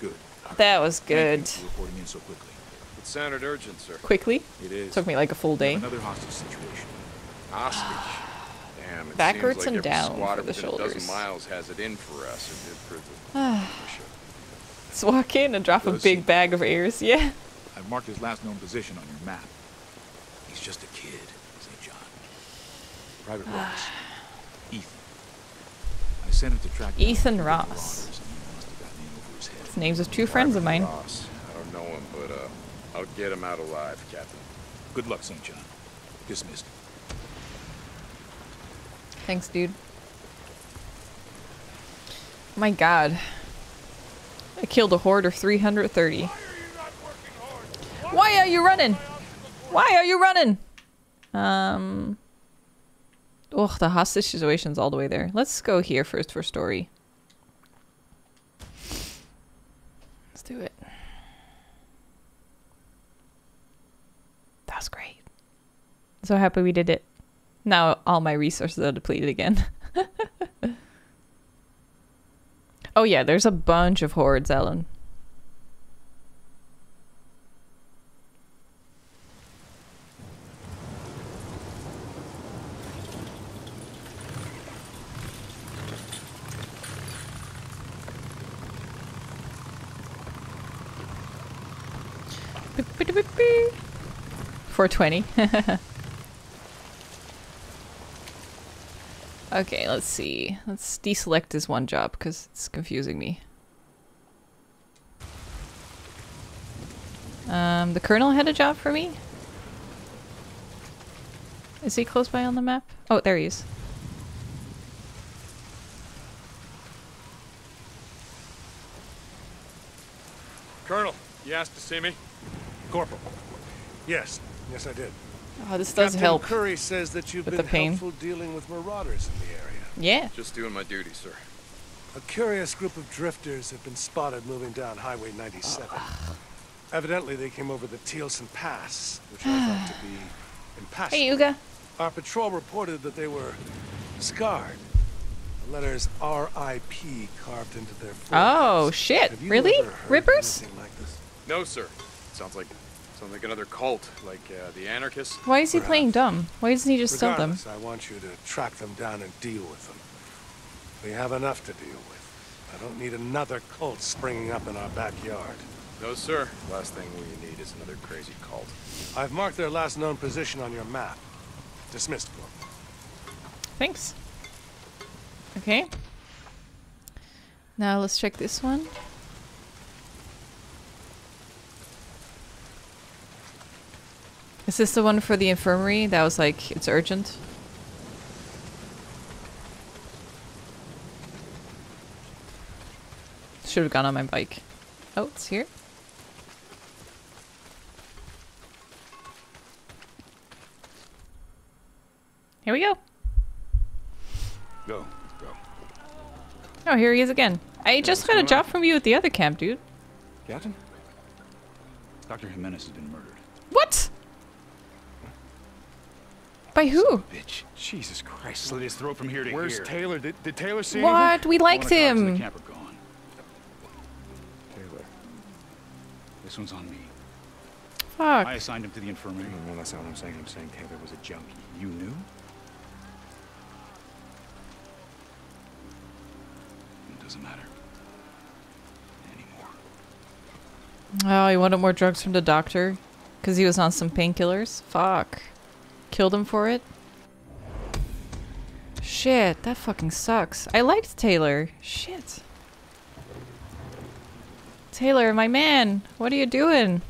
Good. That was good. Thank you for reporting in so quickly. It sounded urgent, sir. Quickly? It is. Took me like a full day. Another hostage situation. Hostage. Damn, it Backwards seems like and down for the a shoulders. dozen miles has it in for us. Or did the Let's walk in and drop a big bag of airs. Yeah. I've marked his last known position on your map. He's just a kid, St. John. Private Ross. Ethan. I sent him to track Ethan Ross. marauders, and he must have gotten in over his name's of two friends of mine. Ross. I don't know him, but uh, I'll get him out alive, Captain. Good luck, St. John. Dismissed. Thanks, dude. My god. I killed a horde of 330. Why are you running? Why are you running? Um. Ugh, the hostage situation's all the way there. Let's go here first for story. Let's do it. That was great. So happy we did it. Now all my resources are depleted again. oh yeah, there's a bunch of hordes, Ellen. Beep, beep, beep. 420. okay, let's see. Let's deselect this one job because it's confusing me. Um, the colonel had a job for me. Is he close by on the map? Oh, there he is. Colonel, you asked to see me? Corporal. Yes, yes I did. Oh, this does Captain help. Kouri says that you've with been the pain. helpful dealing with marauders in the area. Yeah. Just doing my duty, sir. A curious group of drifters have been spotted moving down Highway 97. Evidently, they came over the Tealson Pass, which I thought to be impassable. Hey, Yuga. Our patrol reported that they were scarred. The letters R.I.P. carved into their foreheads. Oh, shit. Really? ever heard of Rippers? like this? No, sir. Sounds like sounds like another cult, like uh, the anarchists. Why is he playing dumb? Why doesn't he just tell them? Regardless, I want you to track them down and deal with them. We have enough to deal with. I don't need another cult springing up in our backyard. No, sir. Last thing we need is another crazy cult. I've marked their last known position on your map. Dismissed, Corporal. Thanks. Okay. Now let's check this one. Is this the one for the infirmary that was like, it's urgent? Should have gone on my bike. Oh, it's here. Here we go. Go. Go. Oh, here he is again. I just got a job from you at the other camp, dude. Captain? Dr. Jimenez has been murdered. What? By who? Bitch. Jesus Christ. Slit his throat from here to Where's here. Taylor? Did, did Taylor see What? We liked All the cops in the him. gone. Taylor. This one's on me. Fuck. I assigned him to the infirmary. No, that's not what I'm saying. I'm saying Taylor was a junkie. You knew? It doesn't matter. Anymore. Oh, he wanted more drugs from the doctor? Because he was on some painkillers? Fuck killed him for it. Shit, that fucking sucks. I liked Taylor. Shit. Taylor, my man, what are you doing?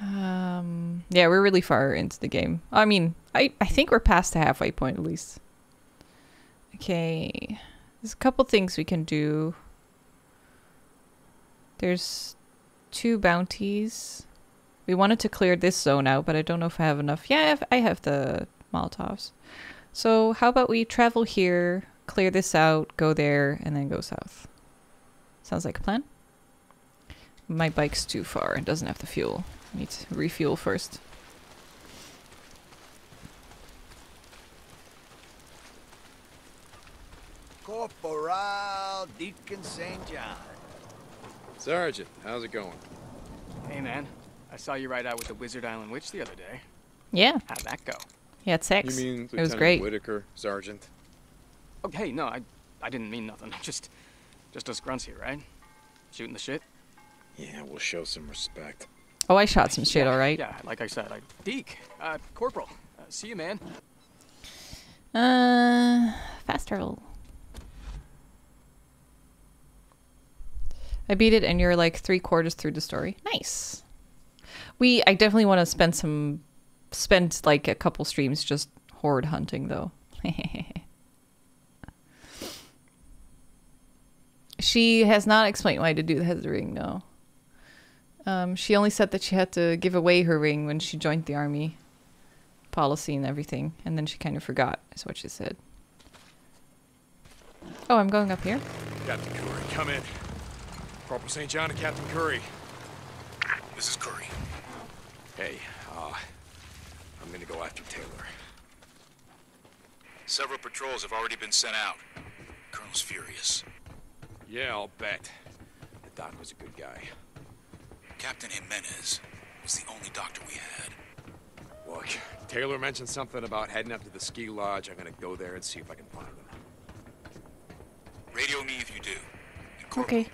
Um, yeah, we're really far into the game. I mean, I, I think we're past the halfway point at least. Okay, there's a couple things we can do. There's two bounties. We wanted to clear this zone out, but I don't know if I have enough. Yeah, I have, I have the Molotovs. So how about we travel here, clear this out, go there, and then go south. Sounds like a plan. My bike's too far and doesn't have the fuel. I need to refuel first. Corporal Deacon St. John. Sergeant, how's it going? Hey, man. I saw you ride out with the Wizard Island Witch the other day. Yeah. How'd that go? Yeah, it's sex. You mean it was Lieutenant great. Whitaker, Sergeant? Oh, hey, no, I, I didn't mean nothing. Just, just us grunts here, right? Shooting the shit. Yeah, we'll show some respect. Oh, I shot some shit, Yeah, alright. Yeah, like I said, I, Deke, uh, Corporal. Uh, see you, man. Uh, fast travel. I beat it, and you're like three quarters through the story. Nice. We, I definitely want to spend some, spend like a couple streams just horde hunting though. she has not explained why to do the head ring. No. Um, she only said that she had to give away her ring when she joined the army policy and everything, and then she kind of forgot, is what she said. Oh, I'm going up here? Captain Kouri, come in. Corporal St. John and Captain Kouri. This is Kouri. Hey, uh, I'm gonna go after Taylor. Several patrols have already been sent out. Colonel's furious. Yeah, I'll bet. The doc was a good guy. Captain Jimenez was the only doctor we had. Look, Taylor mentioned something about heading up to the ski lodge. I'm gonna go there and see if I can find him. Radio me if you do. Okay.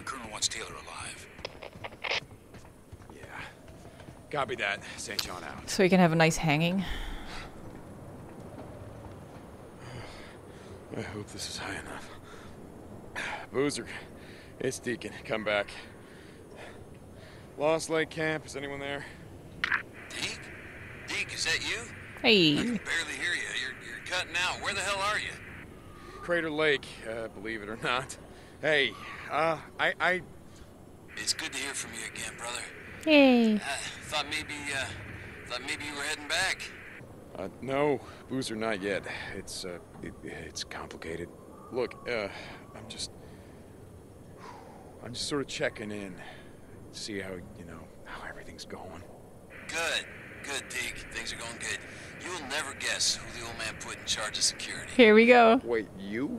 The Colonel wants Taylor alive. Yeah. Copy that. St. John out. So we can have a nice hanging. I hope this is high enough. Boozer, it's Deacon. Come back. Lost Lake Camp. Is anyone there? Deke? Deke, is that you? Hey. I can barely hear you. You're, you're cutting out. Where the hell are you? Crater Lake, uh, believe it or not. Hey, uh, I, I, It's good to hear from you again, brother. Yay. Uh, thought maybe, uh, thought maybe you were heading back. uh, no, Boozer, not yet. It's, uh, it, it's complicated. Look, uh, I'm just, I'm just sort of checking in, see how, you know, how everything's going. Good, good, Deke. Things are going good. You'll never guess who the old man put in charge of security. Here we go. Wait, you?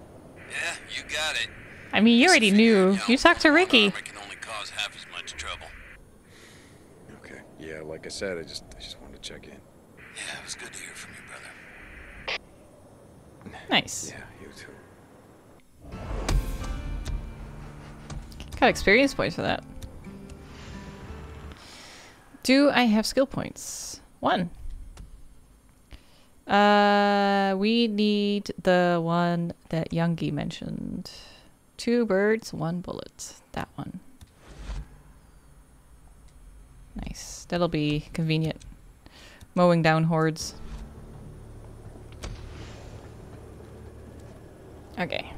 Yeah, you got it. I mean, you already knew. You talked to Rikki. Can only cause half as much trouble. Okay. Yeah, like I said, I just, I just wanted to check in. Yeah, it was good to hear from you, brother. Nice. Yeah, you too. Got experience points for that. Do I have skill points? One. Uh, we need the one that Youngie mentioned. Two birds, one bullet. That one. Nice. That'll be convenient. Mowing down hordes. Okay.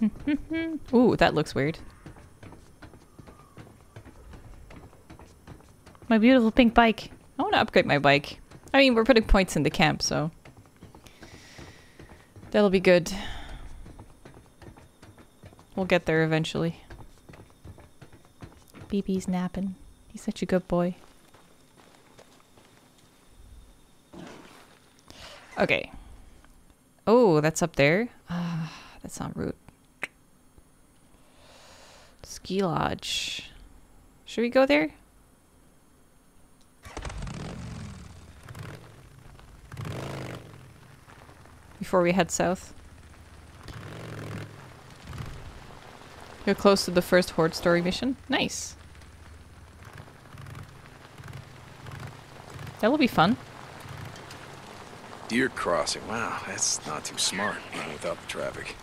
Ooh, that looks weird. My beautiful pink bike. I want to upgrade my bike. I mean, we're putting points in the camp, so that'll be good. We'll get there eventually. BB's napping. He's such a good boy. Okay. Oh, that's up there. Ah, that's not route. Ski lodge. Should we go there? before we head south. You're close to the first Horde story mission. Nice. That'll be fun. Deer crossing. Wow, that's not too smart without the traffic.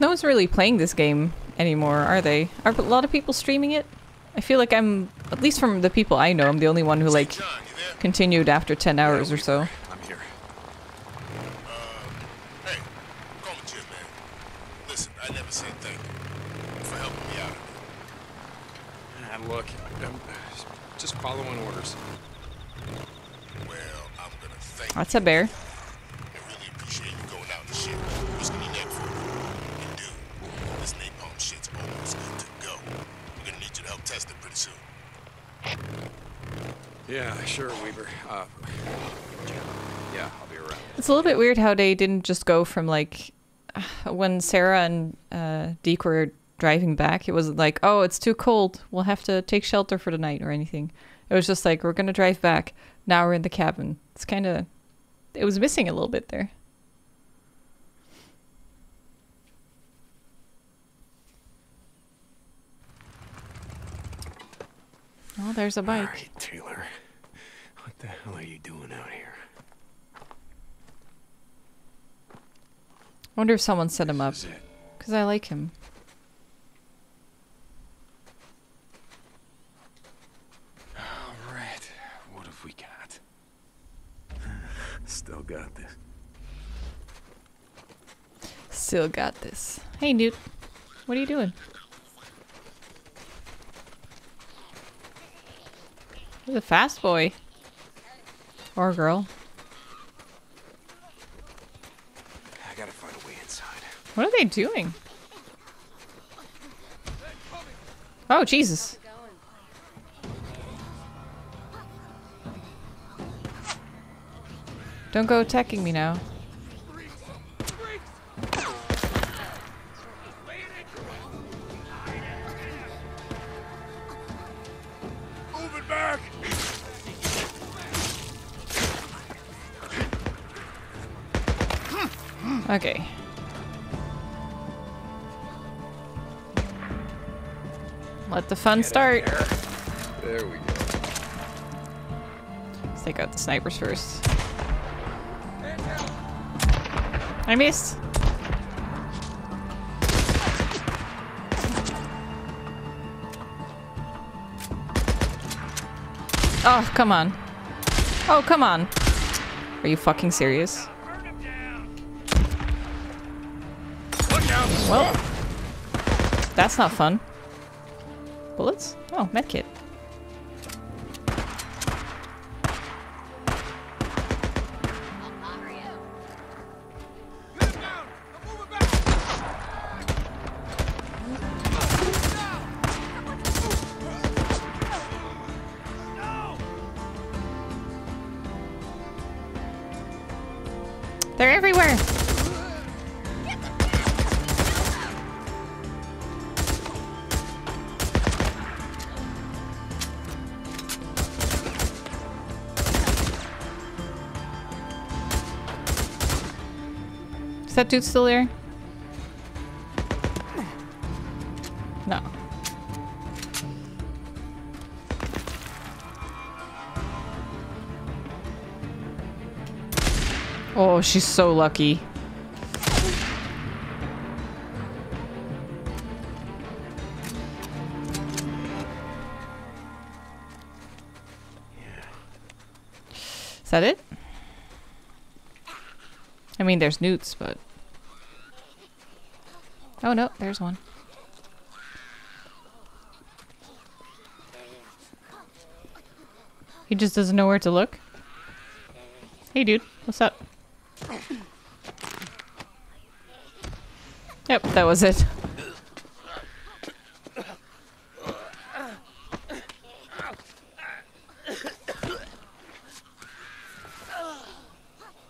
No one's really playing this game anymore, are they? Are a lot of people streaming it? I feel like I'm, at least from the people I know, I'm the only one who like continued after 10 hours or so. I'm here. Uh, hey, call me Jim, man. Listen, I never say thank you for helping me out. Ah, look, I'm just following orders. Well, I'm gonna thank That's a bear. I really appreciate you going out and shit. Risking your neck for it. And dude, this napalm shit's almost good to go. We're gonna need you to help test it pretty soon. Yeah, sure, Weaver. Uh, yeah, I'll be around. It's a little bit weird how they didn't just go from like when Sarah and uh, Deke were driving back. It wasn't like, oh, it's too cold. We'll have to take shelter for the night or anything. It was just like we're gonna drive back. Now we're in the cabin. It's kind of it was missing a little bit there. Oh, there's a bike. All right, Taylor. What the hell are you doing out here? I wonder if someone set him up. Because I like him. All right. What have we got? Still got this. Still got this. Hey, Newt. What are you doing? He's a fast boy. Or girl. I gotta find a way inside. What are they doing? Oh, Jesus. Don't go attacking me now. Okay. Let the fun start. There we go. Let's take out the snipers first. I missed. Oh, come on. Oh, come on. Are you fucking serious? Well, that's not fun. Bullets? Oh, medkit. They're everywhere. That dude still there? No. Oh, she's so lucky. Is that it? I mean, there's newts, but... Oh no, there's one. He just doesn't know where to look. Hey dude, what's up? Yep, that was it.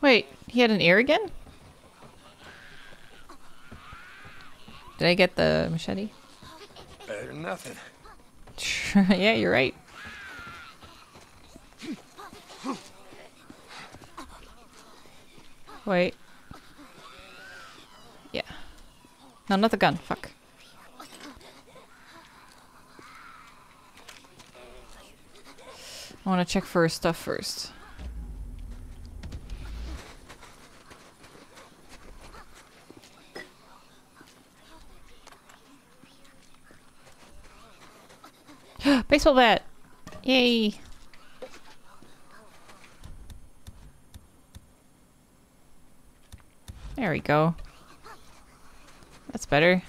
Wait, he had an ear again? Did I get the machete? Better than nothing. yeah, you're right. Wait. Yeah. No, not the gun. Fuck. I want to check for stuff first. Baseball bat. Yay. There we go. That's better.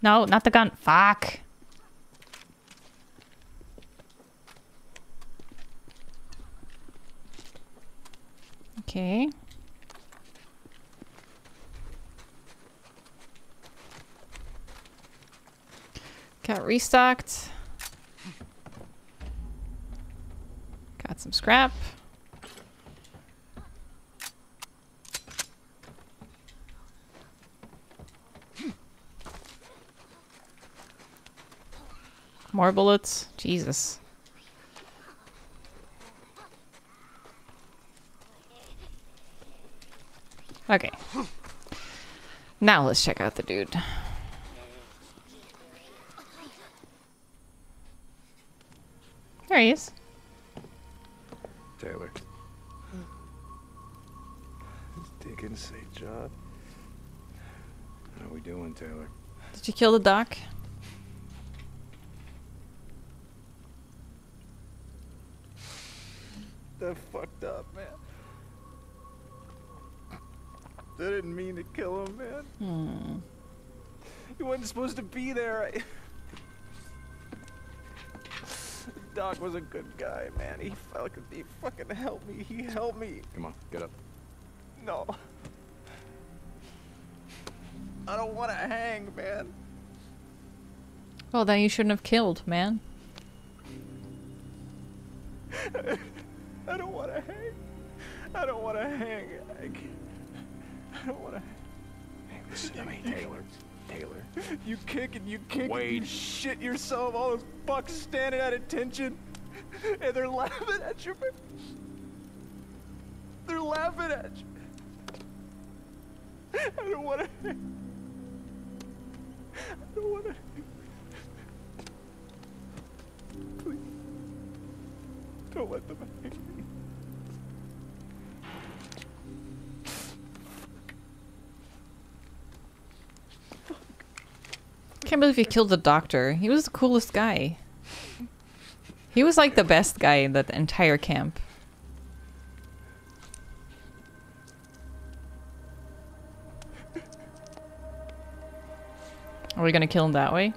No, not the gun. Fuck. Okay. Got restocked. Got some scrap. More bullets. Jesus. Okay. Now let's check out the dude. There he is. Taylor. Deacon St. John. How are we doing, Taylor? Did you kill the doc? That fucked up, man. I didn't mean to kill him, man. Hmm. He wasn't supposed to be there. Doc was a good guy, man. He fucking, he fucking helped me. He helped me. Come on, get up. No. I don't want to hang, man. Well, then you shouldn't have killed, man. Kick and Wade. you shit yourself. All those fucks standing at attention, and they're laughing at you. They're laughing at you. Believe you killed the doctor. He was the coolest guy. He was like the best guy in that entire camp. Are we gonna kill him that way?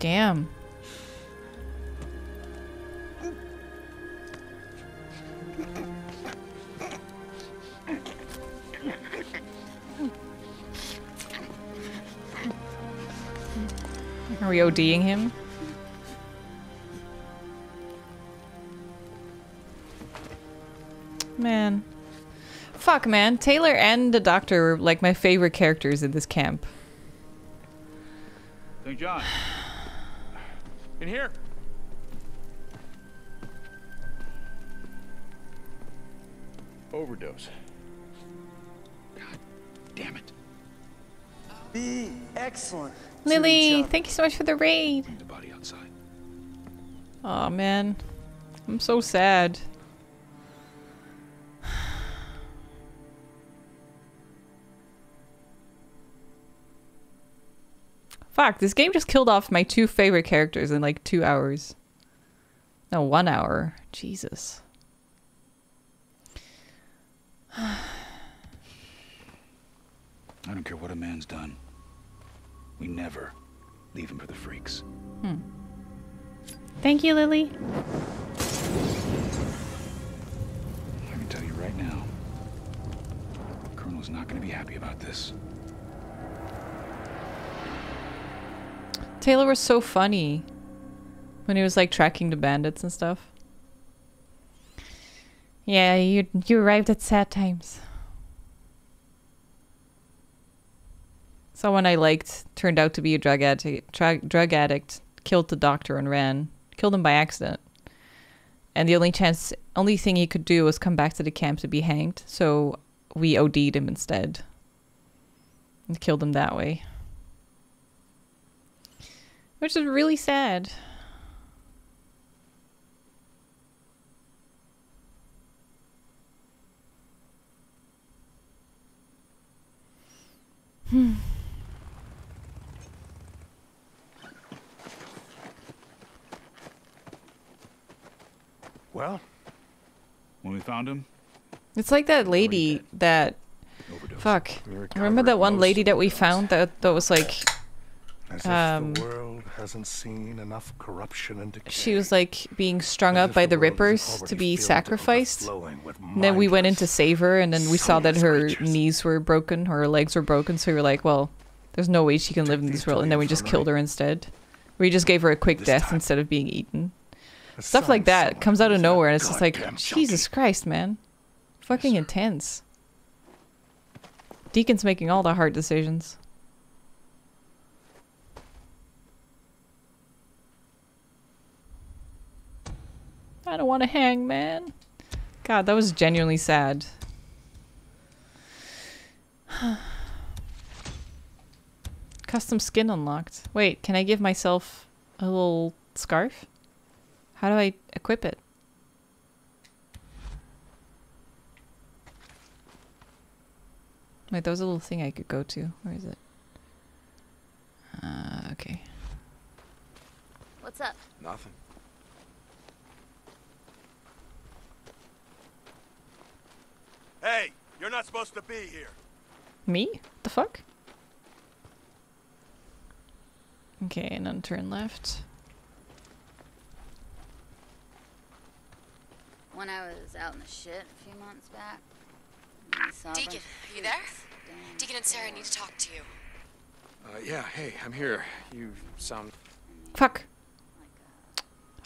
Damn. Are we ODing him? Man. Fuck, man. Taylor and the doctor were like my favorite characters in this camp. St. John. In here. Overdose. God damn it. Be excellent. Lily, thank you so much for the raid. The body outside. Oh man. I'm so sad. Fuck, this game just killed off my two favorite characters in like two hours. No, one hour. Jesus. I don't care what a man's done. We never leave him for the freaks. Hmm. Thank you, Lily. I can tell you right now, Colonel's not going to be happy about this. Taylor was so funny when he was like tracking the bandits and stuff. Yeah, you you arrived at sad times. Someone I liked turned out to be a drug addict. Drug addict killed the doctor and ran. Killed him by accident. And the only chance, only thing he could do was come back to the camp to be hanged. So we OD'd him instead. and killed him that way. Which is really sad. Hmm. Well, when we found him, It's like that lady that. Fuck. Remember that one lady that we found that that was like. as Um, if the world hasn't seen enough corruption and decay. she was like being strung up by the Rippers to be sacrificed. And then we went in to save her, and then we saw that her knees were broken, or her legs were broken. So we were like, well, there's no way she can live in this world. And then we just killed her instead. We just gave her a quick death instead of being eaten. Stuff like that comes out of nowhere, and it's just like, Jesus Christ, man. Fucking intense. Deacon's making all the hard decisions. I don't want to hang, man. God, that was genuinely sad. Custom skin unlocked. Wait, can I give myself a little scarf? How do I equip it? Wait, there was a little thing I could go to. Where is it? Uh, okay. What's up? Nothing. Hey, you're not supposed to be here. Me? The fuck? Okay, and then turn left. When I was out in the shit a few months back. I saw a Deacon, are you there? freaks Deacon and Sarah need to talk to you. Uh, yeah, hey, I'm here. You sound. Fuck.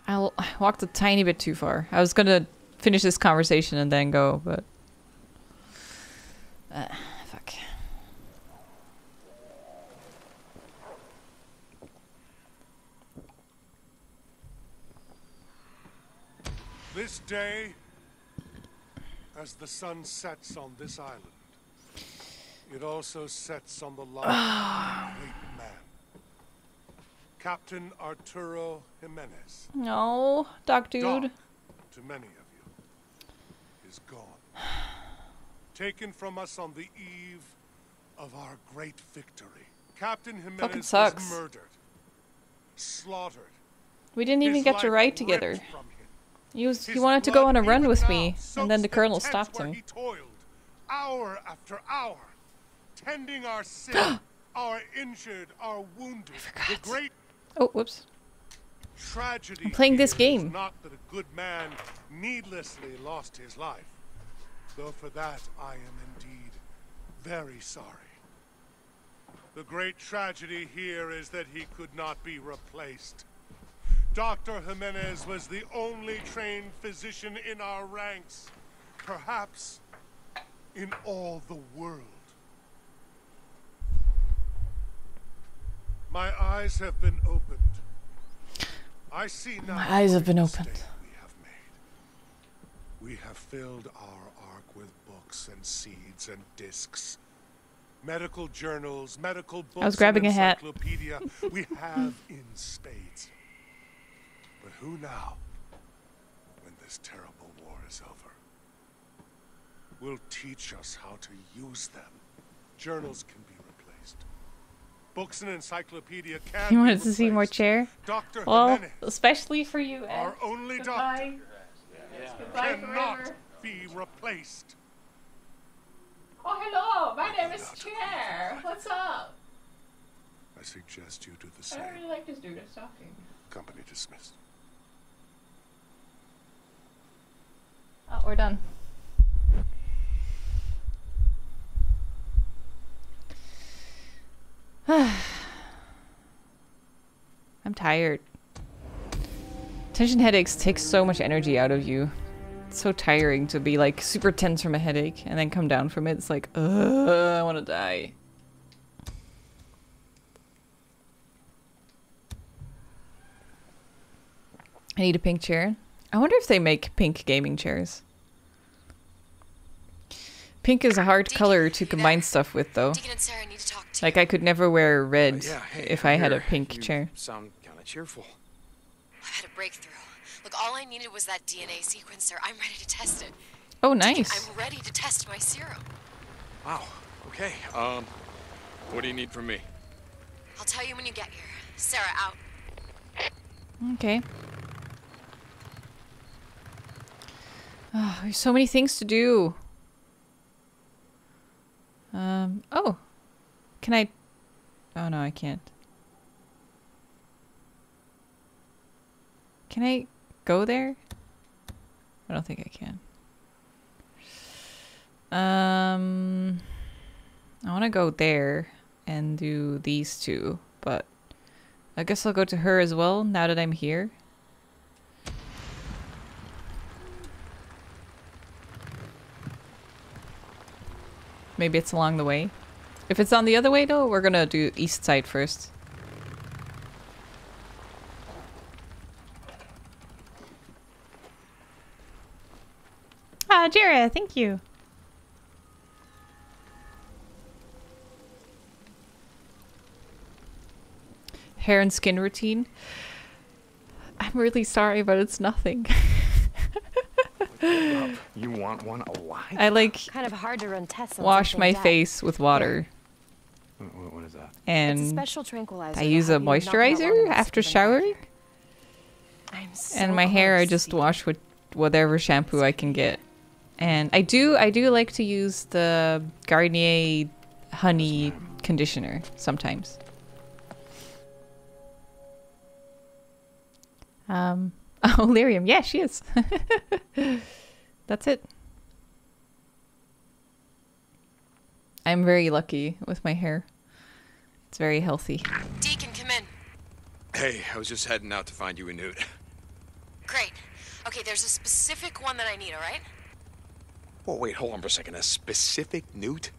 I'll- I walked a tiny bit too far. I was gonna finish this conversation and then go, but. Uh, fuck. This day, as the sun sets on this island, it also sets on the life of a ah. great man. Captain Arturo Jimenez. No, Doc dude. Doc, to many of you, is gone. Taken from us on the eve of our great victory. Captain Jimenez was murdered, slaughtered. We didn't even His get to ride together. Ripped from him. He was he wanted to go on a run with me, and then the colonel tents stopped him. Toiled, hour after hour, tending our sick, our injured, our wounded. The great Oh, whoops. tragedy I'm playing this game. not that a good man needlessly lost his life, though for that I am indeed very sorry. The great tragedy here is that he could not be replaced. Dr. Jimenez was the only trained physician in our ranks, perhaps in all the world. My eyes have been opened. I see now. My eyes have been opened. We have made. We have filled our ark with books and seeds and discs. Medical journals, medical books. I was grabbing a hat. we have in spades. But who now, when this terrible war is over, will teach us how to use them? Journals can be replaced. Books and encyclopedia can You be wanted to see more chair? Dr. Well, Jimenez, especially for you, Ed. our only Goodbye. doctor, Goodbye cannot forever. be replaced. Oh, hello. My name is Chair. What's up? I suggest you do the I same. don't really like this dude that's talking. Company dismissed. Oh, we're done. I'm tired. Tension headaches take so much energy out of you. It's so tiring to be like super tense from a headache and then come down from it. It's like, I want to die. I need a pink chair. I wonder if they make pink gaming chairs. Pink is a hard color to combine uh, stuff with, though. And Sarah need to talk to Like I could never wear red uh, yeah, hey, if I'm had a here. pink You chair. Sound kind of cheerful. I've had a breakthrough. Look, all I needed was that DNA sequencer. I'm ready to test it. Oh, Deacon, nice. I'm ready to test my serum. Wow. Okay. Um, what do you need from me? I'll tell you when you get here. Sarah, out. Okay. Oh, there's so many things to do. Um. Oh. Can I? Oh no, I can't. Can I go there? I don't think I can. Um. I want to go there and do these two, but I guess I'll go to her as well now that I'm here. Maybe it's along the way. If it's on the other way though, we're gonna do east side first. Ah, Jira, thank you. Hair and skin routine. I'm really sorry, but it's nothing. You want one alive? I like Kind of hard to run tests wash my dead. face with water What, what is that? and it's a special tranquilizer. I use a help you knock out moisturizer after showering. I'm so and my hair I just wash with whatever shampoo I can get. And I do I do like to use the Garnier honey conditioner sometimes. Um oh Lyrium, yeah, she is. That's it. I'm very lucky with my hair. It's very healthy. Deacon, come in. Hey, I was just heading out to find you a newt. Great. Okay, there's a specific one that I need, all right? Well, wait, hold on for a second. A specific newt?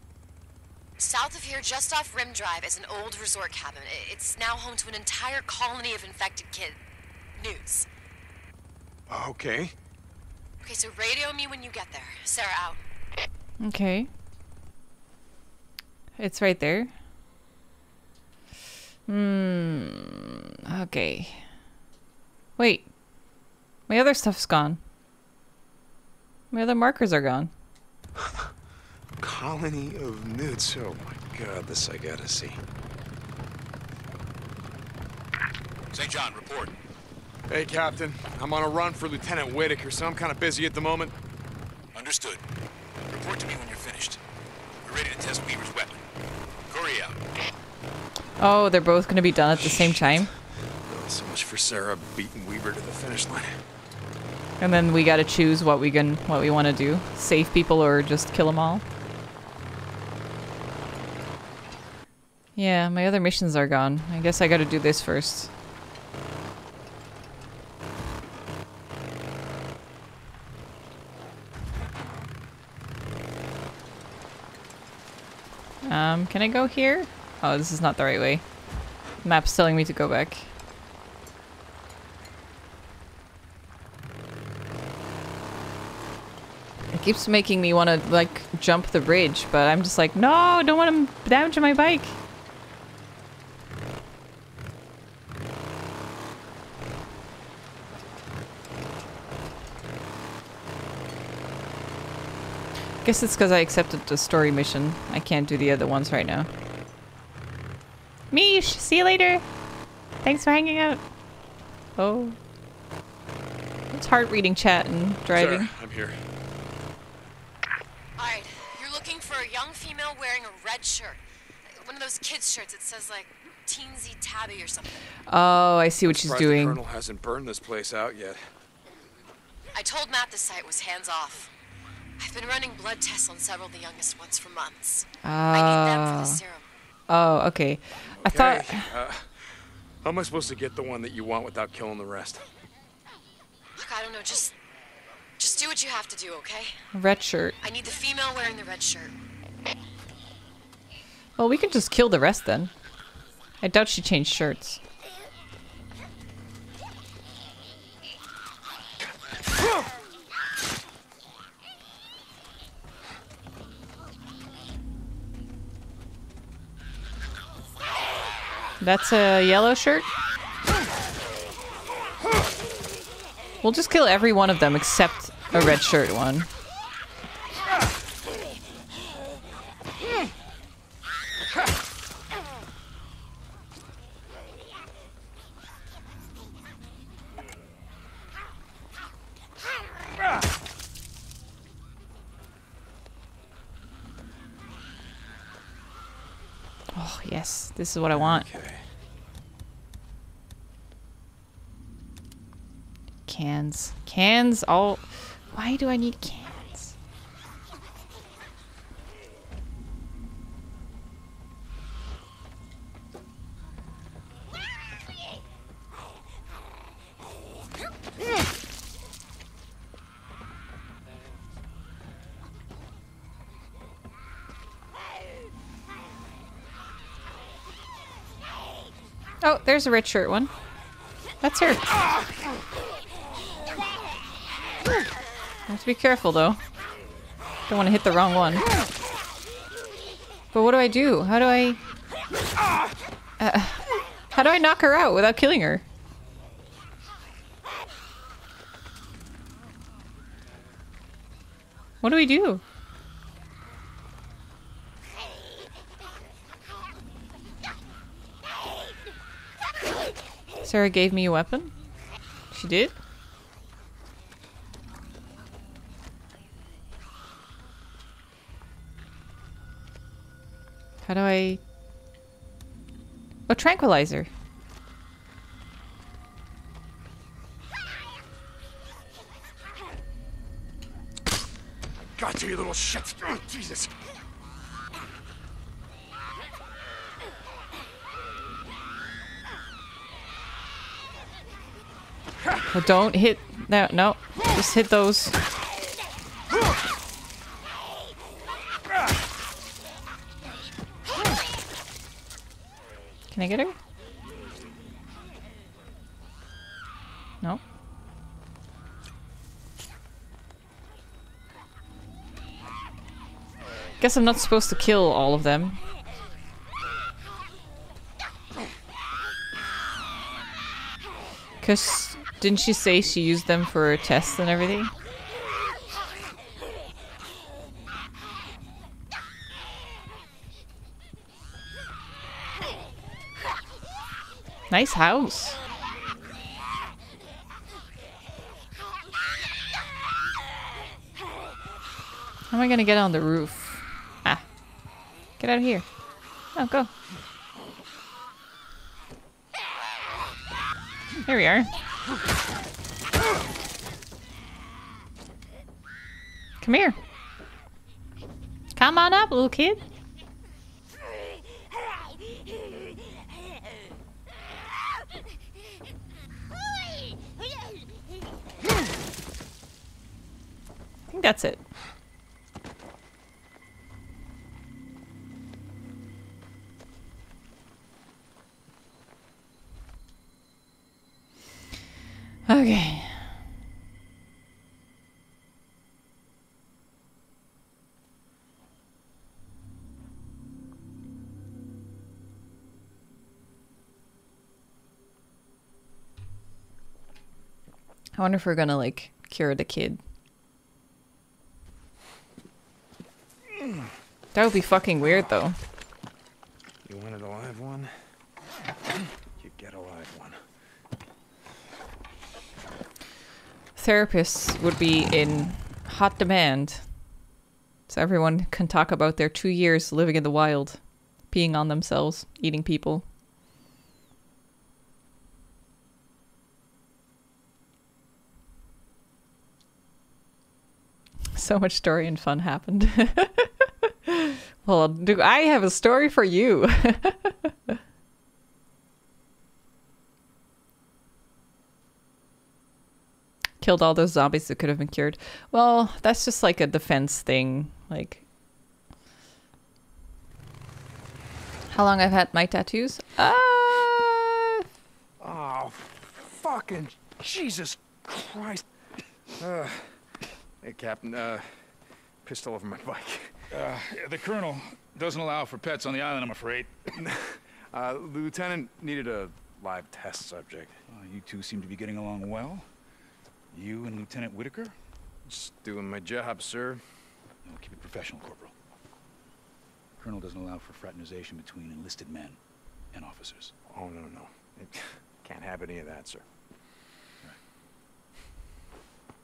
South of here, just off Rim Drive, is an old resort cabin. It's now home to an entire colony of infected kid newts. Okay. Okay, so radio me when you get there. Sarah, out. Okay. It's right there. Hmm. Okay. Wait. My other stuff's gone. My other markers are gone. Colony of newts. Oh my god, this I gotta see. St. John, report. Hey, Captain. I'm on a run for Lieutenant Whitaker, so I'm kind of busy at the moment. Understood. Report to me when you're finished. We're ready to test Weaver's weapon. Kouri out. Oh, they're both going to be done at the same time. Oh, so much for Sarah beating Weaver to the finish line. And then we got to choose what we can what we want to do. Save people or just kill them all. Yeah, my other missions are gone. I guess I got to do this first. Um, can I go here? Oh, this is not the right way. Map's telling me to go back. It keeps making me want to, like, jump the bridge, but I'm just like, no, don't want to damage my bike. I guess it's because I accepted the story mission. I can't do the other ones right now. Mish, see you later. Thanks for hanging out. Oh. It's hard reading chat and driving. Sarah, I'm here. Alright, you're looking for a young female wearing a red shirt. One of those kids' shirts. that says, like, Teensy Tabby or something. Oh, I see what she's Surprised The doing. Colonel hasn't burned this place out yet. I told Matt the site was hands off. I've been running blood tests on several of the youngest ones for months. I need them for the Ah. serum. Oh, okay. I thought. Uh, how am I supposed to get the one that you want without killing the rest? Look, I don't know. Just, just do what you have to do, okay? Red shirt. I need the female wearing the red shirt. Well, we can just kill the rest then. I doubt she changed shirts. That's a yellow shirt? We'll just kill every one of them except a red shirt one. Oh, yes. This is what I want. Cans. Cans all... Why do I need cans? Oh, there's a red shirt one. That's her. Have to be careful though. Don't want to hit the wrong one. But what do I do? How do I... Uh, how do I knock her out without killing her? What do we do? Sarah gave me a weapon? She did? How do I... Oh, a tranquilizer. Got you, you little shit. Oh, Jesus. Well, don't hit... No, no. Just hit those. Can I get her? No. Guess I'm not supposed to kill all of them. Cause didn't she say she used them for tests and everything? Nice house. How am I gonna get on the roof? Ah. Get out of here. Oh, go. Here we are. Come here. Come on up, little kid. I think that's it. Okay. I wonder if we're gonna like cure the kid. That would be fucking weird though. You wanted a live one? You get a live one. Therapists would be in hot demand. So everyone can talk about their two years living in the wild, peeing on themselves, eating people. So much story and fun happened. well, do I have a story for you? Killed all those zombies that could have been cured. Well, that's just like a defense thing. Like, how long I've had my tattoos? Uh, Oh, fucking Jesus Christ. Uh, hey, Captain. Uh, pistol over my bike. Uh, the Colonel doesn't allow for pets on the island, I'm afraid. Uh, the lieutenant needed a live test subject. Uh, you two seem to be getting along well. You and Lieutenant Whitaker? Just doing my job, sir. No, keep it professional, Corporal. Colonel doesn't allow for fraternization between enlisted men and officers. Oh, no, no. It can't have any of that, sir.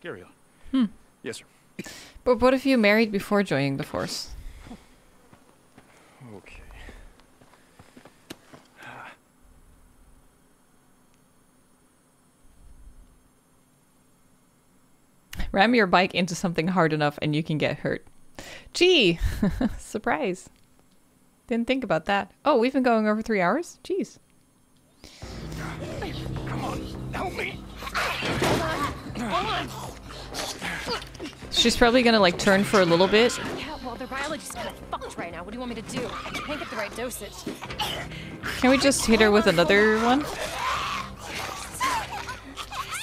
Carry on. Hmm. Yes, sir. But what if you married before joining the force? Okay. Ram your bike into something hard enough and you can get hurt. Gee, surprise. Didn't think about that. Oh, we've been going over three hours? Jeez. Come on, help me. Hold on. She's probably gonna like turn for a little bit. Yeah, well, their biology's kind of fucked right now. What do you want me to do? I can't get the right dosage. Can we just hit her with another one? This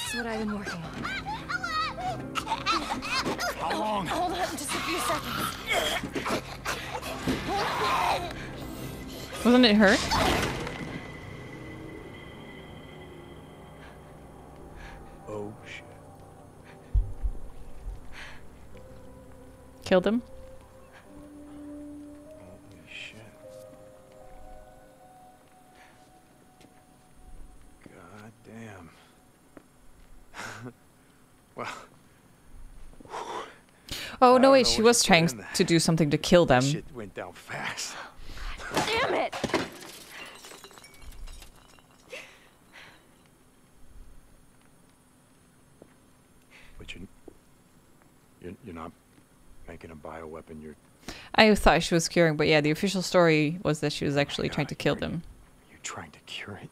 is what I've been working on. How long? Hold on, just a few seconds. Wasn't it her? Oh, shit. Killed him? Oh, no, wait, she was trying to do something to kill them. Shit went down fast. Damn it! But you're, you're, you're not making a bioweapon. You're I thought she was curing, but yeah, the official story was that she was oh actually trying to kill them. you're trying to cure it.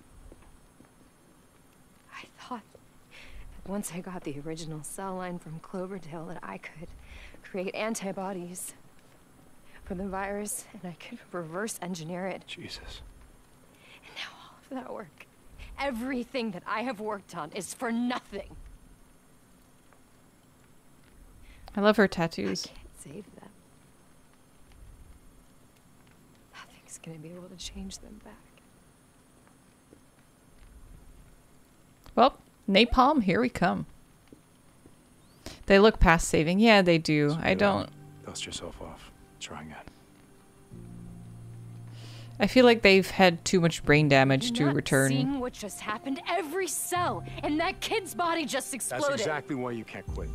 I thought that once I got the original cell line from Cloverdale that I could create antibodies for the virus and I could reverse engineer it. Jesus. And now all of that work, everything that I have worked on is for nothing. I love her tattoos. I Can't save them. Nothing's gonna be able to change them back. Well, napalm, here we come. They look past saving. Yeah, they do. I don't. Dust yourself off. Try again. I feel like they've had too much brain damage to Not return. Seeing what just happened, every cell in that kid's body just exploded. That's exactly why you can't quit.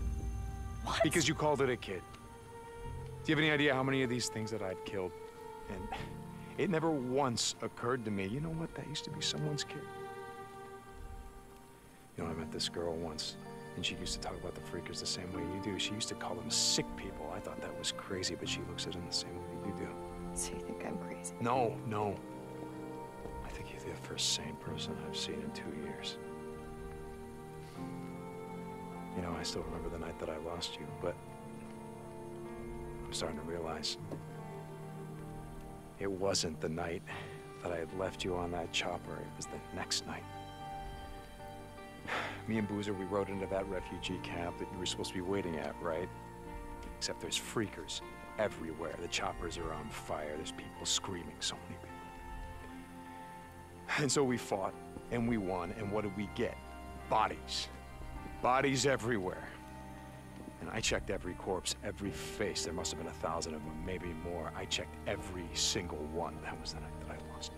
What? Because you called it a kid. Do you have any idea how many of these things that I'd killed? And it never once occurred to me, you know what, that used to be someone's kid. You know, I met this girl once, and she used to talk about the freakers the same way you do. She used to call them sick people. I thought that was crazy, but she looks at them the same way you do. So you think I'm crazy? No, no. I think you're the first sane person I've seen in two years. You know, I still remember the night that I lost you, but I'm starting to realize it wasn't the night that I had left you on that chopper. It was the next night. Me and Boozer, we rode into that refugee camp that you were supposed to be waiting at, right? Except there's freakers everywhere. The choppers are on fire. There's people screaming. So many people. And so we fought, and we won. And what did we get? Bodies. Bodies everywhere. And I checked every corpse, every face. There must have been a thousand of them, maybe more. I checked every single one. That was the night that I lost.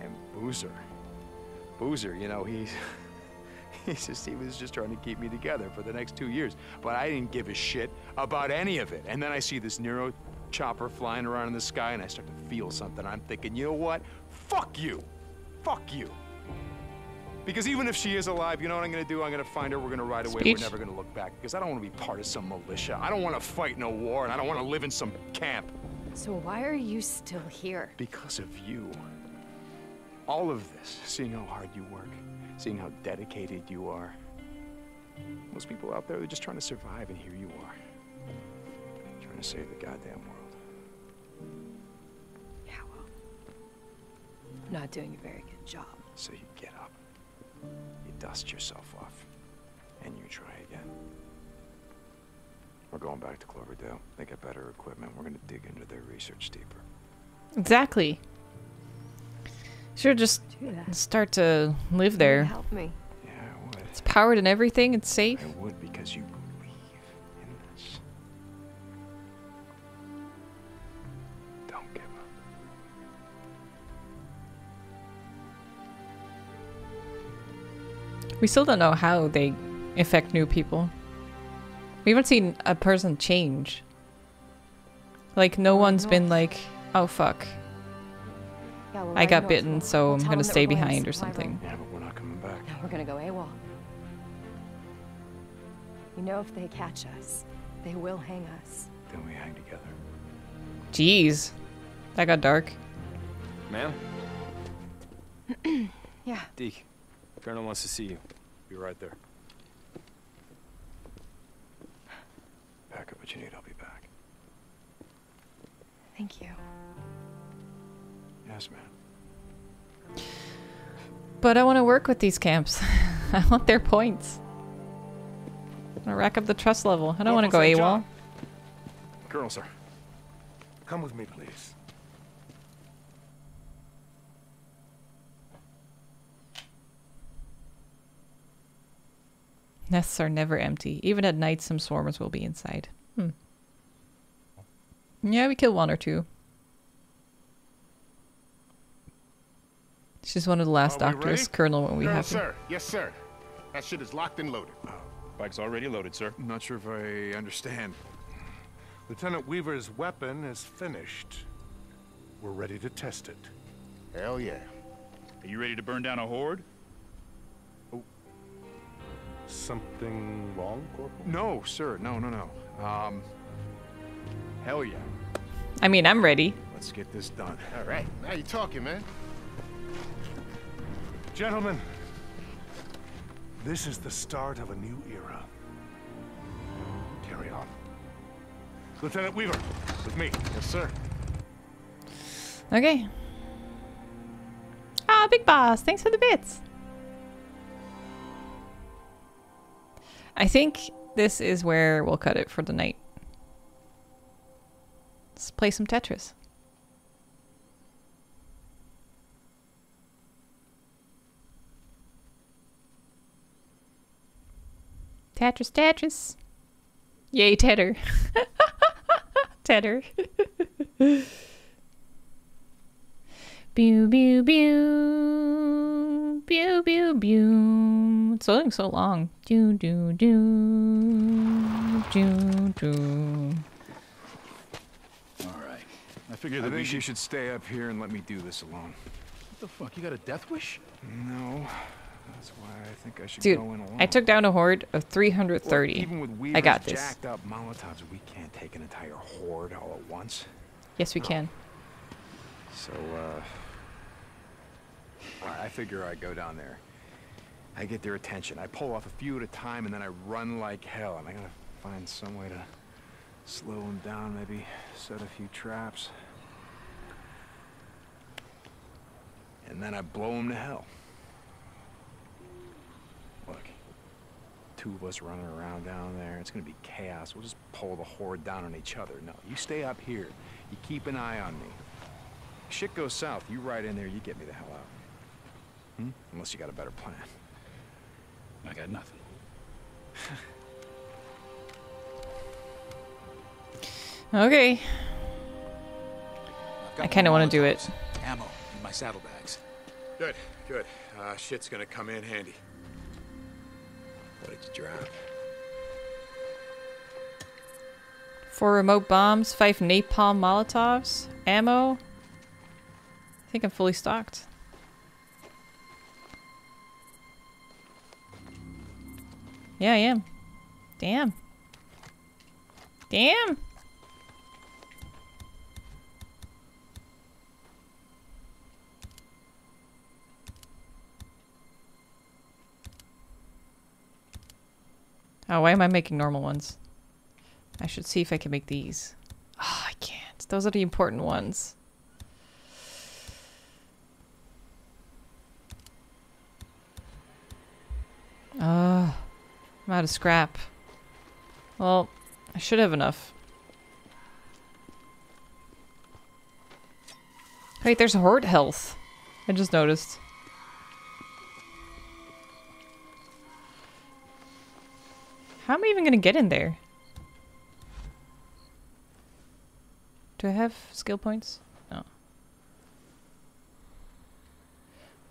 And Boozer. Boozer, you know, he's... He's just, he was just trying to keep me together for the next two years. But I didn't give a shit about any of it. And then I see this NERO chopper flying around in the sky, and I start to feel something. I'm thinking, you know what? Fuck you. Fuck you. Because even if she is alive, you know what I'm gonna do? I'm gonna find her, we're gonna ride away, Speech? we're never gonna look back. Because I don't wanna be part of some militia. I don't wanna fight no war, and I don't wanna live in some camp. So why are you still here? Because of you. All of this, seeing how hard you work, seeing how dedicated you are. Most people out there, they're just trying to survive, and here you are. Trying to save the goddamn world. Yeah, well, I'm not doing a very good job. So you get up, you dust yourself off, and you try again. We're going back to Cloverdale. They got better equipment. We're gonna dig into their research deeper. Exactly. Should just start to live there. Help me. yeah It's powered and everything. It's safe. I would because you believe in this. Don't give up. We still don't know how they affect new people. We haven't seen a person change. Like, no one's been like, oh fuck, Yeah, we're I riding got north. bitten, so We'll I'm gonna stay we're going behind or something. Yeah, but we're not coming back. No, we're gonna go AWOL. You know if they catch us, they will hang us. Then we hang together. Jeez. That got dark. Ma'am? Yeah. Deke, Colonel wants to see you. Be right there. Pack up what you need. I'll be back. Thank you. Yes, man. But I want to work with these camps. I want their points. I want to rack up the trust level. I don't want to go AWOL. John. Colonel, sir. Come with me, please. Nests are never empty. Even at night, some swarmers will be inside. Hmm. Yeah, we kill one or two. She's one of the last doctors, ready? Colonel, when we Colonel, have him. sir. Yes, sir. That shit is locked and loaded. Bike's already loaded, sir. I'm not sure if I understand. Lieutenant Weaver's weapon is finished. We're ready to test it. Hell yeah. Are you ready to burn down a horde? Oh. Something wrong, Corporal? No, sir. No, no, no. Um, hell yeah. I mean, I'm ready. Let's get this done. All right. Now you're talking, man. Gentlemen, this is the start of a new era. Carry on. Lieutenant Weaver, with me. Yes, sir. Okay. Ah, Big Boss, thanks for the bits. I think this is where we'll cut it for the night. Let's play some Tetris. Tetris, Tetris. Yay, Tedder. Tedder. Pew pew pew pew pew pew. It's going so long. Do do do do do. All right. I figure I that we should... you should stay up here and let me do this alone. What the fuck? You got a death wish? No. That's why I think I should Dude, go in alone. I took down a horde of Look, 330. even with I got this. jacked up Molotovs, we can't take an entire horde all at once. Yes, we can. So, uh... I figure I go down there. I get their attention. I pull off a few at a time, and then I run like hell. And I gotta find some way to slow them down, maybe set a few traps. And then I blow them to hell. Two of us running around down there. It's gonna be chaos. We'll just pull the horde down on each other. No, you stay up here. You keep an eye on me. Shit goes south. You ride in there. You get me the hell out. Hmm? Unless you got a better plan. I got nothing. Okay. I kind of want to do it. Ammo in my saddlebags. Good, good. Uh, shit's gonna come in handy. What did you drop? Four remote bombs, five napalm molotovs, ammo. I think I'm fully stocked. Yeah, I am. Damn. Damn. Oh, why am I making normal ones? I should see if I can make these. Oh, I can't. Those are the important ones. Uh, I'm out of scrap. Well, I should have enough. Wait, there's horde health. I just noticed. How am I even gonna get in there? Do I have skill points? No.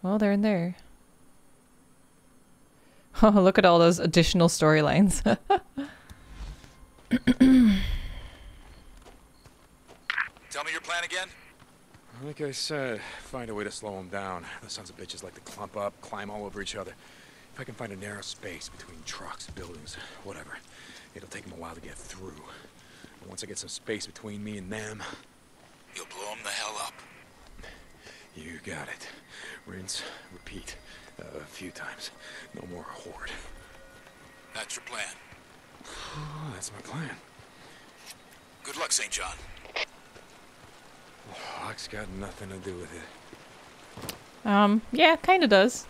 Well, they're in there. Oh, look at all those additional storylines. Tell me your plan again? Like I said, find a way to slow them down. The sons of bitches like to clump up, climb all over each other. If I can find a narrow space between trucks, buildings, whatever, it'll take them a while to get through. And once I get some space between me and them, You'll blow them the hell up. you got it. Rinse, repeat, uh, a few times. No more horde. That's your plan. Oh, that's my plan. Good luck, St. John. Luck's got nothing to do with it. um, yeah, kinda does.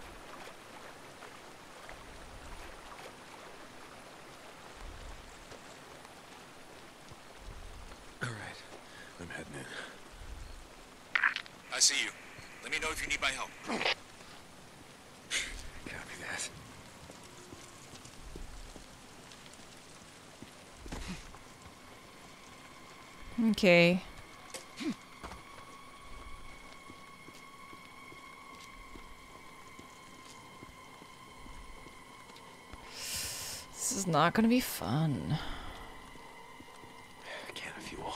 All right, I'm heading in. I see you. Let me know if you need my help. Copy that. Okay. This is not gonna be fun. Can of fuel.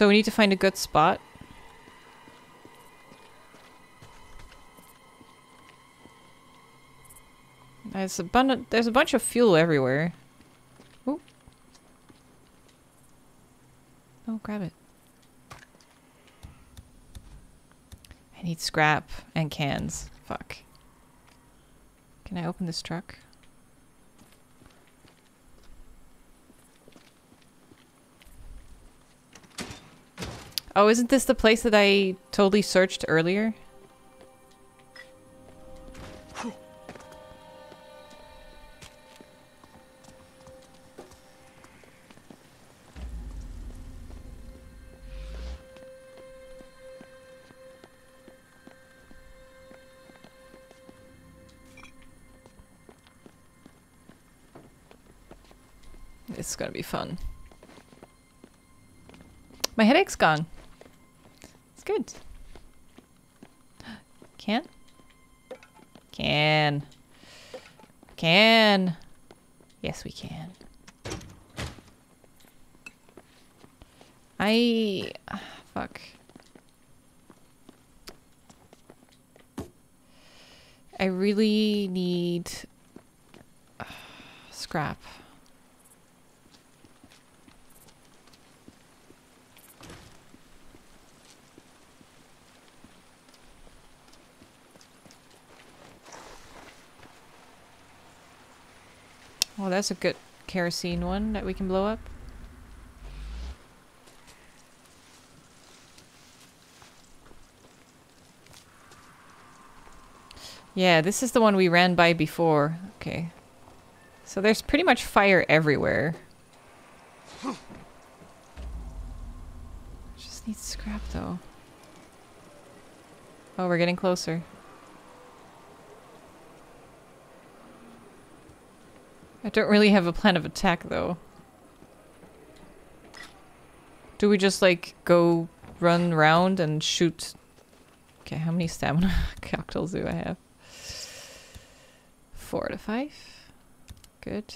So we need to find a good spot. There's there's a bunch of fuel everywhere. Ooh. Oh, grab it. I need scrap and cans. Fuck. Can I open this truck? Oh, isn't this the place that I totally searched earlier? It's gonna be fun. My headache's gone. Good. Can? Can. Can. Yes, we can. I... ah, Fuck. I really need... uh, scrap. Well, that's a good kerosene one that we can blow up. Yeah, this is the one we ran by before. Okay. So there's pretty much fire everywhere. Just need scrap though. Oh, we're getting closer. I don't really have a plan of attack though. Do we just like go run around and shoot? Okay, how many stamina cocktails do I have? Four to five. Good.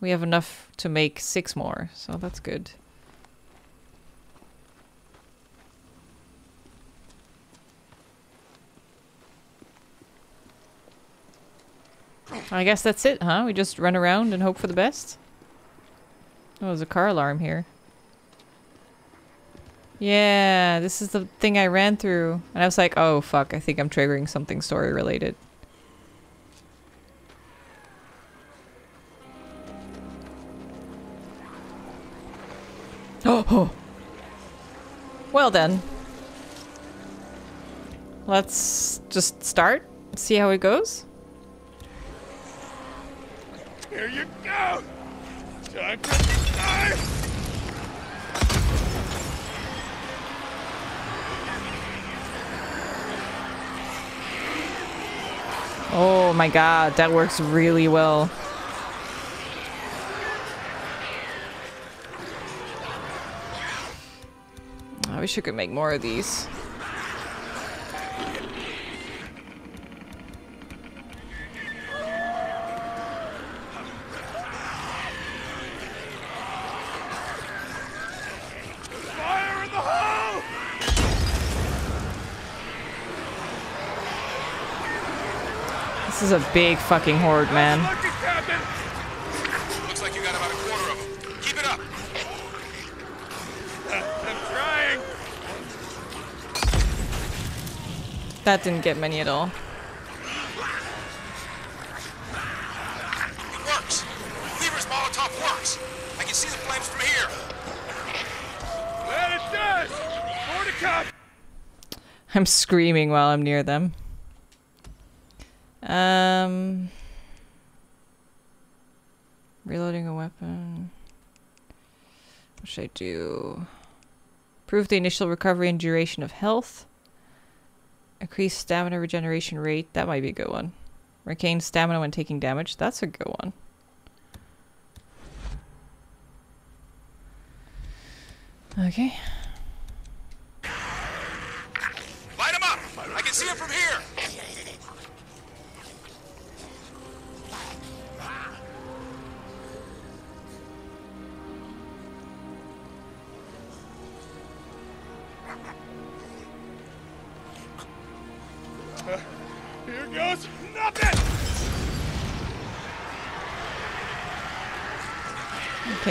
We have enough to make six more, so that's good. I guess that's it, huh? We just run around and hope for the best? Oh, there's a car alarm here. Yeah, this is the thing I ran through. And I was like, oh fuck, I think I'm triggering something story related. Oh. Well then. Let's just start, see how it goes. Here you go! Time to die! Oh my god, that works really well. I wish I could make more of these. A big fucking horde, man. Looks like you got about a quarter of them. Keep it up. I'm trying. That didn't get many at all. It works. Weaver's Molotov works. I can see the flames from here. That it does! More to come! I'm screaming while I'm near them. Um, reloading a weapon. What should I do? Improve the initial recovery and duration of health. Increase stamina regeneration rate. That might be a good one. Regain stamina when taking damage. That's a good one. Okay.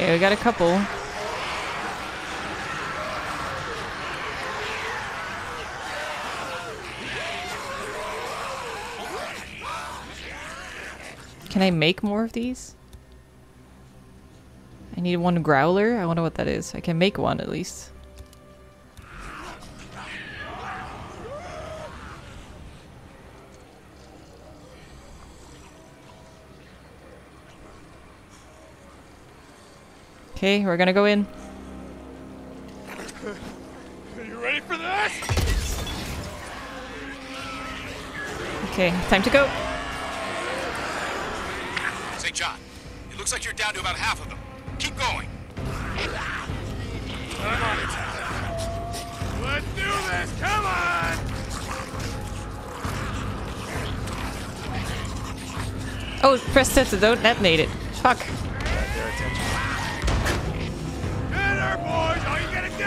Okay, we got a couple. Can I make more of these? I need one growler. I wonder what that is. I can make one at least. Okay, we're gonna go in. Are you ready for this? Okay, time to go. St. John, it looks like you're down to about half of them. Keep going. I'm on it. Let's do this! Come on! Oh, press that to don't detonate it. Fuck. Boys! All you gotta do!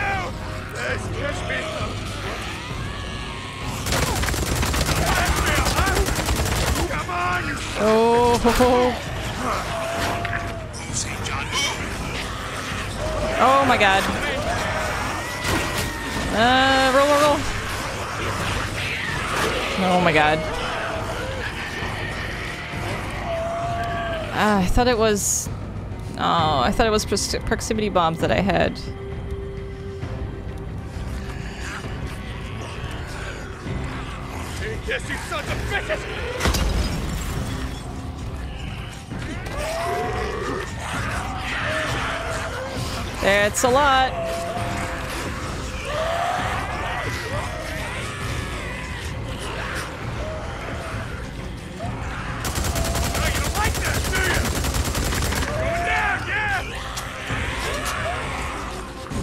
On, you... Oh, oh my god. Uh, roll, roll, roll. Oh my god. Ah, I thought it was. Oh, I thought it was proximity bombs that I had. Yes, you sons of bitches! That's a lot.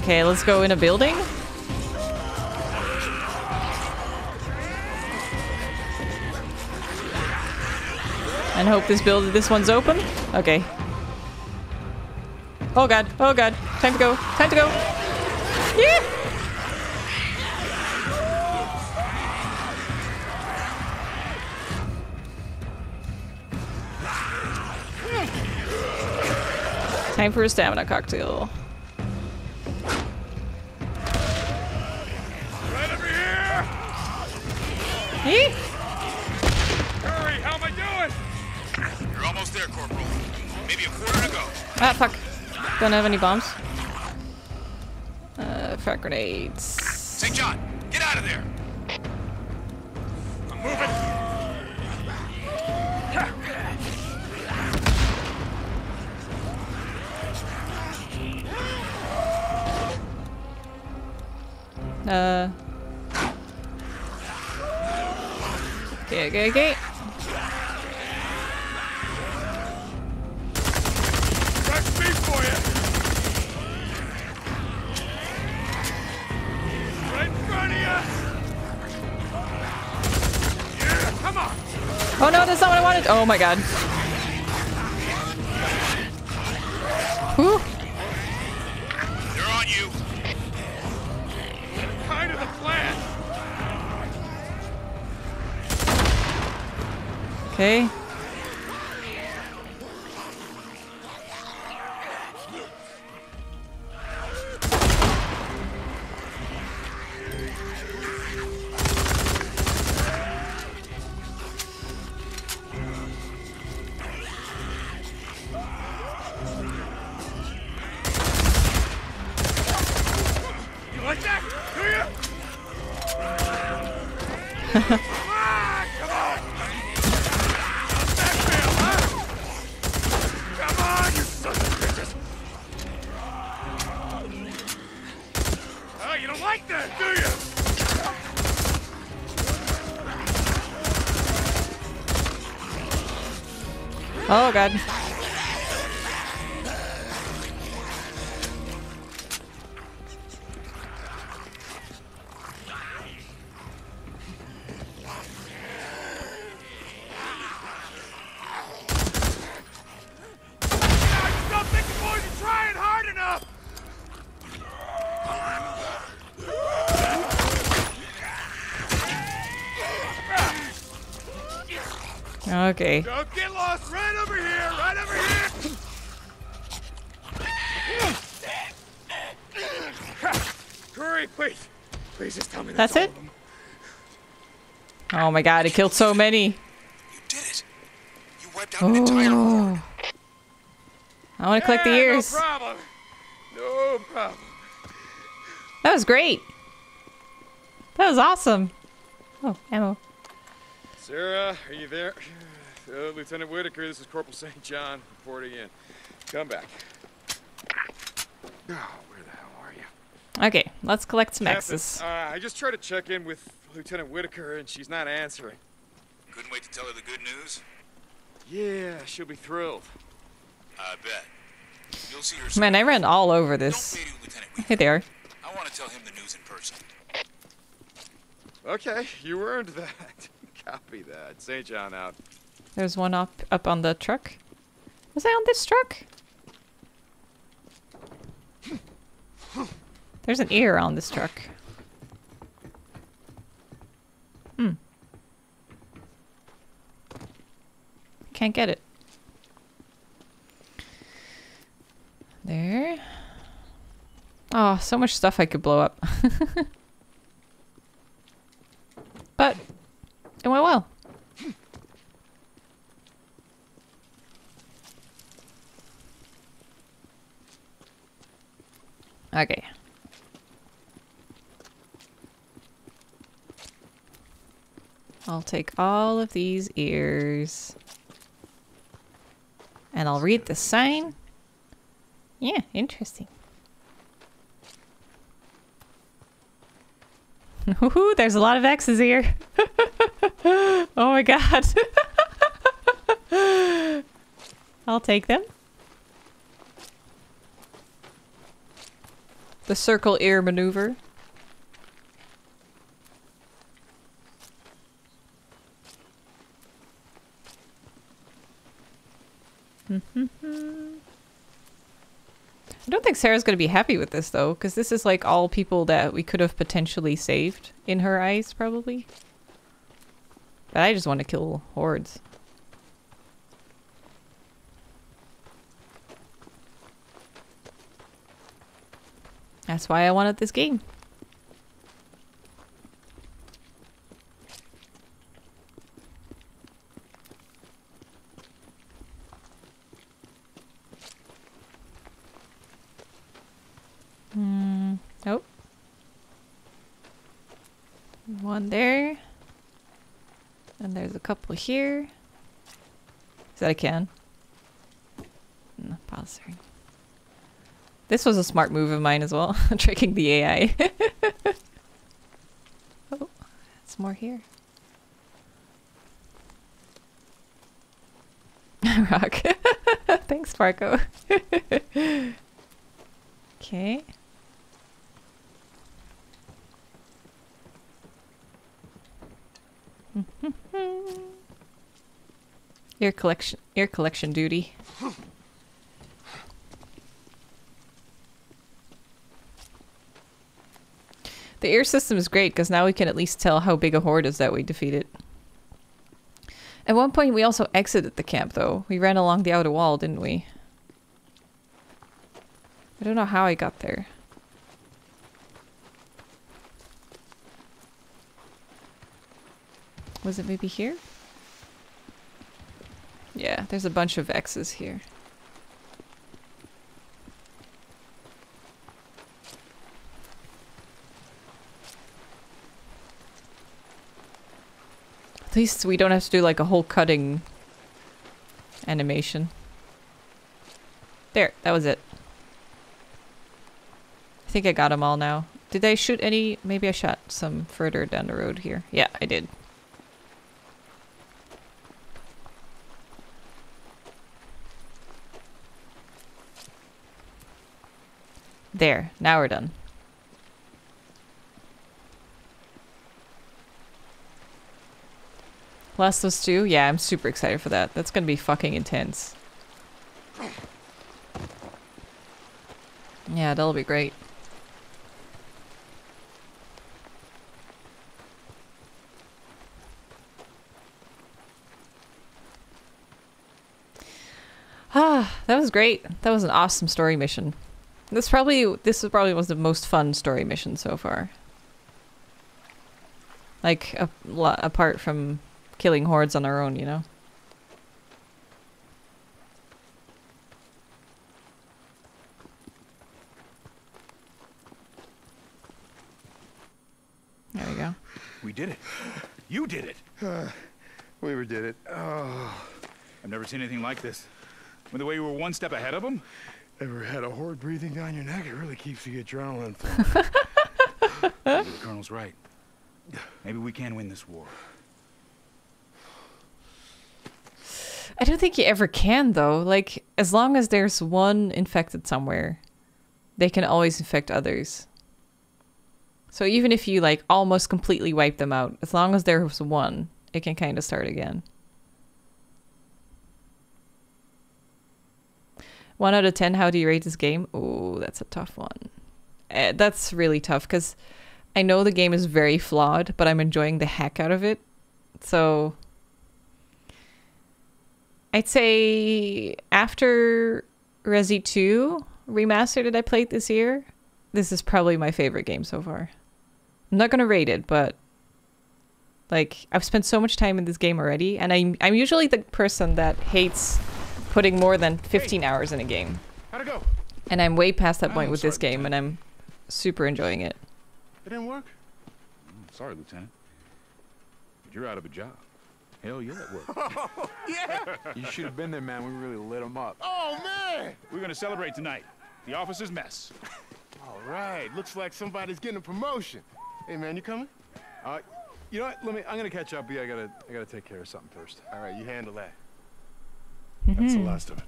Okay, let's go in a building. And hope this build this one's open. Okay. Oh god. Oh god. Time to go. Time to go. Yeah. Time for a stamina cocktail. Hey. Hurry, how am I doing? You're almost there, Corporal. Maybe a quarter to go. Ah, fuck. Don't have any bombs. Uh, frag grenades. St. John, get out of there! I'm moving! Uh... Okay, okay, okay. Fresh meat for you. Right in front of you. Yeah, come on. Oh no, that's not what I wanted. Oh my god. Okay. Okay. Don't get lost. Right over here. Right over here. Hurry, please. Please just tell me That's that's, it? Oh my god, it killed so many. Oh. I want to collect the ears. No problem. No problem. That was great. That was awesome. Oh, ammo. Sarah, are you there? Uh, Lieutenant Whitaker, this is Corporal St. John reporting in. Come back. Oh, where the hell are you? Okay, let's collect some Captain, X's. Uh, I just tried to check in with Lieutenant Whitaker, and she's not answering. Couldn't wait to tell her the good news. Yeah, she'll be thrilled. I bet. You'll see her. Man, I ran all over this. Hey there. I want to tell him the news in person. Okay, you earned that. Copy that. St. John out. There's one up up on the truck. Was I on this truck? There's an ear on this truck. Hmm. Can't get it. There. Oh, so much stuff I could blow up. but it went well. Okay. I'll take all of these ears. And I'll read the sign. Yeah, interesting. Woohoo, there's a lot of X's here. oh my god. I'll take them. The circle ear maneuver. I don't think Sarah's going to be happy with this though, because this is like all people that we could have potentially saved in her eyes, probably. But I just want to kill hordes. That's why I wanted this game. Hmm. Nope. One there. And there's a couple here. Is that a can? No, pause there. This was a smart move of mine as well, tricking the AI. Oh, it's more here. Rock. Thanks, Marco. okay. Your collection, your collection duty. The air system is great because now we can at least tell how big a horde is that we defeated. At one point we also exited the camp though. We ran along the outer wall, didn't we? I don't know how I got there. Was it maybe here? Yeah, there's a bunch of X's here. At least we don't have to do like a whole cutting animation. There, that was it. I think I got them all now. Did I shoot any? Maybe I shot some further down the road here. Yeah, I did. There, now we're done. Last Us 2? Yeah, I'm super excited for that. That's gonna be fucking intense. Yeah, that'll be great. Ah, that was great. That was an awesome story mission. This probably this was probably was the most fun story mission so far. Like a, apart from killing hordes on our own, you know. There we go. We did it. You did it. Weaver did it. Oh. I've never seen anything like this. With the way you were one step ahead of them. Ever had a horde breathing down your neck? It really keeps the adrenaline flowing. the Colonel's right. Maybe we can win this war. I don't think you ever can though. Like as long as there's one infected somewhere, they can always infect others. So even if you like almost completely wipe them out, as long as there's one, it can kind of start again. One out of ten, how do you rate this game? Oh, that's a tough one. Uh, that's really tough because I know the game is very flawed, but I'm enjoying the heck out of it. So I'd say after Resi 2 remaster that I played this year, this is probably my favorite game so far. I'm not gonna rate it, but like I've spent so much time in this game already, and I'm I'm usually the person that hates putting more than 15 hey, hours in a game. How'd it go? And I'm way past that point with this game, and I'm super enjoying it. It didn't work? Mm, sorry, Lieutenant. But you're out of a job. Hell yeah, it worked. Oh, yeah? you should have been there, man. We really lit them up. Oh, man! We're gonna celebrate tonight. The officer's mess. All right. Looks like somebody's getting a promotion. Hey, man, you coming? Uh, you know what? Let me. I'm gonna catch up. Yeah, I gotta. I gotta take care of something first. All right, you handle that. Mm -hmm. That's the last of it.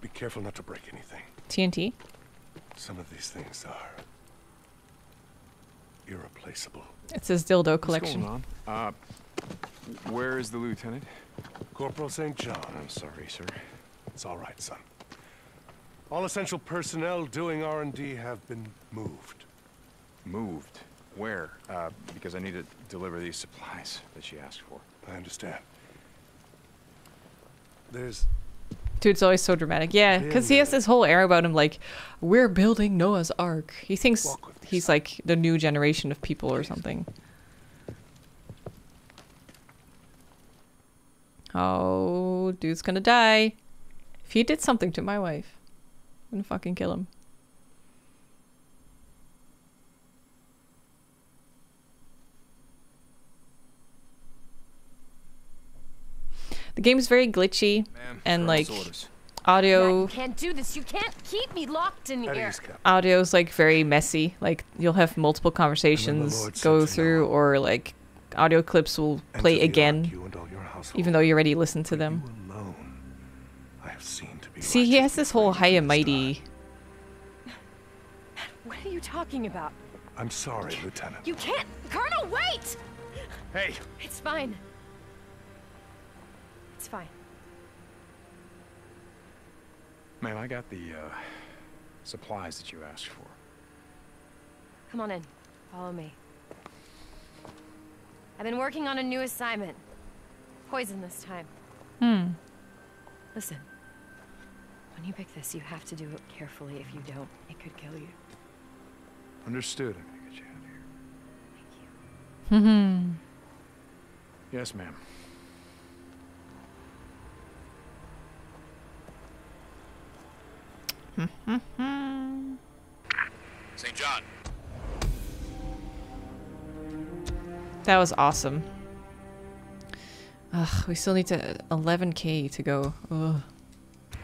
Be careful not to break anything. TNT. Some of these things are irreplaceable. It says dildo collection. What's going on? Uh, where is the lieutenant? Corporal St. John. I'm sorry, sir. It's all right, son. All essential personnel doing R&D have been moved. Moved? Where? Uh, because I need to deliver these supplies that she asked for. I understand. There's... Dude's always so dramatic. Yeah, because he has this whole air about him like, we're building Noah's Ark. He thinks he's like the new generation of people or something. Oh, dude's gonna die. If he did something to my wife, I'm gonna fucking kill him. The game is very glitchy and like audio You can't do this. You can't keep me locked in here. audio is like very messy. Like you'll have multiple conversations go through, or like audio clips will play again, even though you already listened to them. I have seen to be See, he has this whole high and mighty. What are you talking about? I'm sorry, Lieutenant. You can't. Colonel, wait! Hey! It's fine. It's fine. Ma'am, I got the uh, supplies that you asked for. Come on in. Follow me. I've been working on a new assignment. Poison this time. Hmm. Listen. When you pick this, you have to do it carefully. If you don't, it could kill you. Understood. I'm gonna get you out of here. Hmm. Yes, ma'am. St. John, That was awesome. Ugh, we still need to 11k to go. Ugh.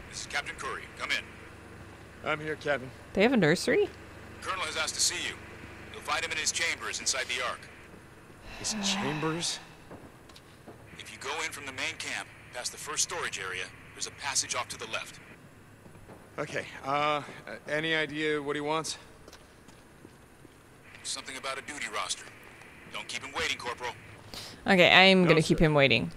this is Captain Kouri. Come in. I'm here, Captain. They have a nursery? Colonel has asked to see you. You'll find him in his chambers inside the Ark. His chambers? If you go in from the main camp, past the first storage area, there's a passage off to the left. Okay, uh, any idea what he wants? Something about a duty roster. Don't keep him waiting, Corporal. Okay, I'm No, gonna keep him waiting.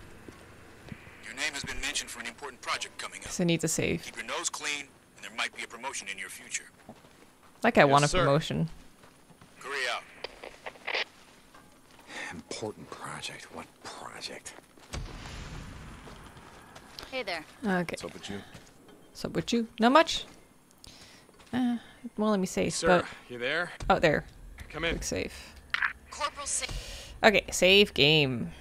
Your name has been mentioned for an important project coming up. Because I need to save. Keep your nose clean, and there might be a promotion in your future. Like I want a sir. promotion. Kouri out. Important project. What project? Hey there. Okay. What's up with you? So with you? Not much? Uh, well, let me save. Sir, but you there? Oh, there. Come in. Quick save. Corporal Sa- Okay, save game.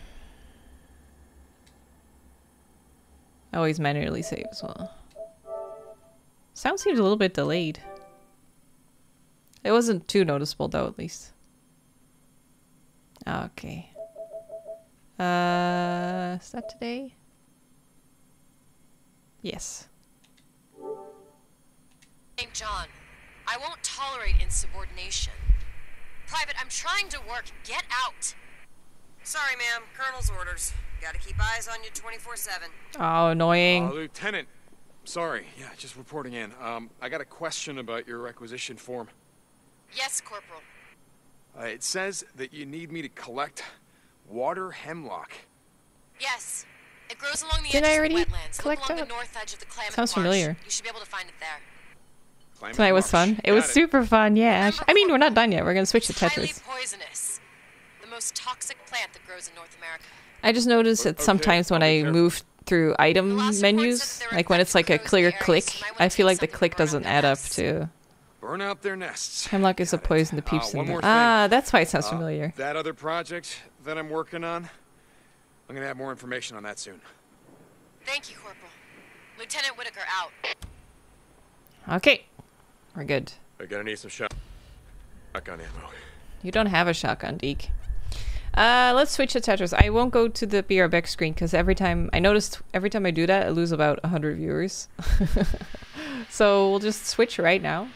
I always manually save as well. Sound seems a little bit delayed. It wasn't too noticeable though, at least. Okay. Uh, is that today? Yes. St. John, I won't tolerate insubordination. Private, I'm trying to work. Get out. Sorry, ma'am. Colonel's orders. Gotta keep eyes on you 24-7. Oh, annoying. Uh, Lieutenant, sorry. Yeah, just reporting in. Um, I got a question about your requisition form. Yes, Corporal. Uh, it says that you need me to collect water hemlock. Yes. It grows along the Didn't edges I already of wetlands. collect Look along that? the north edge of the Klamath Sounds Marsh. familiar. You should be able to find it there. Climate Tonight was fun. It was Got super fun, yeah. Ash. I mean, we're not done yet. We're gonna switch to Tetris. Highly Tetris. poisonous. The most toxic plant that grows in North America. I just noticed that sometimes when I move through item menus, like when it's like a clear click, I feel like the click doesn't add up to. Burn out their nests. Hemlock is a poison that Uh, peeps one in more the. thing. Ah, that's why it sounds Uh, familiar. That other project that I'm working on, I'm gonna have more information on that soon. Thank you, Corporal. Lieutenant Whitaker out. Okay, we're good. I gotta need some shot. Shotgun ammo. You don't have a shotgun, Deke. Uh, let's switch to Tetris. I won't go to the BRBX screen because every time I noticed every time I do that, I lose about hundred viewers. so we'll just switch right now.